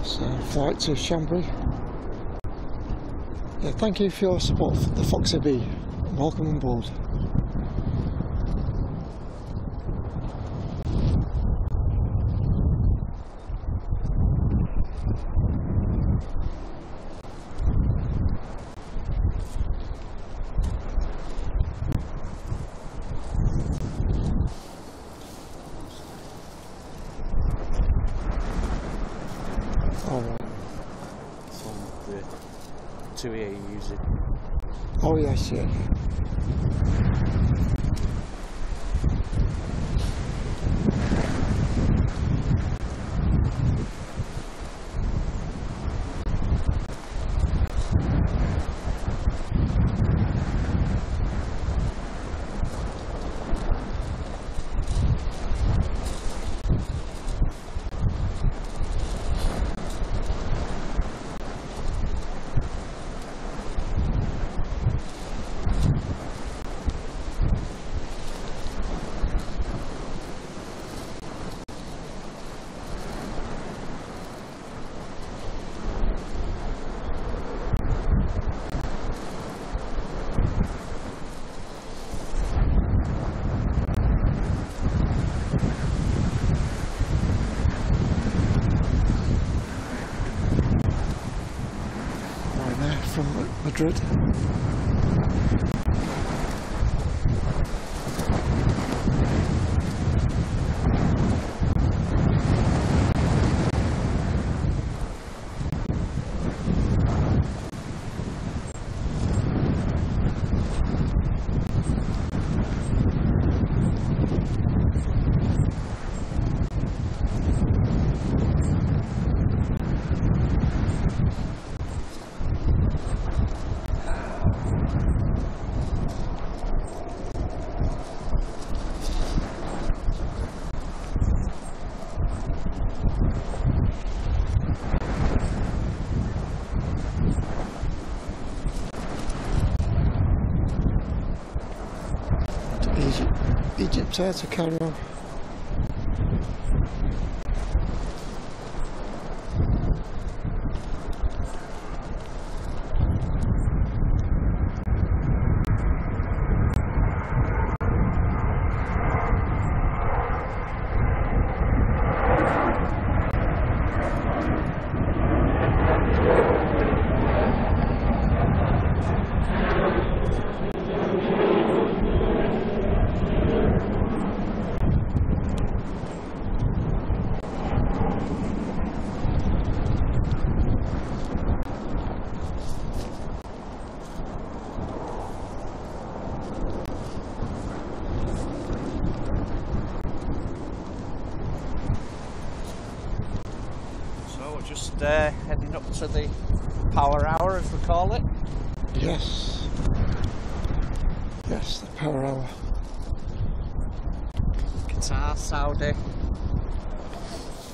So, flight Yeah, thank you for your support for the Foxy Bee. Welcome on board. Air to Cairo. just Saudi,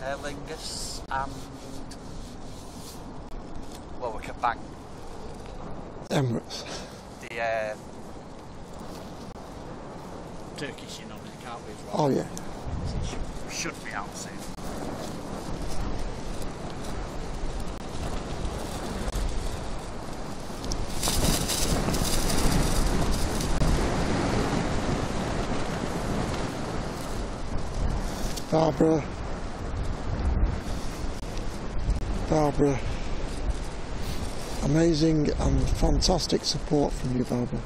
Aer Lingus, and well, we can bank Emirates. the uh, Turkish in on it, can't we? As well? Oh yeah. It should, should be out soon. Barbara. Barbara. Amazing and fantastic support from you, Barbara.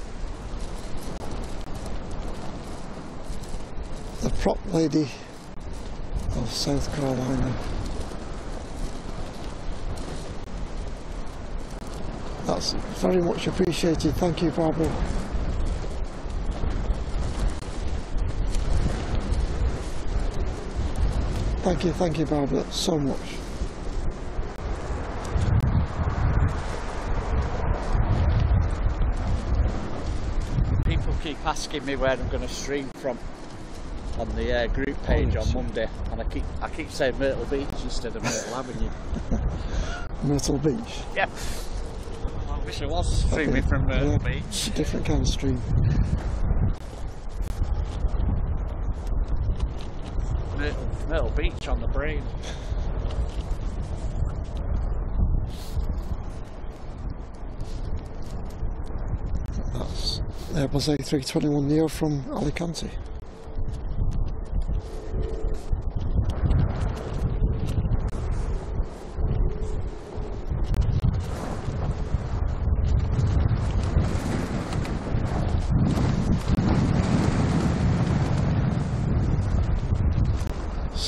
The prop lady of South Carolina. That's very much appreciated. Thank you, Barbara. Thank you, thank you, Barbara, so much. People keep asking me where I'm going to stream from on the uh, group page yes. on Monday, and I keep I keep saying Myrtle Beach instead of Myrtle Avenue. Myrtle Beach. Yeah. I wish I was streaming from Myrtle Yeah, Beach. A different kind of stream. Myrtle, Myrtle Beach on the brain. That's Airbus A321 Neo from Alicante.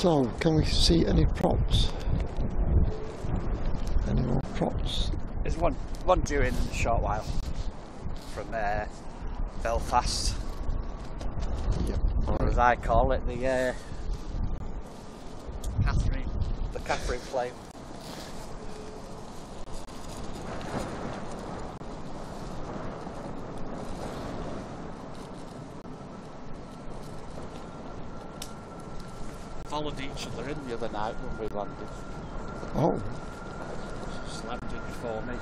So, can we see any props? Any more props? There's one one due in a short while from uh, Belfast, Yep. or as I call it, the uh, Catherine, the Catherine Flame. In the other night when we landed. Oh, Slammed in before me.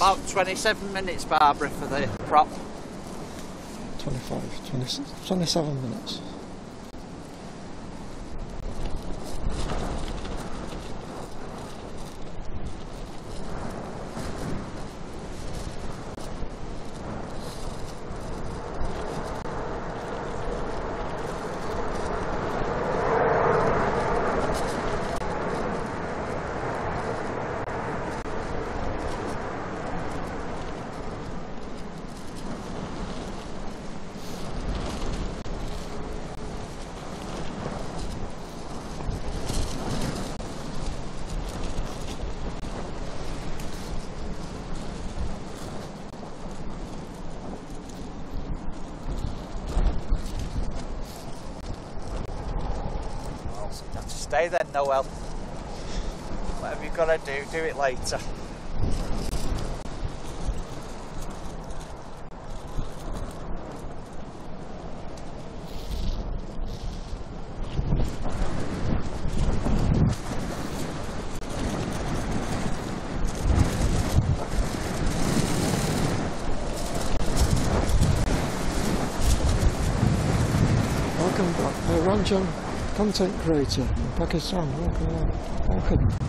About 27 minutes, Barbara, for the prop. 25, 27 minutes. Do it later. Welcome back, uh, Ranjan, content creator in Pakistan. Welcome, welcome.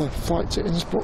of a flight to Innsbruck.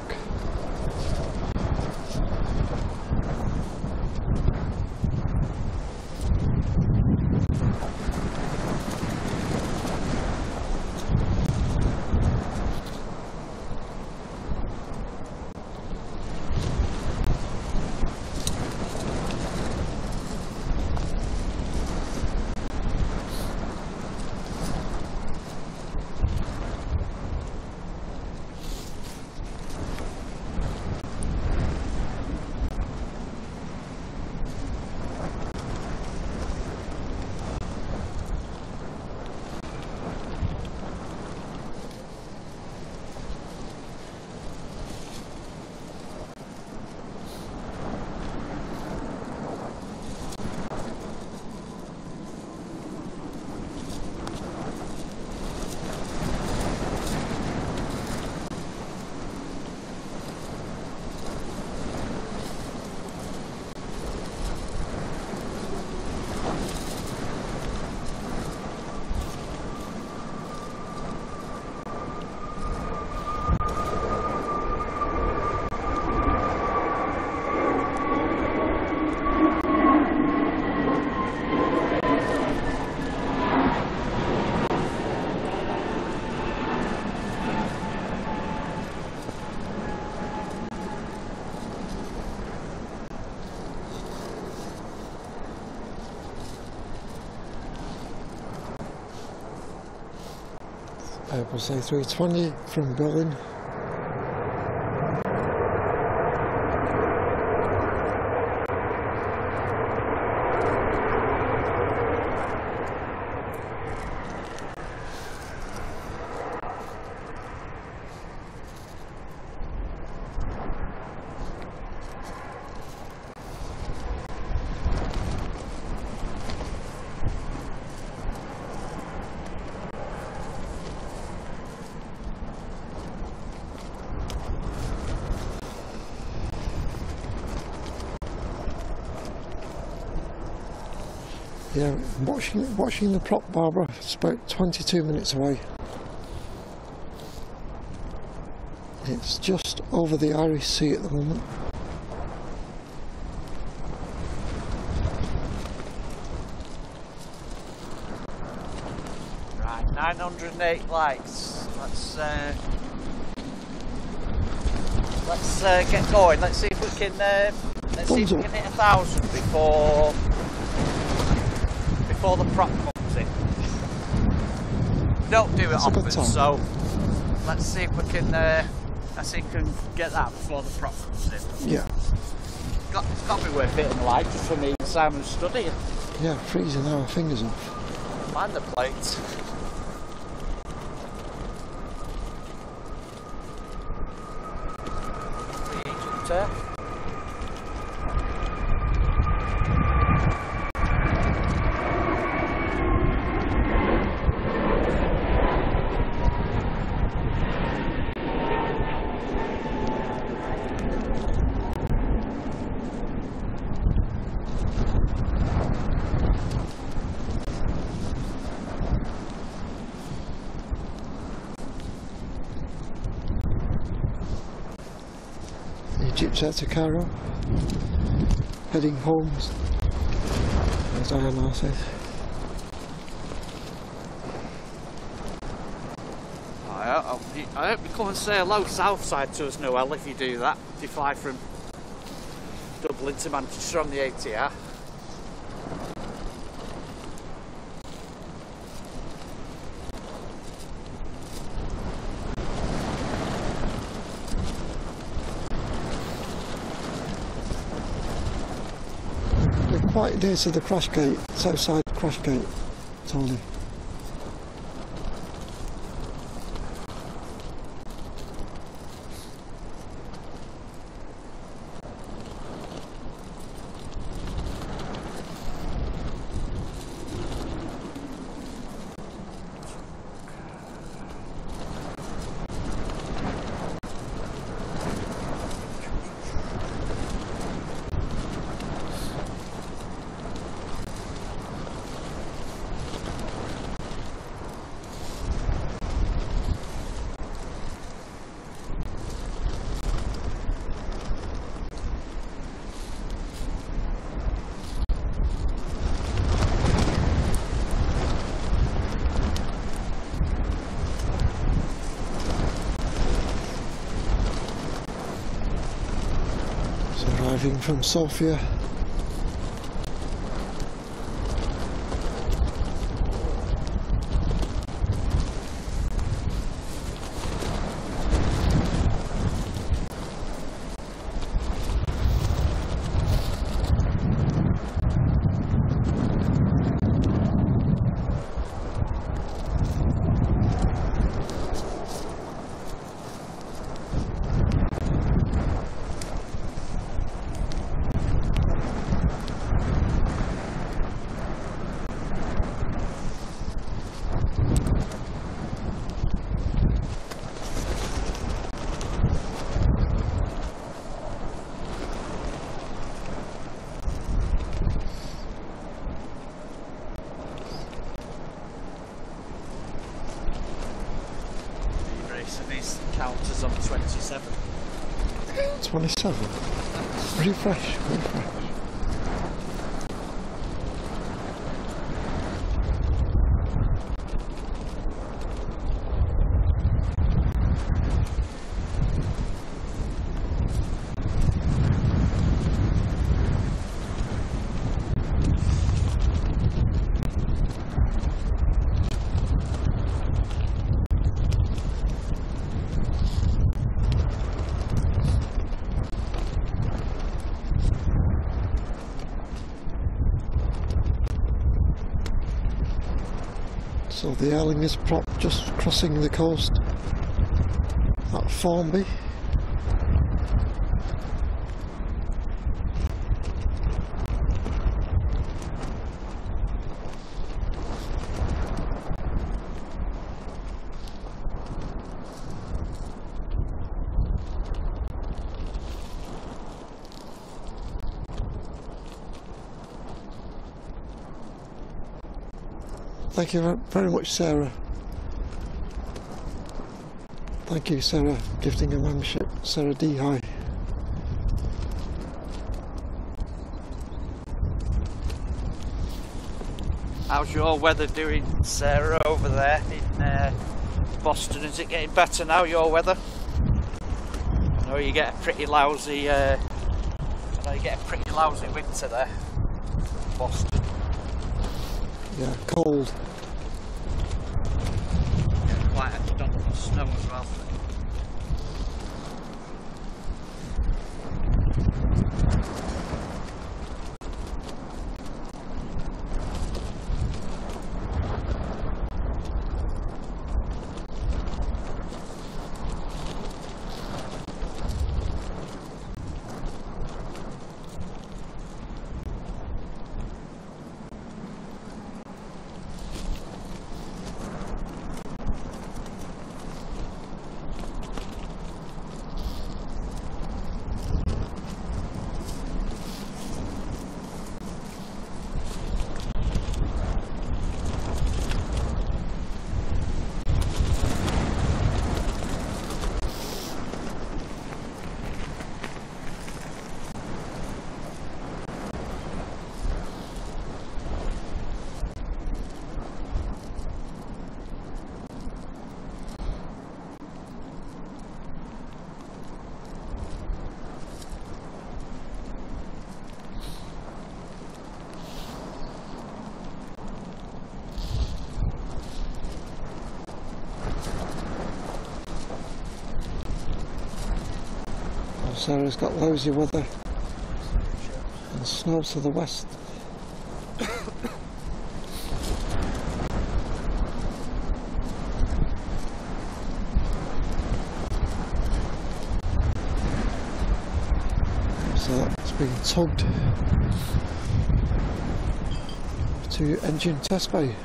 Airbus A320 from Berlin. Yeah, watching watching the prop, Barbara. It's about 22 minutes away. It's just over the Irish Sea at the moment. Right, 908 likes. Let's uh, let's uh, get going. Let's see if we can uh, let's see if we can hit a thousand before before the prop comes in. We don't do it That's often, so let's see if we can. Uh, let's see if we can get that before the prop comes in. Yeah, Got, it's got to be worth hitting the like just for me and Simon study. yeah, freezing our fingers off. Mind the plates. The agent, uh, Cairo, heading home, as Diana says. I, I, I hope you come and say hello Southside to us, Noel, if you do that. If you fly from Dublin to Manchester on the ATR. Near to the crash gate, south side crash gate, Tony. Driving from Sofia. Racing these counters on 27. 27. Refresh, refresh. So the Aer Lingus prop just crossing the coast at Formby. Thank you very much, Sarah. Thank you, Sarah, gifting a membership. Sarah D. Hi. How's your weather doing, Sarah, over there in uh, Boston? Is it getting better now, your weather? I know you get a pretty lousy, uh, I know you get a pretty lousy winter there, Boston. Yeah, cold. Quite a dump of snow as well. Oh, Sarah's uh, got lousy weather and snow to the west. so that's being tugged to engine test bay.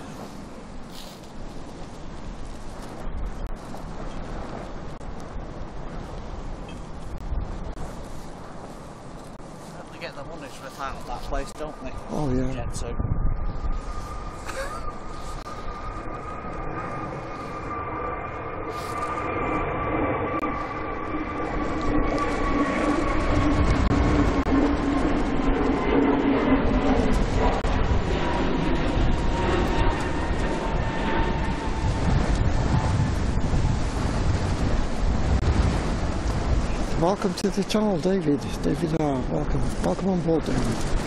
Welcome to the channel, David. David R. Welcome, welcome on board, David.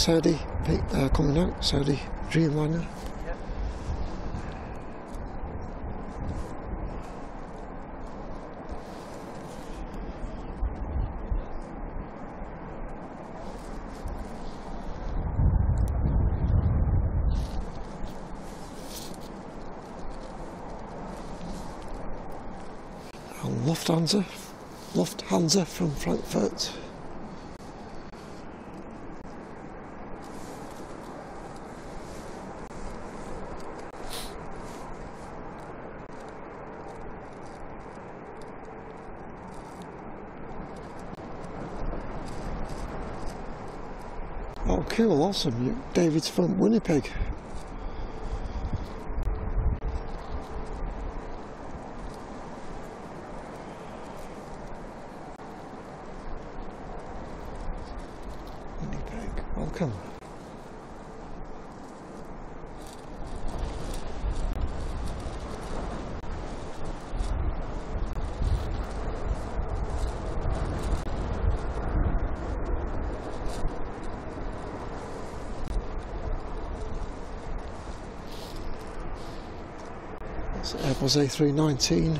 Saudi uh, coming out, Saudi Dreamliner. Yep. And Lufthansa, Lufthansa from Frankfurt. Awesome. David's from. Winnipeg, welcome. Airbus A319.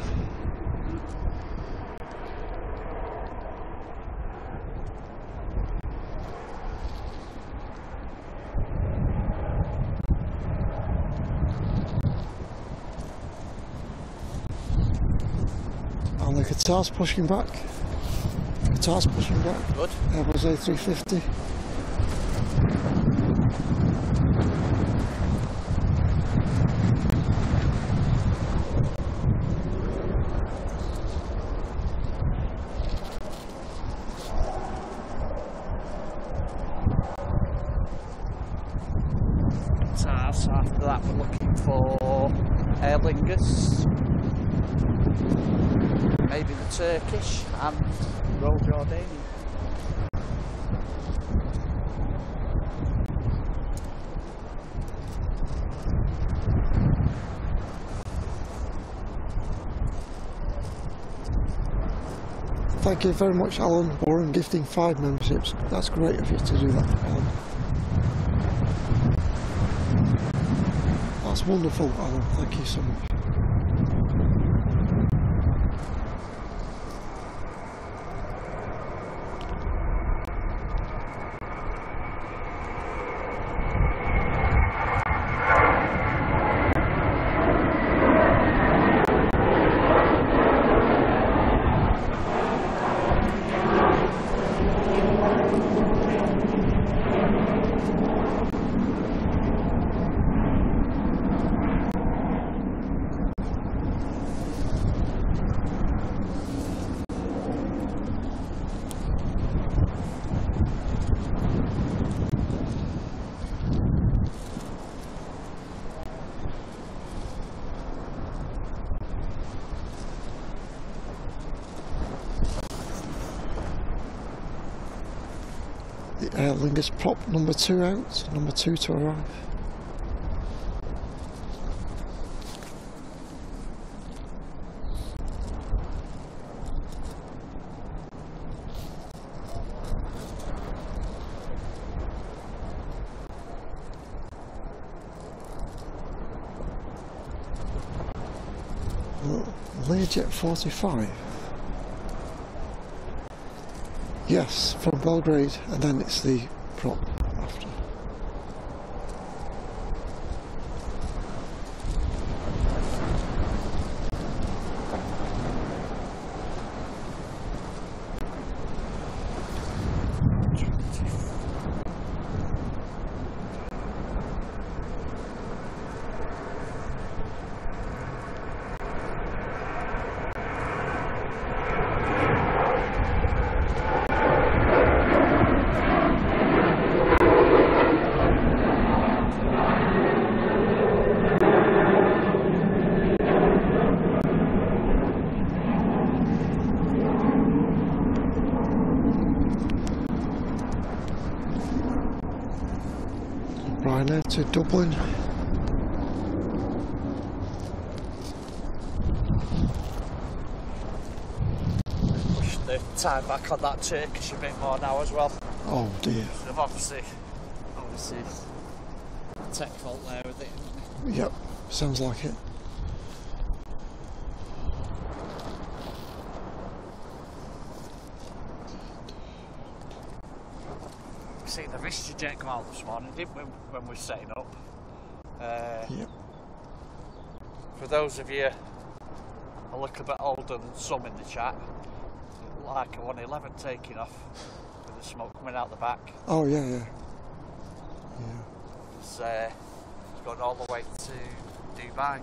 And the Qatar's pushing back. Qatar's pushing back. Good. Airbus A350. TARS. After that, we're looking for Aer Lingus, maybe the Turkish, and Royal Jordanian. Thank you very much, Alan Warren, gifting five memberships. That's great of you to do that, Alan. That's wonderful, Alan. Thank you so much. Lingus prop number two out, number two to arrive. Learjet 45. Yes, from Belgrade, and then it's the prop after. Ryanair to Dublin. Push the time back on that Turkish a bit more now as well. Oh dear. They've obviously, obviously, tech fault there with it. Yep, sounds like it. See, the the VistaJet come out this morning, didn't we, when we were setting up? Uh, Yep. for those of you a little bit older than some in the chat, like a 111 taking off with the smoke coming out the back. Oh yeah, yeah. Yeah. It's, uh, it's gone all the way to Dubai.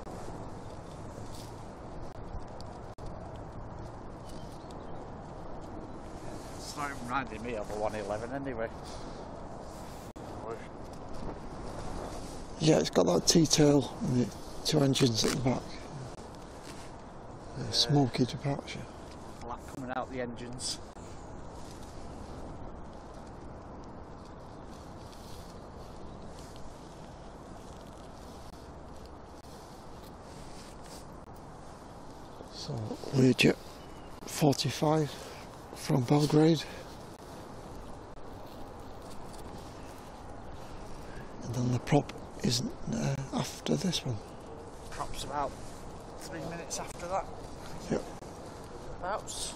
It's not even reminding me of a 111 anyway. Yeah, it's got that T-tail and the two engines at the back. A smoky departure. Out the engines. So Learjet 45 from Belgrade. And then the prop isn't uh, after this one. Props about three minutes after that. Yep. About.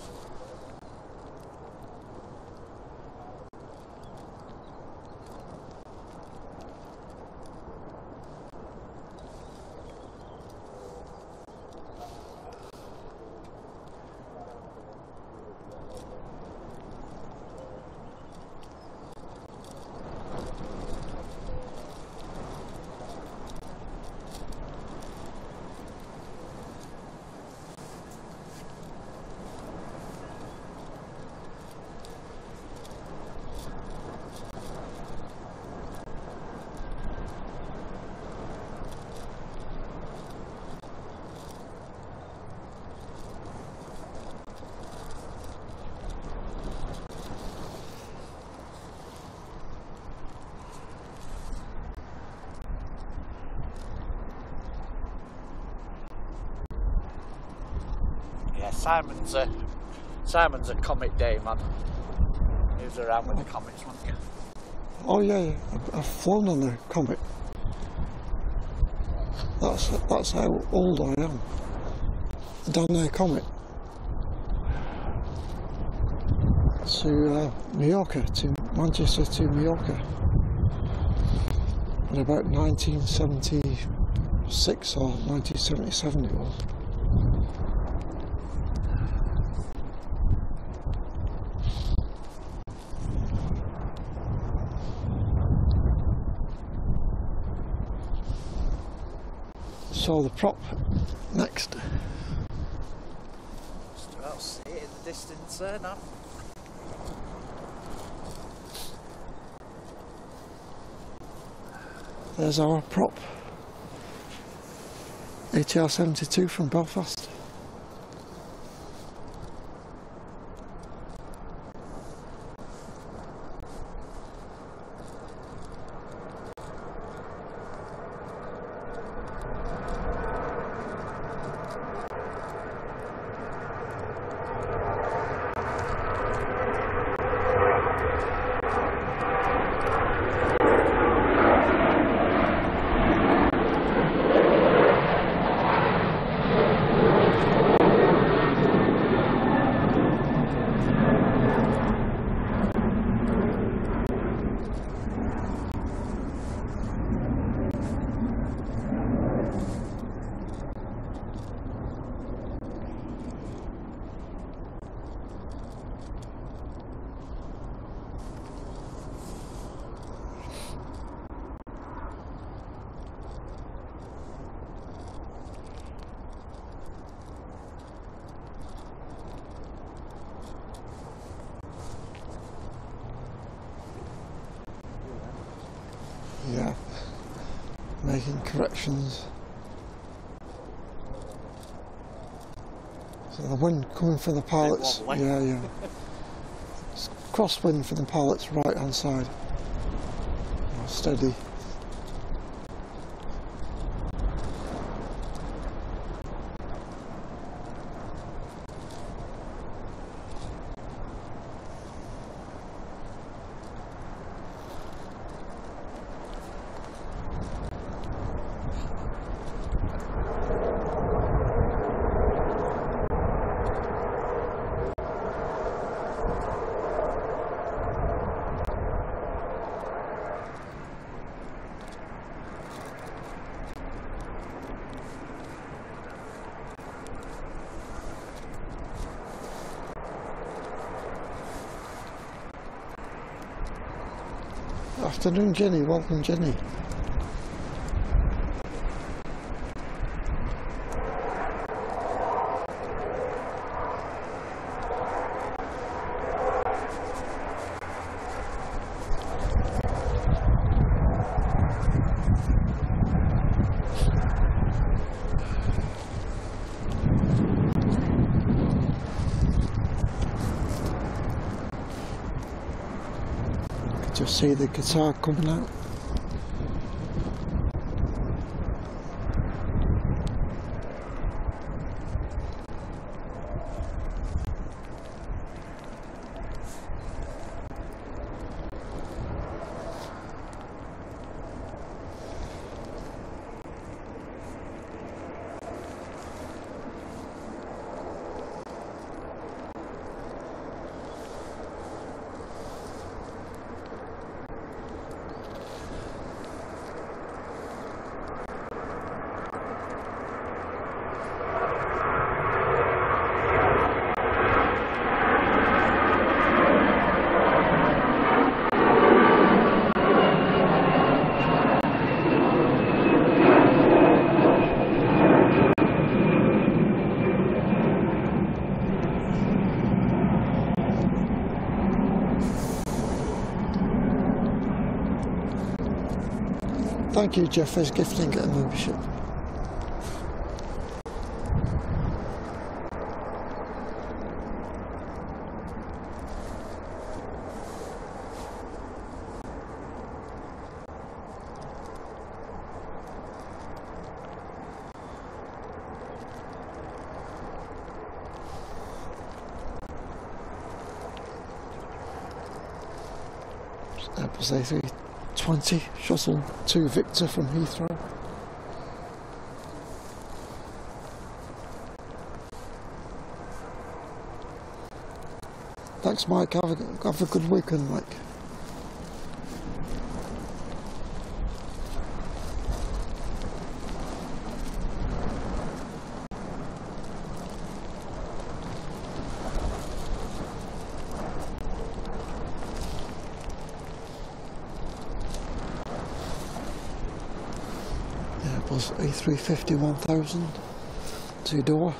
Yeah, Simon's a Simon's a comic day man. He was around with the Comets, wasn't he? Oh yeah, yeah. I've, flown on the Comet. That's that's how old I am. Down there Comet. To uh, Mallorca, to Manchester to Mallorca. In about 1976 or 1977 it was. So the prop next. Just about see it in the distance there now. There's our prop. ATR 72 from Belfast. Yeah. Making corrections. So the from the pilots. Yeah, yeah. It's crosswind for the pilot's right hand side. Steady. Afternoon, Jenny. Welcome, Jenny. Just see the Qatar coming out. Thank you, Jeff, for gifting a membership. Airbus A320 shuttle to Victor from Heathrow. Thanks, Mike. Have a, have a good weekend, Mike. Airbus A350 1000 two door.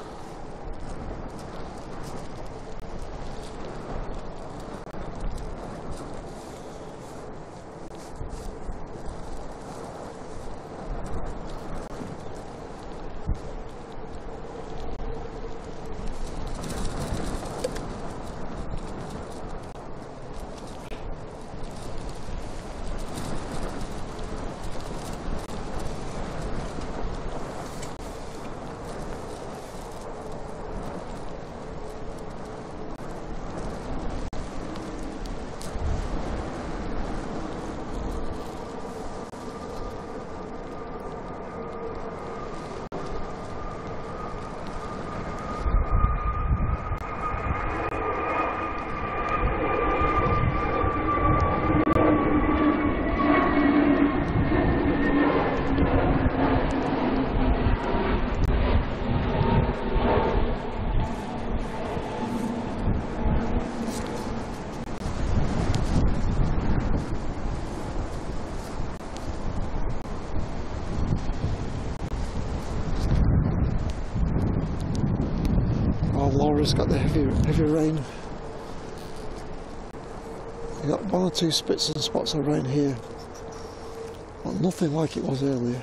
Oh, Laura's got the heavy, heavy rain. You got one or two spits and spots around here. but nothing like it was earlier.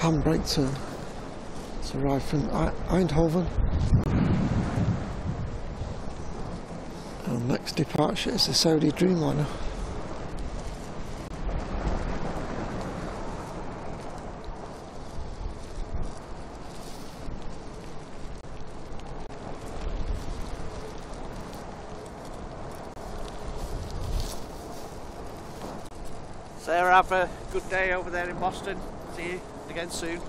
Handbrake turn. It's arrived from Eindhoven. And next departure is the Saudi Dreamliner. Sarah, have a good day over there in Boston. See you again soon.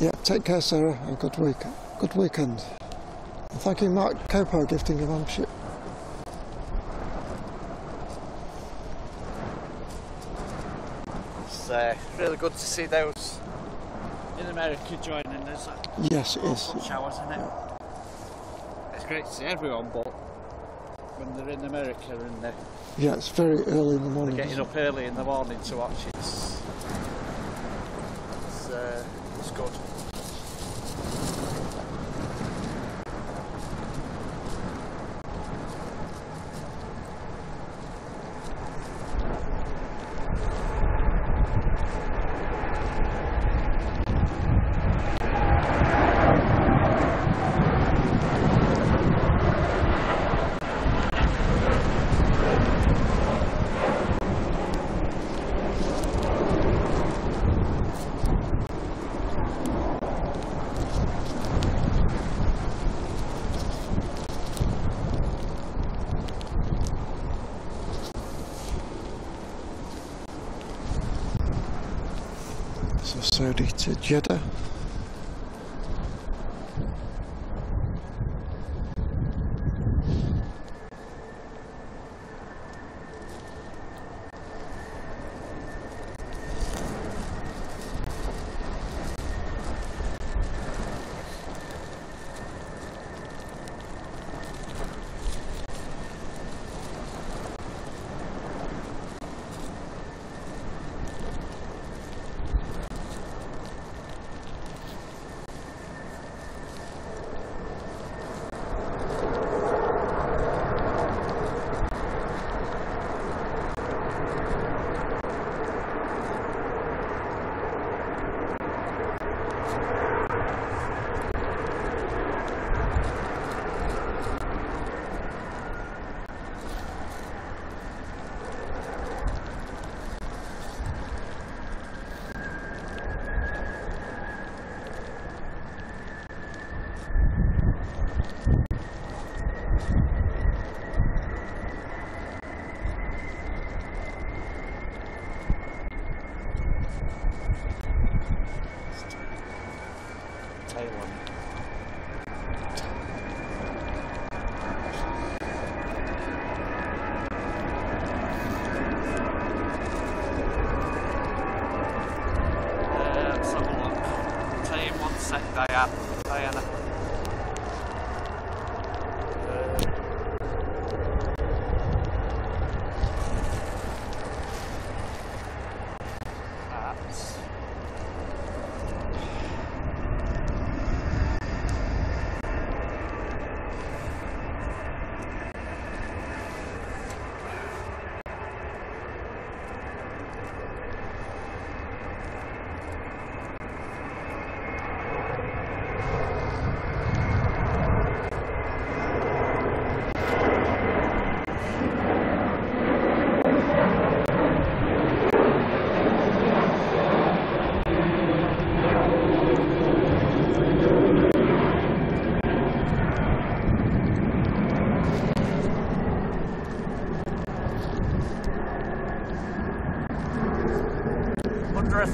Yeah, take care, Sarah. Have a good week. Good weekend. And thank you, Mark Copo, gifting a membership. It's uh, really good to see those in America joining us. Yes, it is. Rush hours, isn't it? It's great to see everyone, but when they're in America and they're Yeah, it's very early in the morning. getting up early in the morning to watch it, it's, it's, uh, it's good. So Saudi to Jeddah.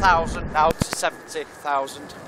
Thousand now to seventy thousand.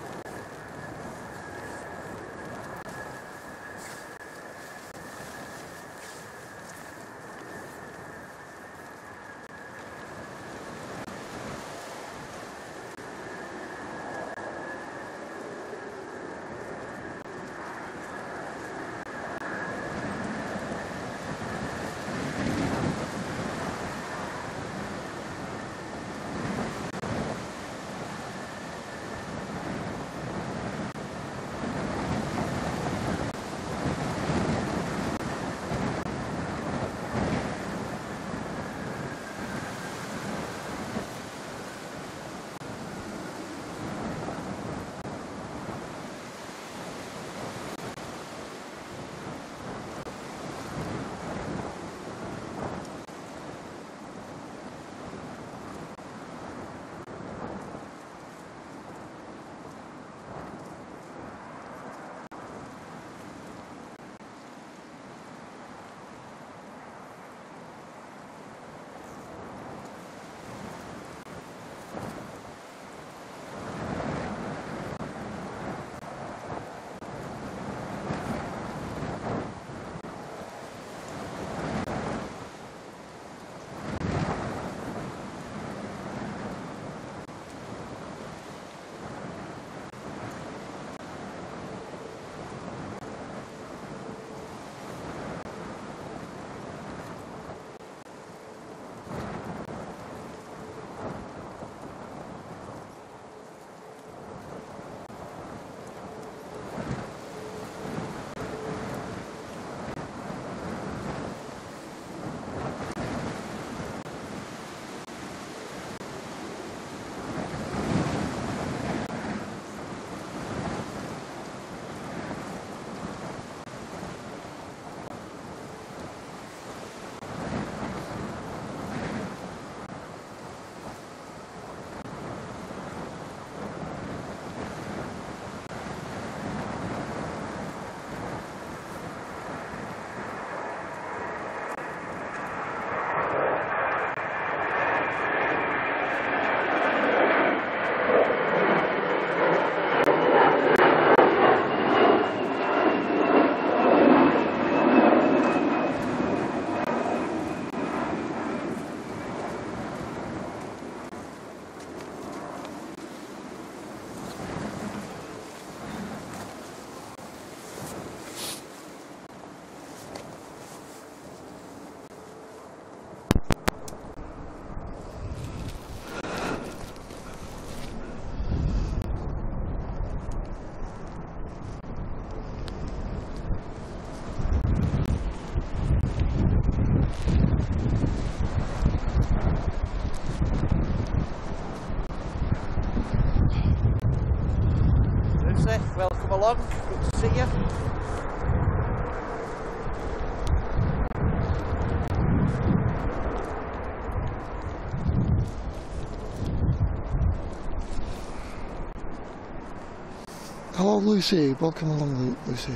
Lucy. Welcome along, Lucy.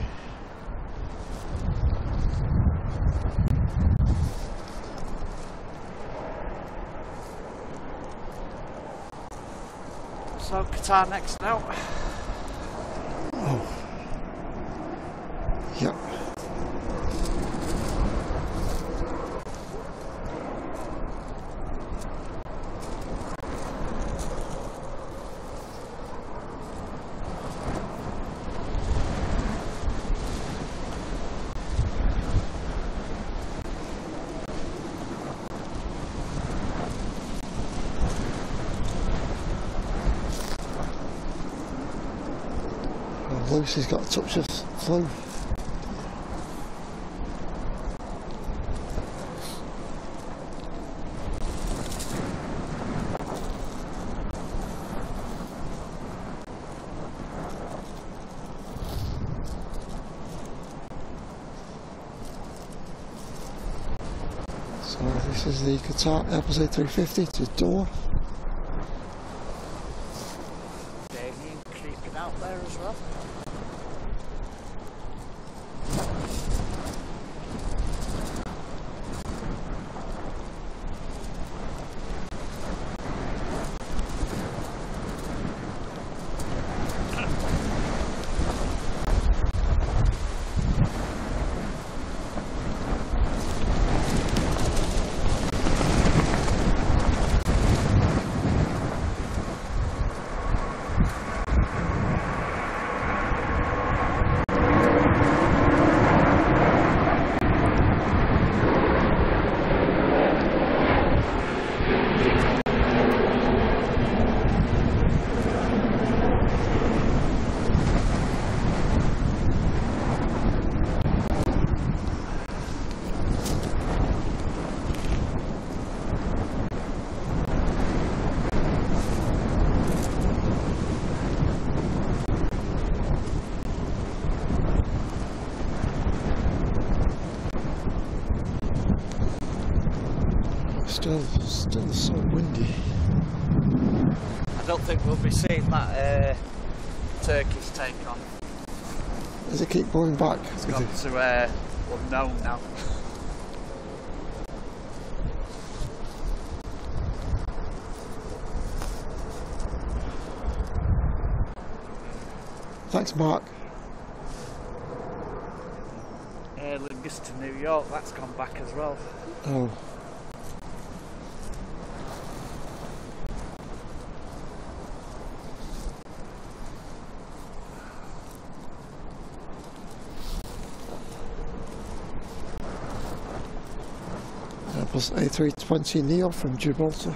So Qatar next now. Yep. Lucy's got a touch of flu. So this is the Qatar Airbus A350 to Doha. Damien creeping out there as well. Still, still so windy. I don't think we'll be seeing that uh, Turkish take on. Does it keep going back? It's with gone to uh, unknown now. Thanks, Mark. Aer Lingus to New York, that's gone back as well. Oh, Airbus A320 Neo from Gibraltar.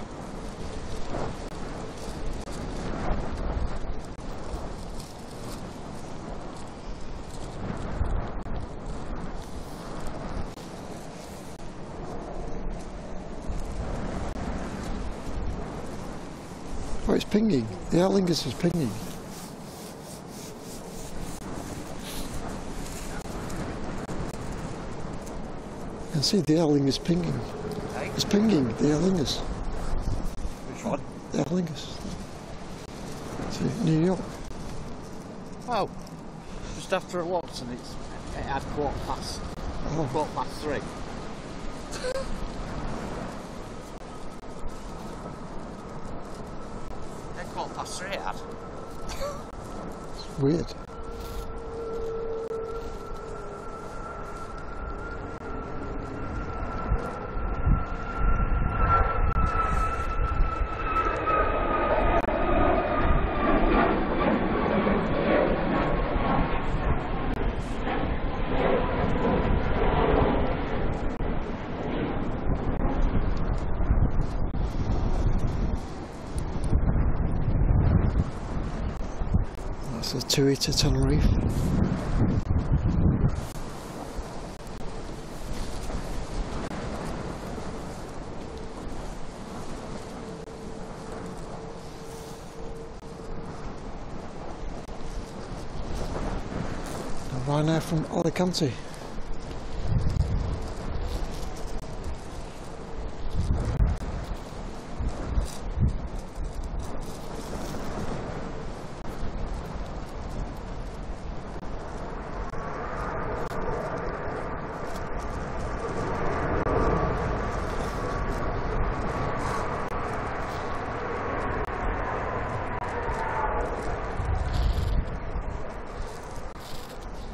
Oh, it's pinging. The Aer Lingus is pinging. You can see the Aer Lingus pinging. Hey? It's pinging, the Aer Lingus. Which one? The Aer Lingus. To New York. Oh, just after a looked and it's, it had quarter past, Oh, quarter past three. Yeah, quarter past three it had. weird. That's a TUI to Tenerife. Ryanair from Alicante.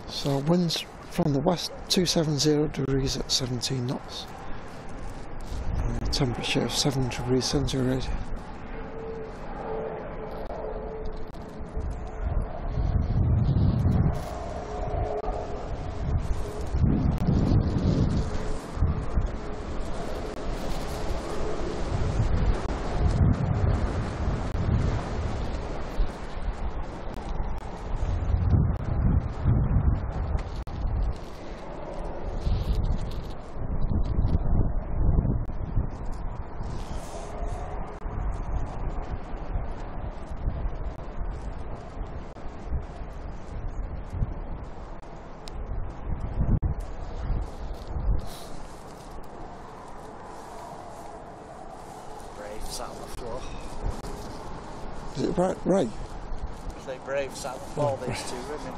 So winds from the west 270 degrees at 17 knots. And a temperature of 7 degrees centigrade. Braves out on the floor. Is it right? Right. I think Braves out on the these two women.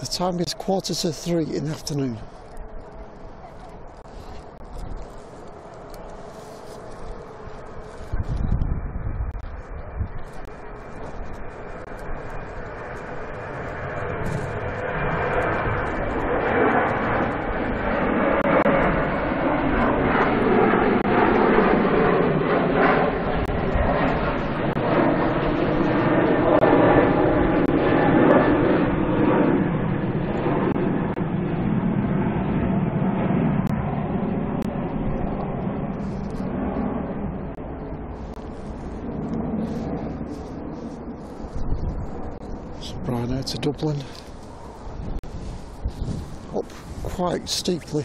The time is quarter to three in the afternoon. So Ryanair to Dublin. Up quite steeply.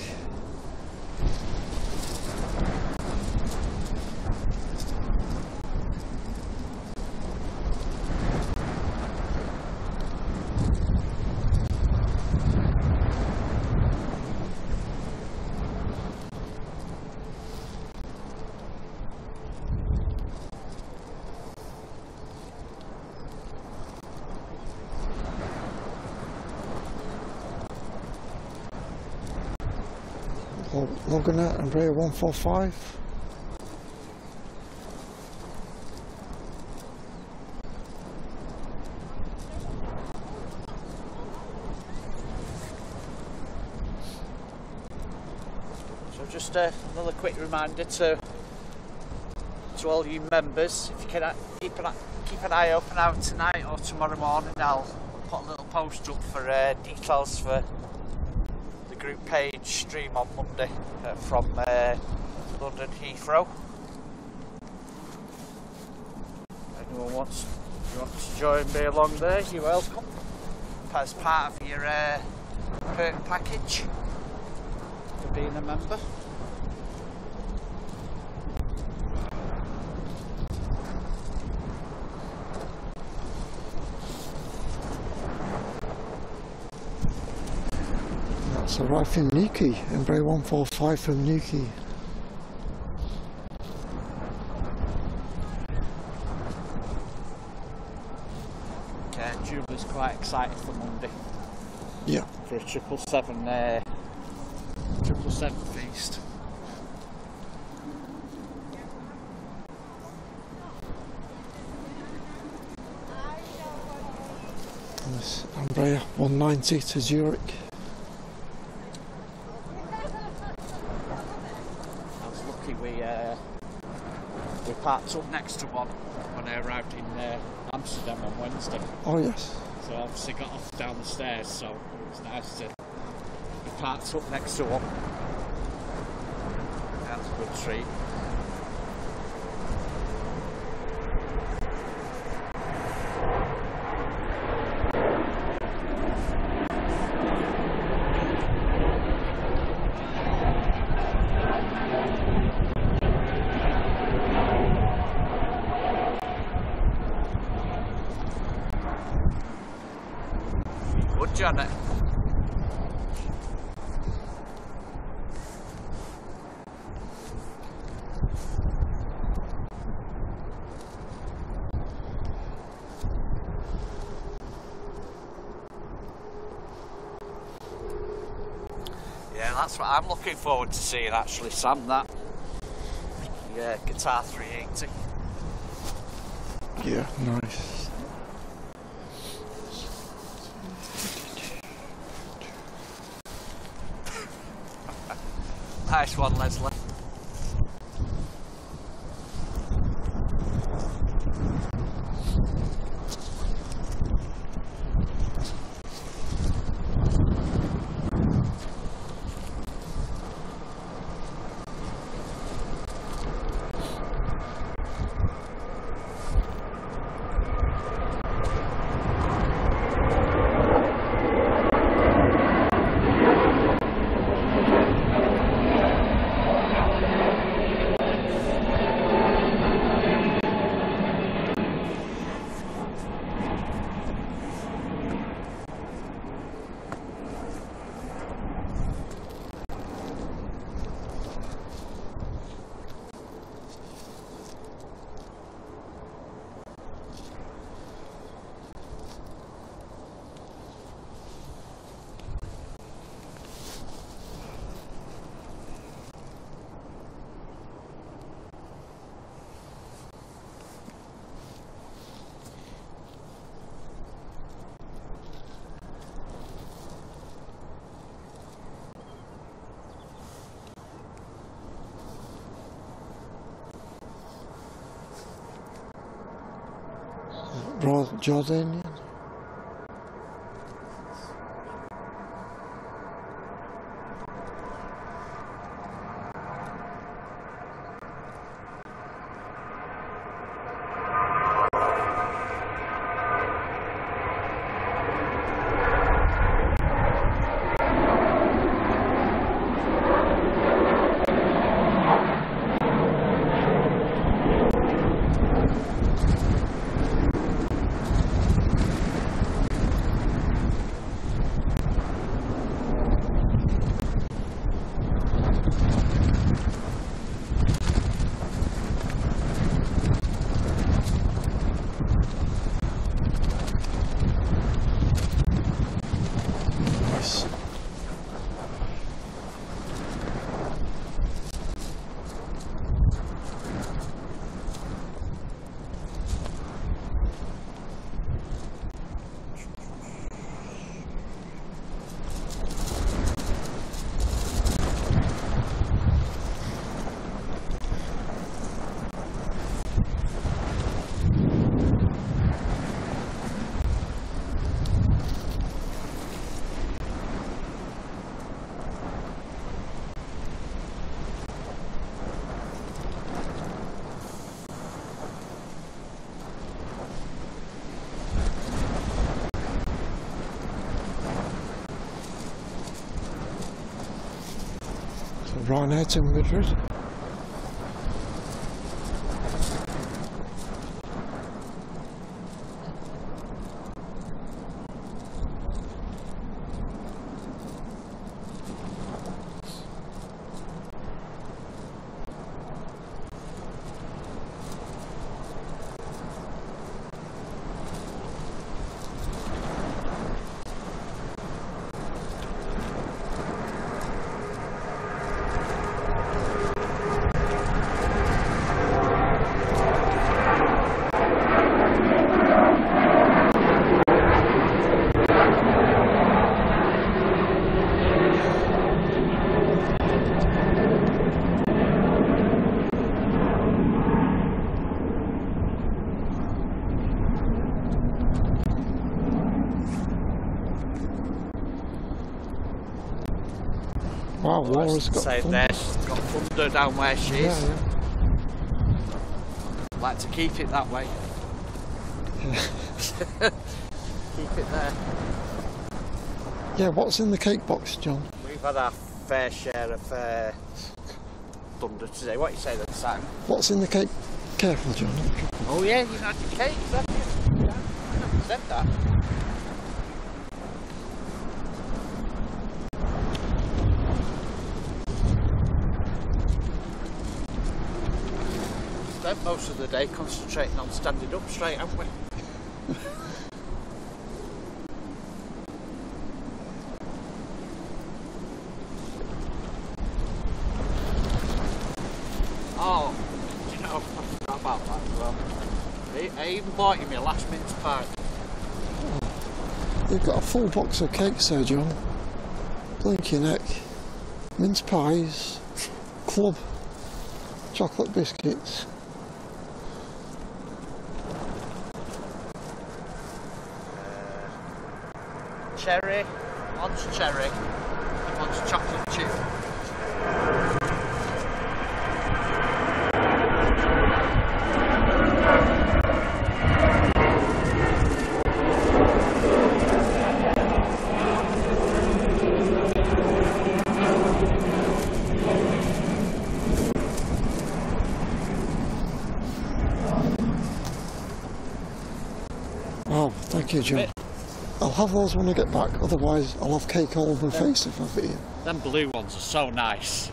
Embraer 145. So just uh, another quick reminder to to all you members, if you can uh, keep an, keep an eye open out tonight or tomorrow morning, I'll put a little post up for uh, details for group page stream on Monday uh, from uh, London Heathrow. Anyone wants you want to join me along there, you're welcome. As part of your uh, perk package for being a member. That's arrived from Newquay. Embraer 145 from Newquay. Uh, Julie's quite excited for Monday Yeah. for a triple seven, uh, triple seven feast. Embraer 190 to Zurich. I was lucky we uh, up next to one when I arrived in uh, Amsterdam on Wednesday. Oh yes. So I obviously got off down the stairs, so it was nice to be parked up next to one. That's a good treat. Good, Janet. Yeah, that's what I'm looking forward to seeing actually, Sam. That Yeah, Qatar 380. Yeah, nice one, Leslie. Royal Jordanian. Nice. So right Laura's got Saying fun. there, she's got thunder down where she is. yeah. Like to keep it that way. keep it there. Yeah, what's in the cake box, John? We've had our fair share of uh, thunder today. What you say then, Sam? What's in the cake? Careful, John. Oh yeah, you had your cake, you? Yeah, I never said that. The day concentrating on standing up straight, haven't we? oh, you know, I forgot about that as well. I, even bought you my last mince pie. You've got a full box of cakes there, John. Blinky neck, mince pies, club, chocolate biscuits. Cherry, one's cherry, and one's chocolate chip. Oh, thank you, John. Have those when I get back, otherwise I'll have cake all over my face if I've eaten. Them blue ones are so nice.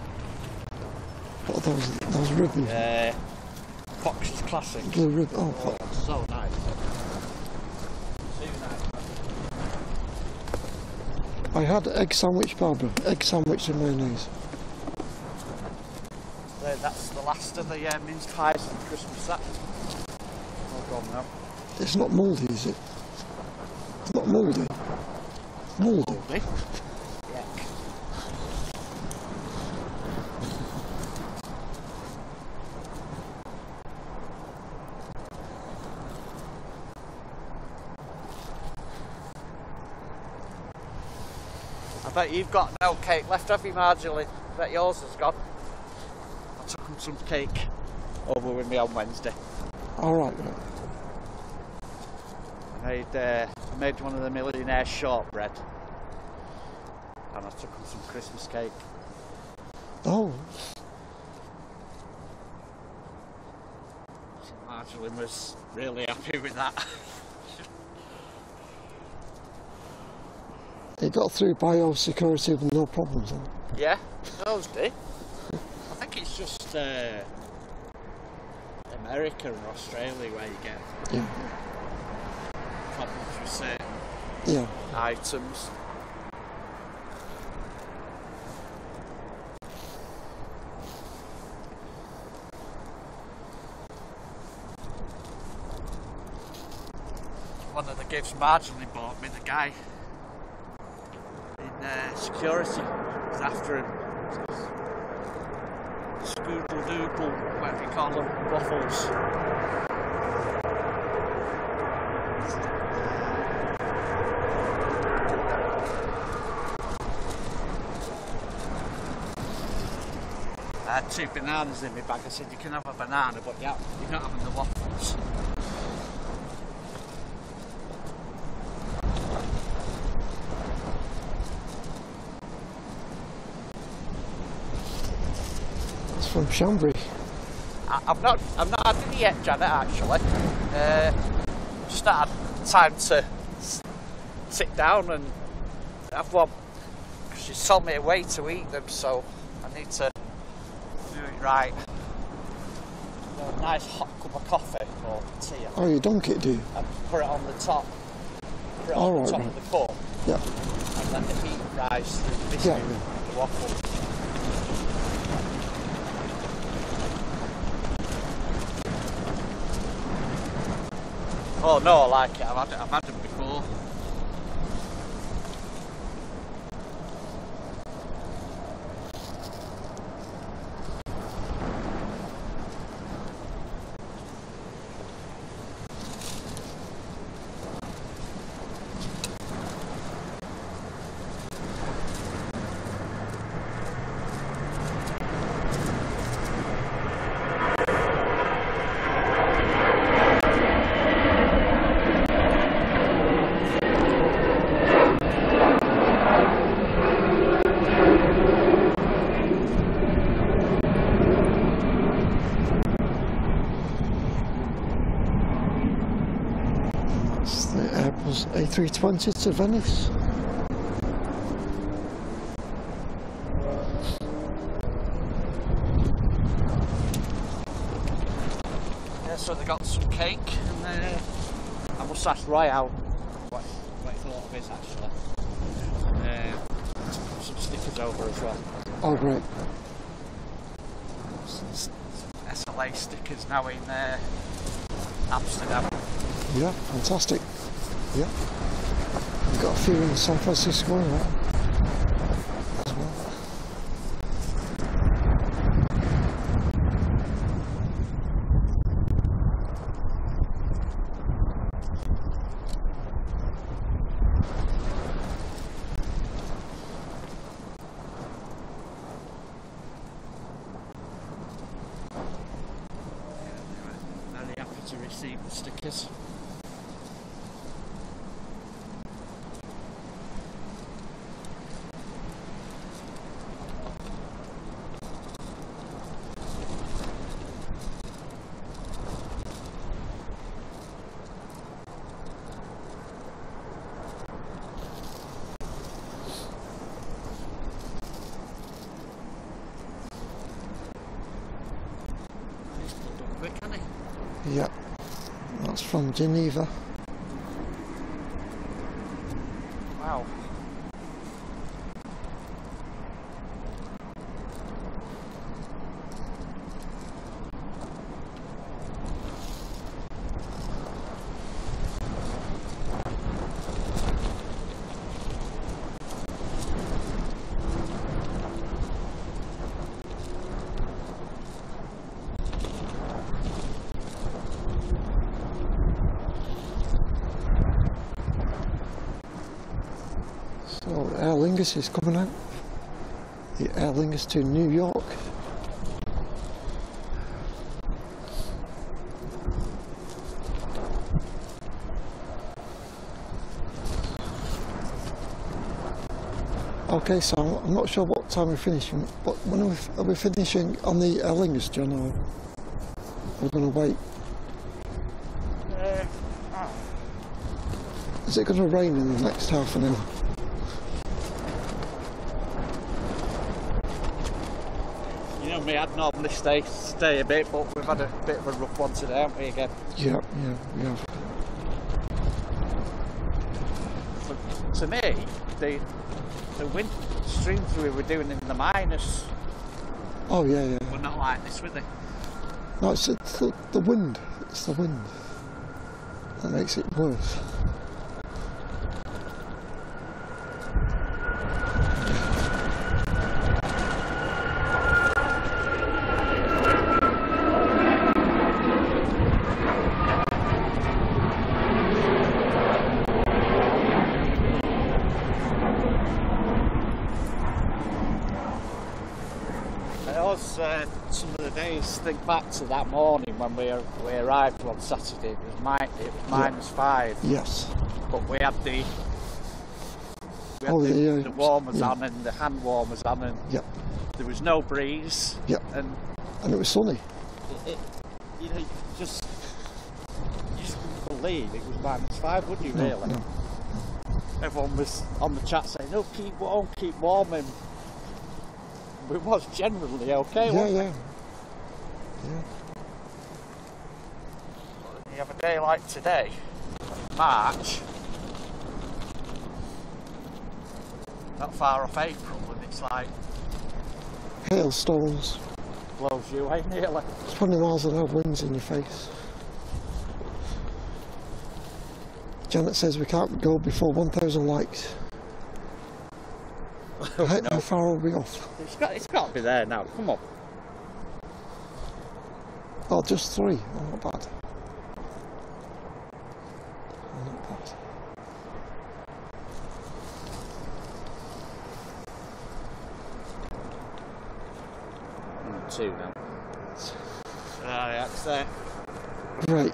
What are those, those ribbon, Uh, Fox's Classic. blue ribbon? Oh, Oh, so nice. I had egg sandwich, Barbara. Egg sandwich and mayonnaise. There, that's the last of the uh, mince pies and Christmas set. All gone now. It's not mouldy, is it? It's not mouldy. Mouldy. Moldy. Yuck. I bet you've got no cake left, have you, Marjorie? I bet yours has gone. I took him some cake over with me on Wednesday. All right, right. I made, uh, I made one of the millionaire shortbread. And I took him some Christmas cake. Oh, So Marjorie was really happy with that. it got through biosecurity with no problems. Then. yeah, those do. I think it's just uh, America and Australia where you get Yeah, certain yeah. items. One of the gifts marginally bought me, the guy in uh, security was after him. Scoodle doodle, whatever you call them, waffles. Two bananas in my bag. I said, you can have a banana, but yeah, you're not having the waffles. It's from Chambéry. I, I've not, I've not had any yet, Janet. Actually, uh, just not had time to sit down and have one. She's told me a way to eat them, so I need to right. A nice hot cup of coffee or tea, Oh, you dunk it, do you? and put it on the top. Put it on right, the top right. of the cup, Yeah. and let the heat rise through the biscuit Yeah, and the waffle. Oh no, I like it. I've had. I've had 320 to Venice. Yeah, so they got some cake and uh, I must ask Roy out what, what he of it actually. Uh, some stickers over as well. Oh great. S SLA stickers now in there. Amsterdam. Yeah, fantastic. Yeah. Got a few in San Francisco and that as well. Very happy to receive the stickers. He's pulled up quick, hasn't he? Yeah. That's from Geneva. Wow. So Lingus is coming out. The Aer Lingus to New York. Okay, so I'm- not sure what time we're finishing, but when are we, are we finishing on the Aer Lingus, John, or we're going to wait? Uh, oh, Is it going to rain in the next half an hour? you know me, I'd normally stay stay a bit, but we've had a bit of a rough one today, haven't we, again? Yeah, yeah, we have. For, to me, the the wind streams we were doing in the minus Oh, yeah, yeah. were not like this, were they? No, it's, it's the, the wind. It's the wind that makes it worse. I always, uh, some of the days, think back to that morning when we, we arrived on Saturday. It was, mi- it was minus five, Yes. but we had the we had Oh, the, the, uh, the warmers yeah. on and the hand warmers on, and Yep. there was no breeze. Yep. And And it was sunny. it, it, you know, you just you just couldn't believe it was minus five, would you? No, really? no. Everyone was on the chat saying, "No, keep warm, keep warm," and it was generally okay. Yeah, wasn't it? yeah. Yeah. You have a day like today, March, not far off April, and it's like Hailstones. blows you away nearly. 20 miles an hour winds in your face. Janet says we can't go before 1,000 likes. how, how far are we off? It's got, it's got to be there now. Come on. Oh, just three. Oh, not bad. Oh, not bad. Two now. Ah, yeah, that's it. Great.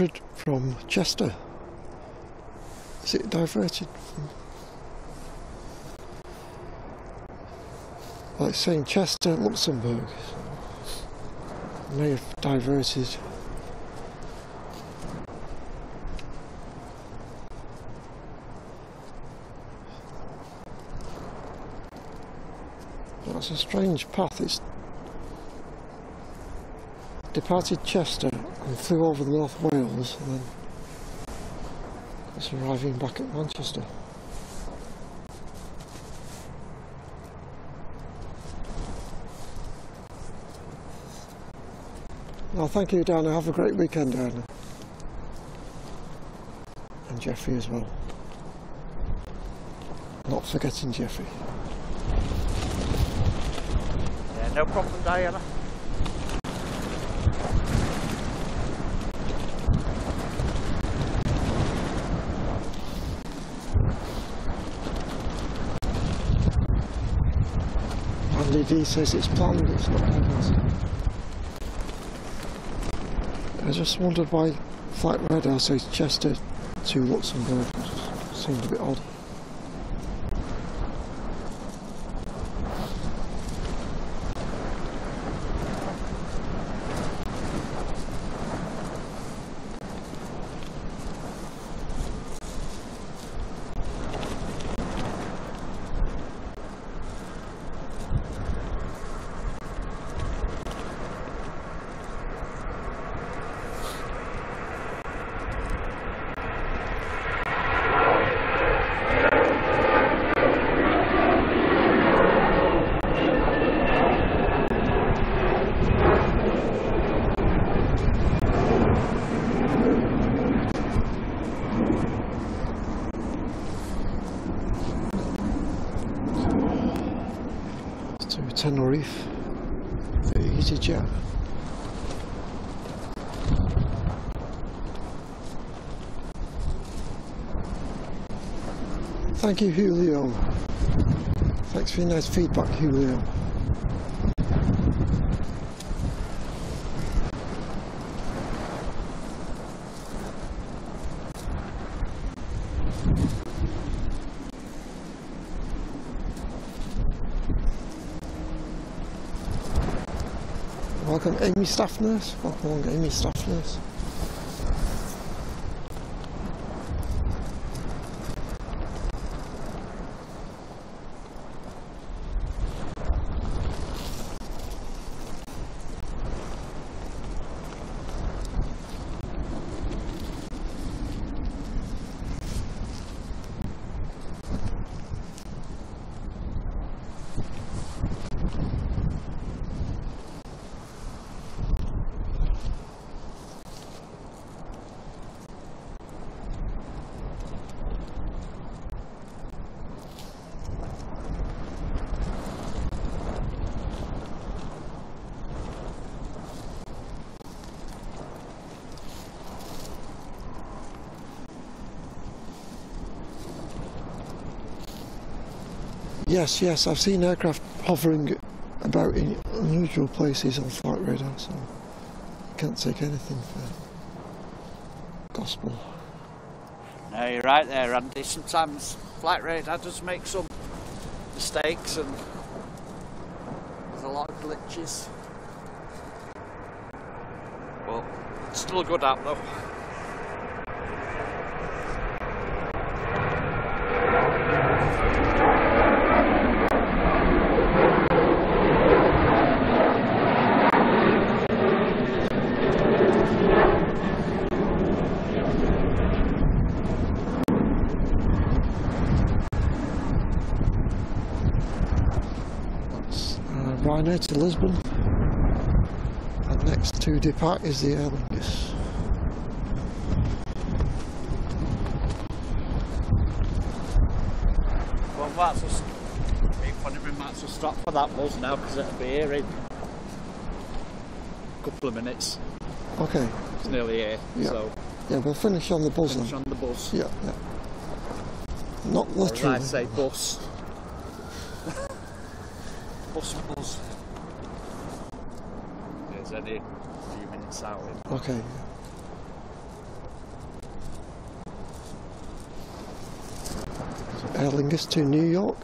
900 from Chester. Is it diverted? It's saying Chester, Luxembourg. May have diverted. That's a strange path. It's departed Chester and flew over North Wales and then it's arriving back at Manchester. Well, thank you, Dana. Have a great weekend, Dana. And Jeffrey as well. Not forgetting Jeffrey. Yeah, no problem, Diana. D says it's planned, it's not planned. I just wondered why Flight Radar says Chester to Luxembourg. It seemed a bit odd. to Tenerife, the EasyJet. Thank you, Julio. Thanks for your nice feedback, Julio. Welcome, Amy Staff Nurse. Welcome Amy Staff Nurse. Yes, yes, I've seen aircraft hovering about in unusual places on flight radar, so I can't take anything for gospel. No, you're right there, Andy. Sometimes flight radar does make some mistakes and there's a lot of glitches. Well, it's still a good app though. To Lisbon. And next to depart is the Aer Lingus. Well, that's a, be funny when that's a stop for that bus now because it'll be here in a couple of minutes. Okay, It's nearly here, Yeah. so yeah, we'll finish on the buzz finish then. on the bus. Yeah, yeah. Not Or as I say, bus. bus buzz. Yes. It's only in. Okay. So Lingus to New York.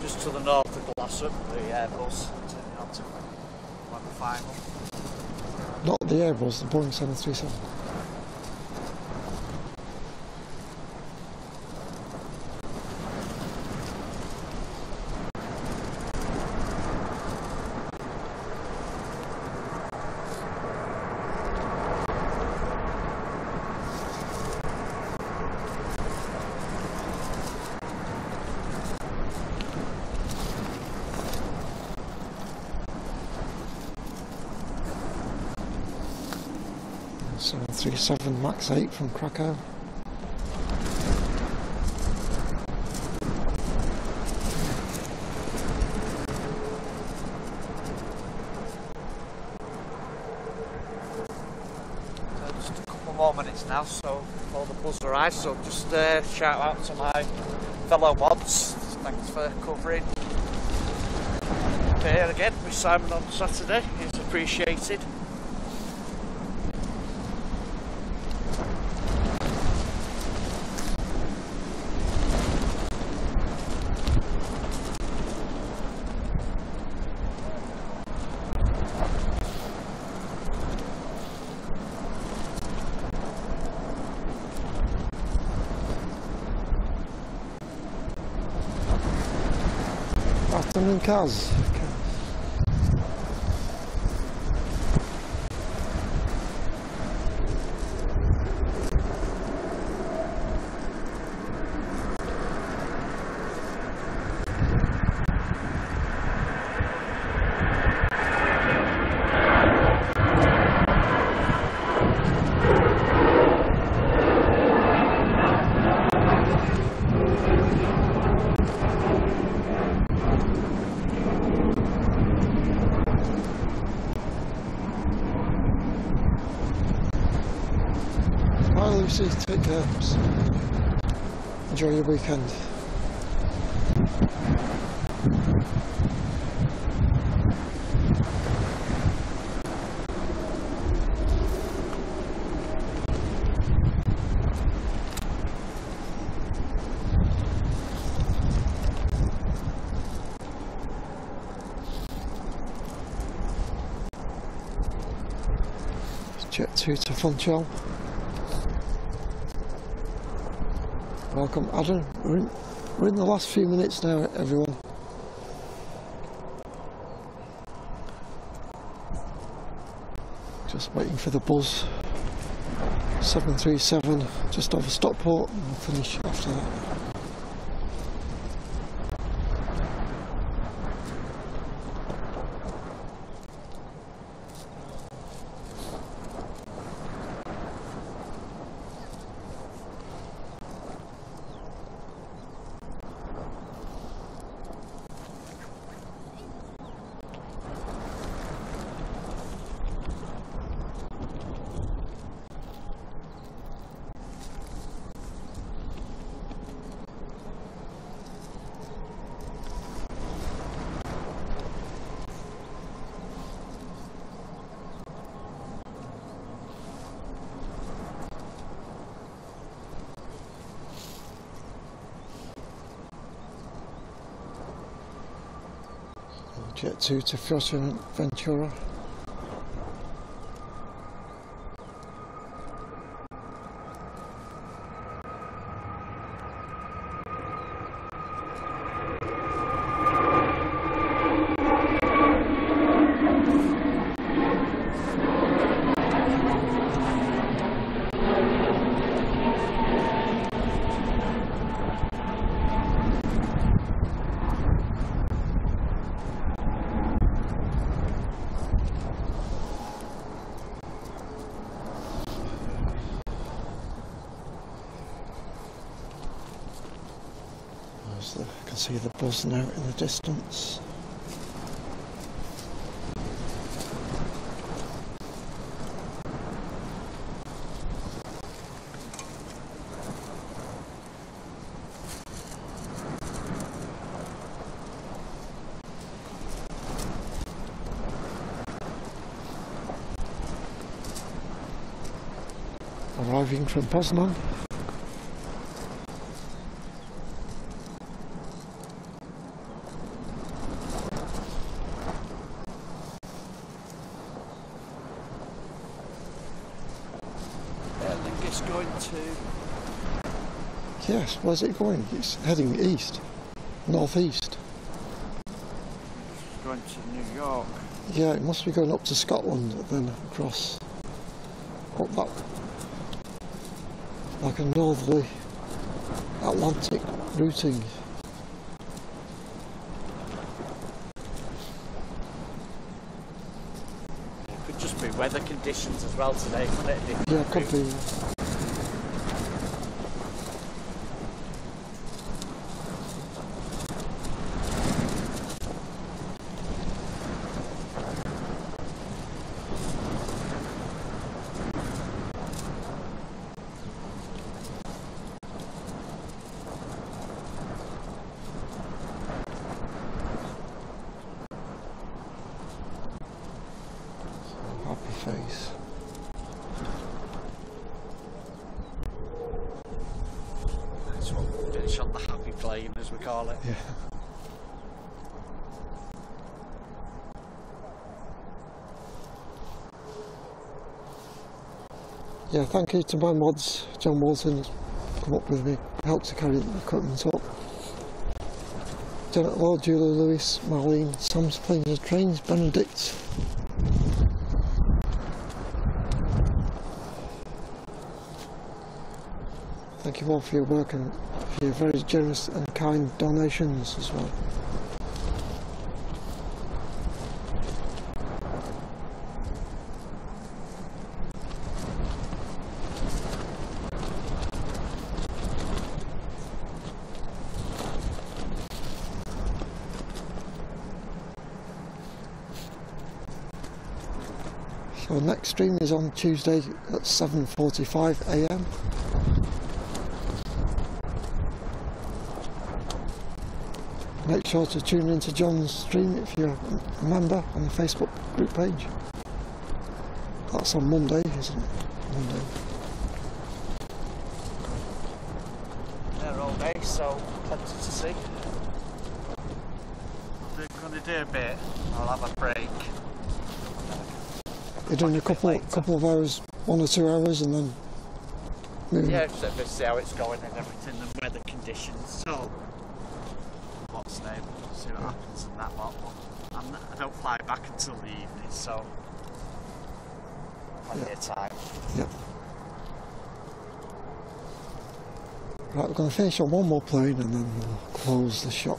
Just to the north of Airbus turning on to like the final. Not the Airbus, the Boeing 737. Seven three seven Max eight from Krakow. Just a couple more minutes now, so before the buzz arrives. So just uh, shout out to my fellow mods. Thanks for covering. Here again with Simon on Saturday. It's appreciated. Afternoon cars. Bye Lucy, take care. Enjoy your weekend. Jet 2 to Funchal. Welcome, Adam. We're in, we're in the last few minutes now, everyone. Just waiting for the buzz. 737, just over Stockport, and we'll finish after that. 2 to Fuerteventura. There's the, I can see the buzz now in the distance. Arriving from Poznan. Going to Yes, where's it going? It's heading east, northeast. going to New York. Yeah, it must be going up to Scotland and then across up that like a northerly Atlantic routing. It could just be weather conditions as well today, couldn't it? Yeah, could be. route. Happy face. That's what we finish on the happy plane, as we call it. Yeah. Yeah, thank you to my mods, John Walton, come up with me, helped to carry the equipment up. Janet Lord, Julia Lewis, Marlene, Sam's Planes Trains, Benedict. Thank you all for your work and for your very generous and kind donations as well. So next stream is on Tuesday at 7.45am. Make sure to tune into John's stream if you're a member on the Facebook group page. That's on Monday, isn't it? Monday. There all day, so plenty to see. We're going to do a bit. I'll have a break. You're doing a couple couple of hours, one or two hours, and then moving. Yeah, just a bit see how it's going and everything, and weather conditions. So, what's name? See what happens and that lot. I'm not, I don't fly back until the evening, so plenty of time. Yep. Right, we're going to finish on one more plane and then we'll close the shop.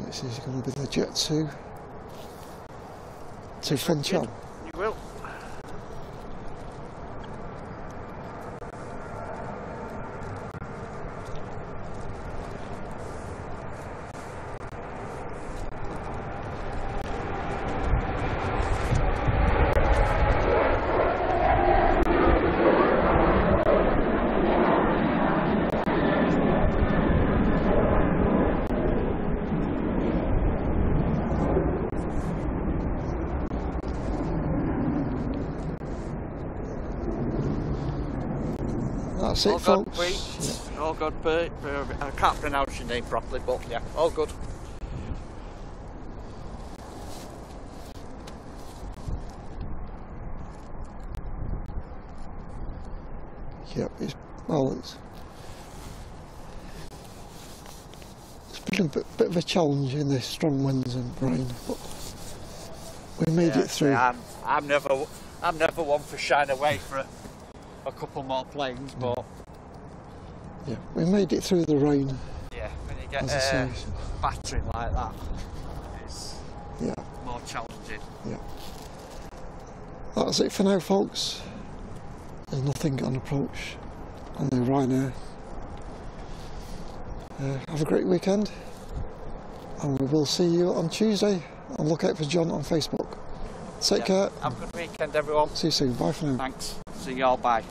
This is going to be the Jet 2 to Funchal. You All good. Pete. All good, Pete. Uh, I can't pronounce your name properly, but yeah, all good. Yep, it's, well, it's, it's been a bit, bit of a challenge in the strong winds and rain, but we made Yeah, it through. I'm, I'm never, I'm never one for shying away for a, a couple more planes, but Yeah, we made it through the rain, yeah, when you get uh, battering like that, it's Yeah, more challenging. yeah. That's it for now, folks. There's nothing on approach on the Ryanair. Uh, have a great weekend, and we will see you on Tuesday. And look out for John on Facebook. Take Yeah. care. Have a good weekend, everyone. See you soon. Bye for now. Thanks. See you all. Bye.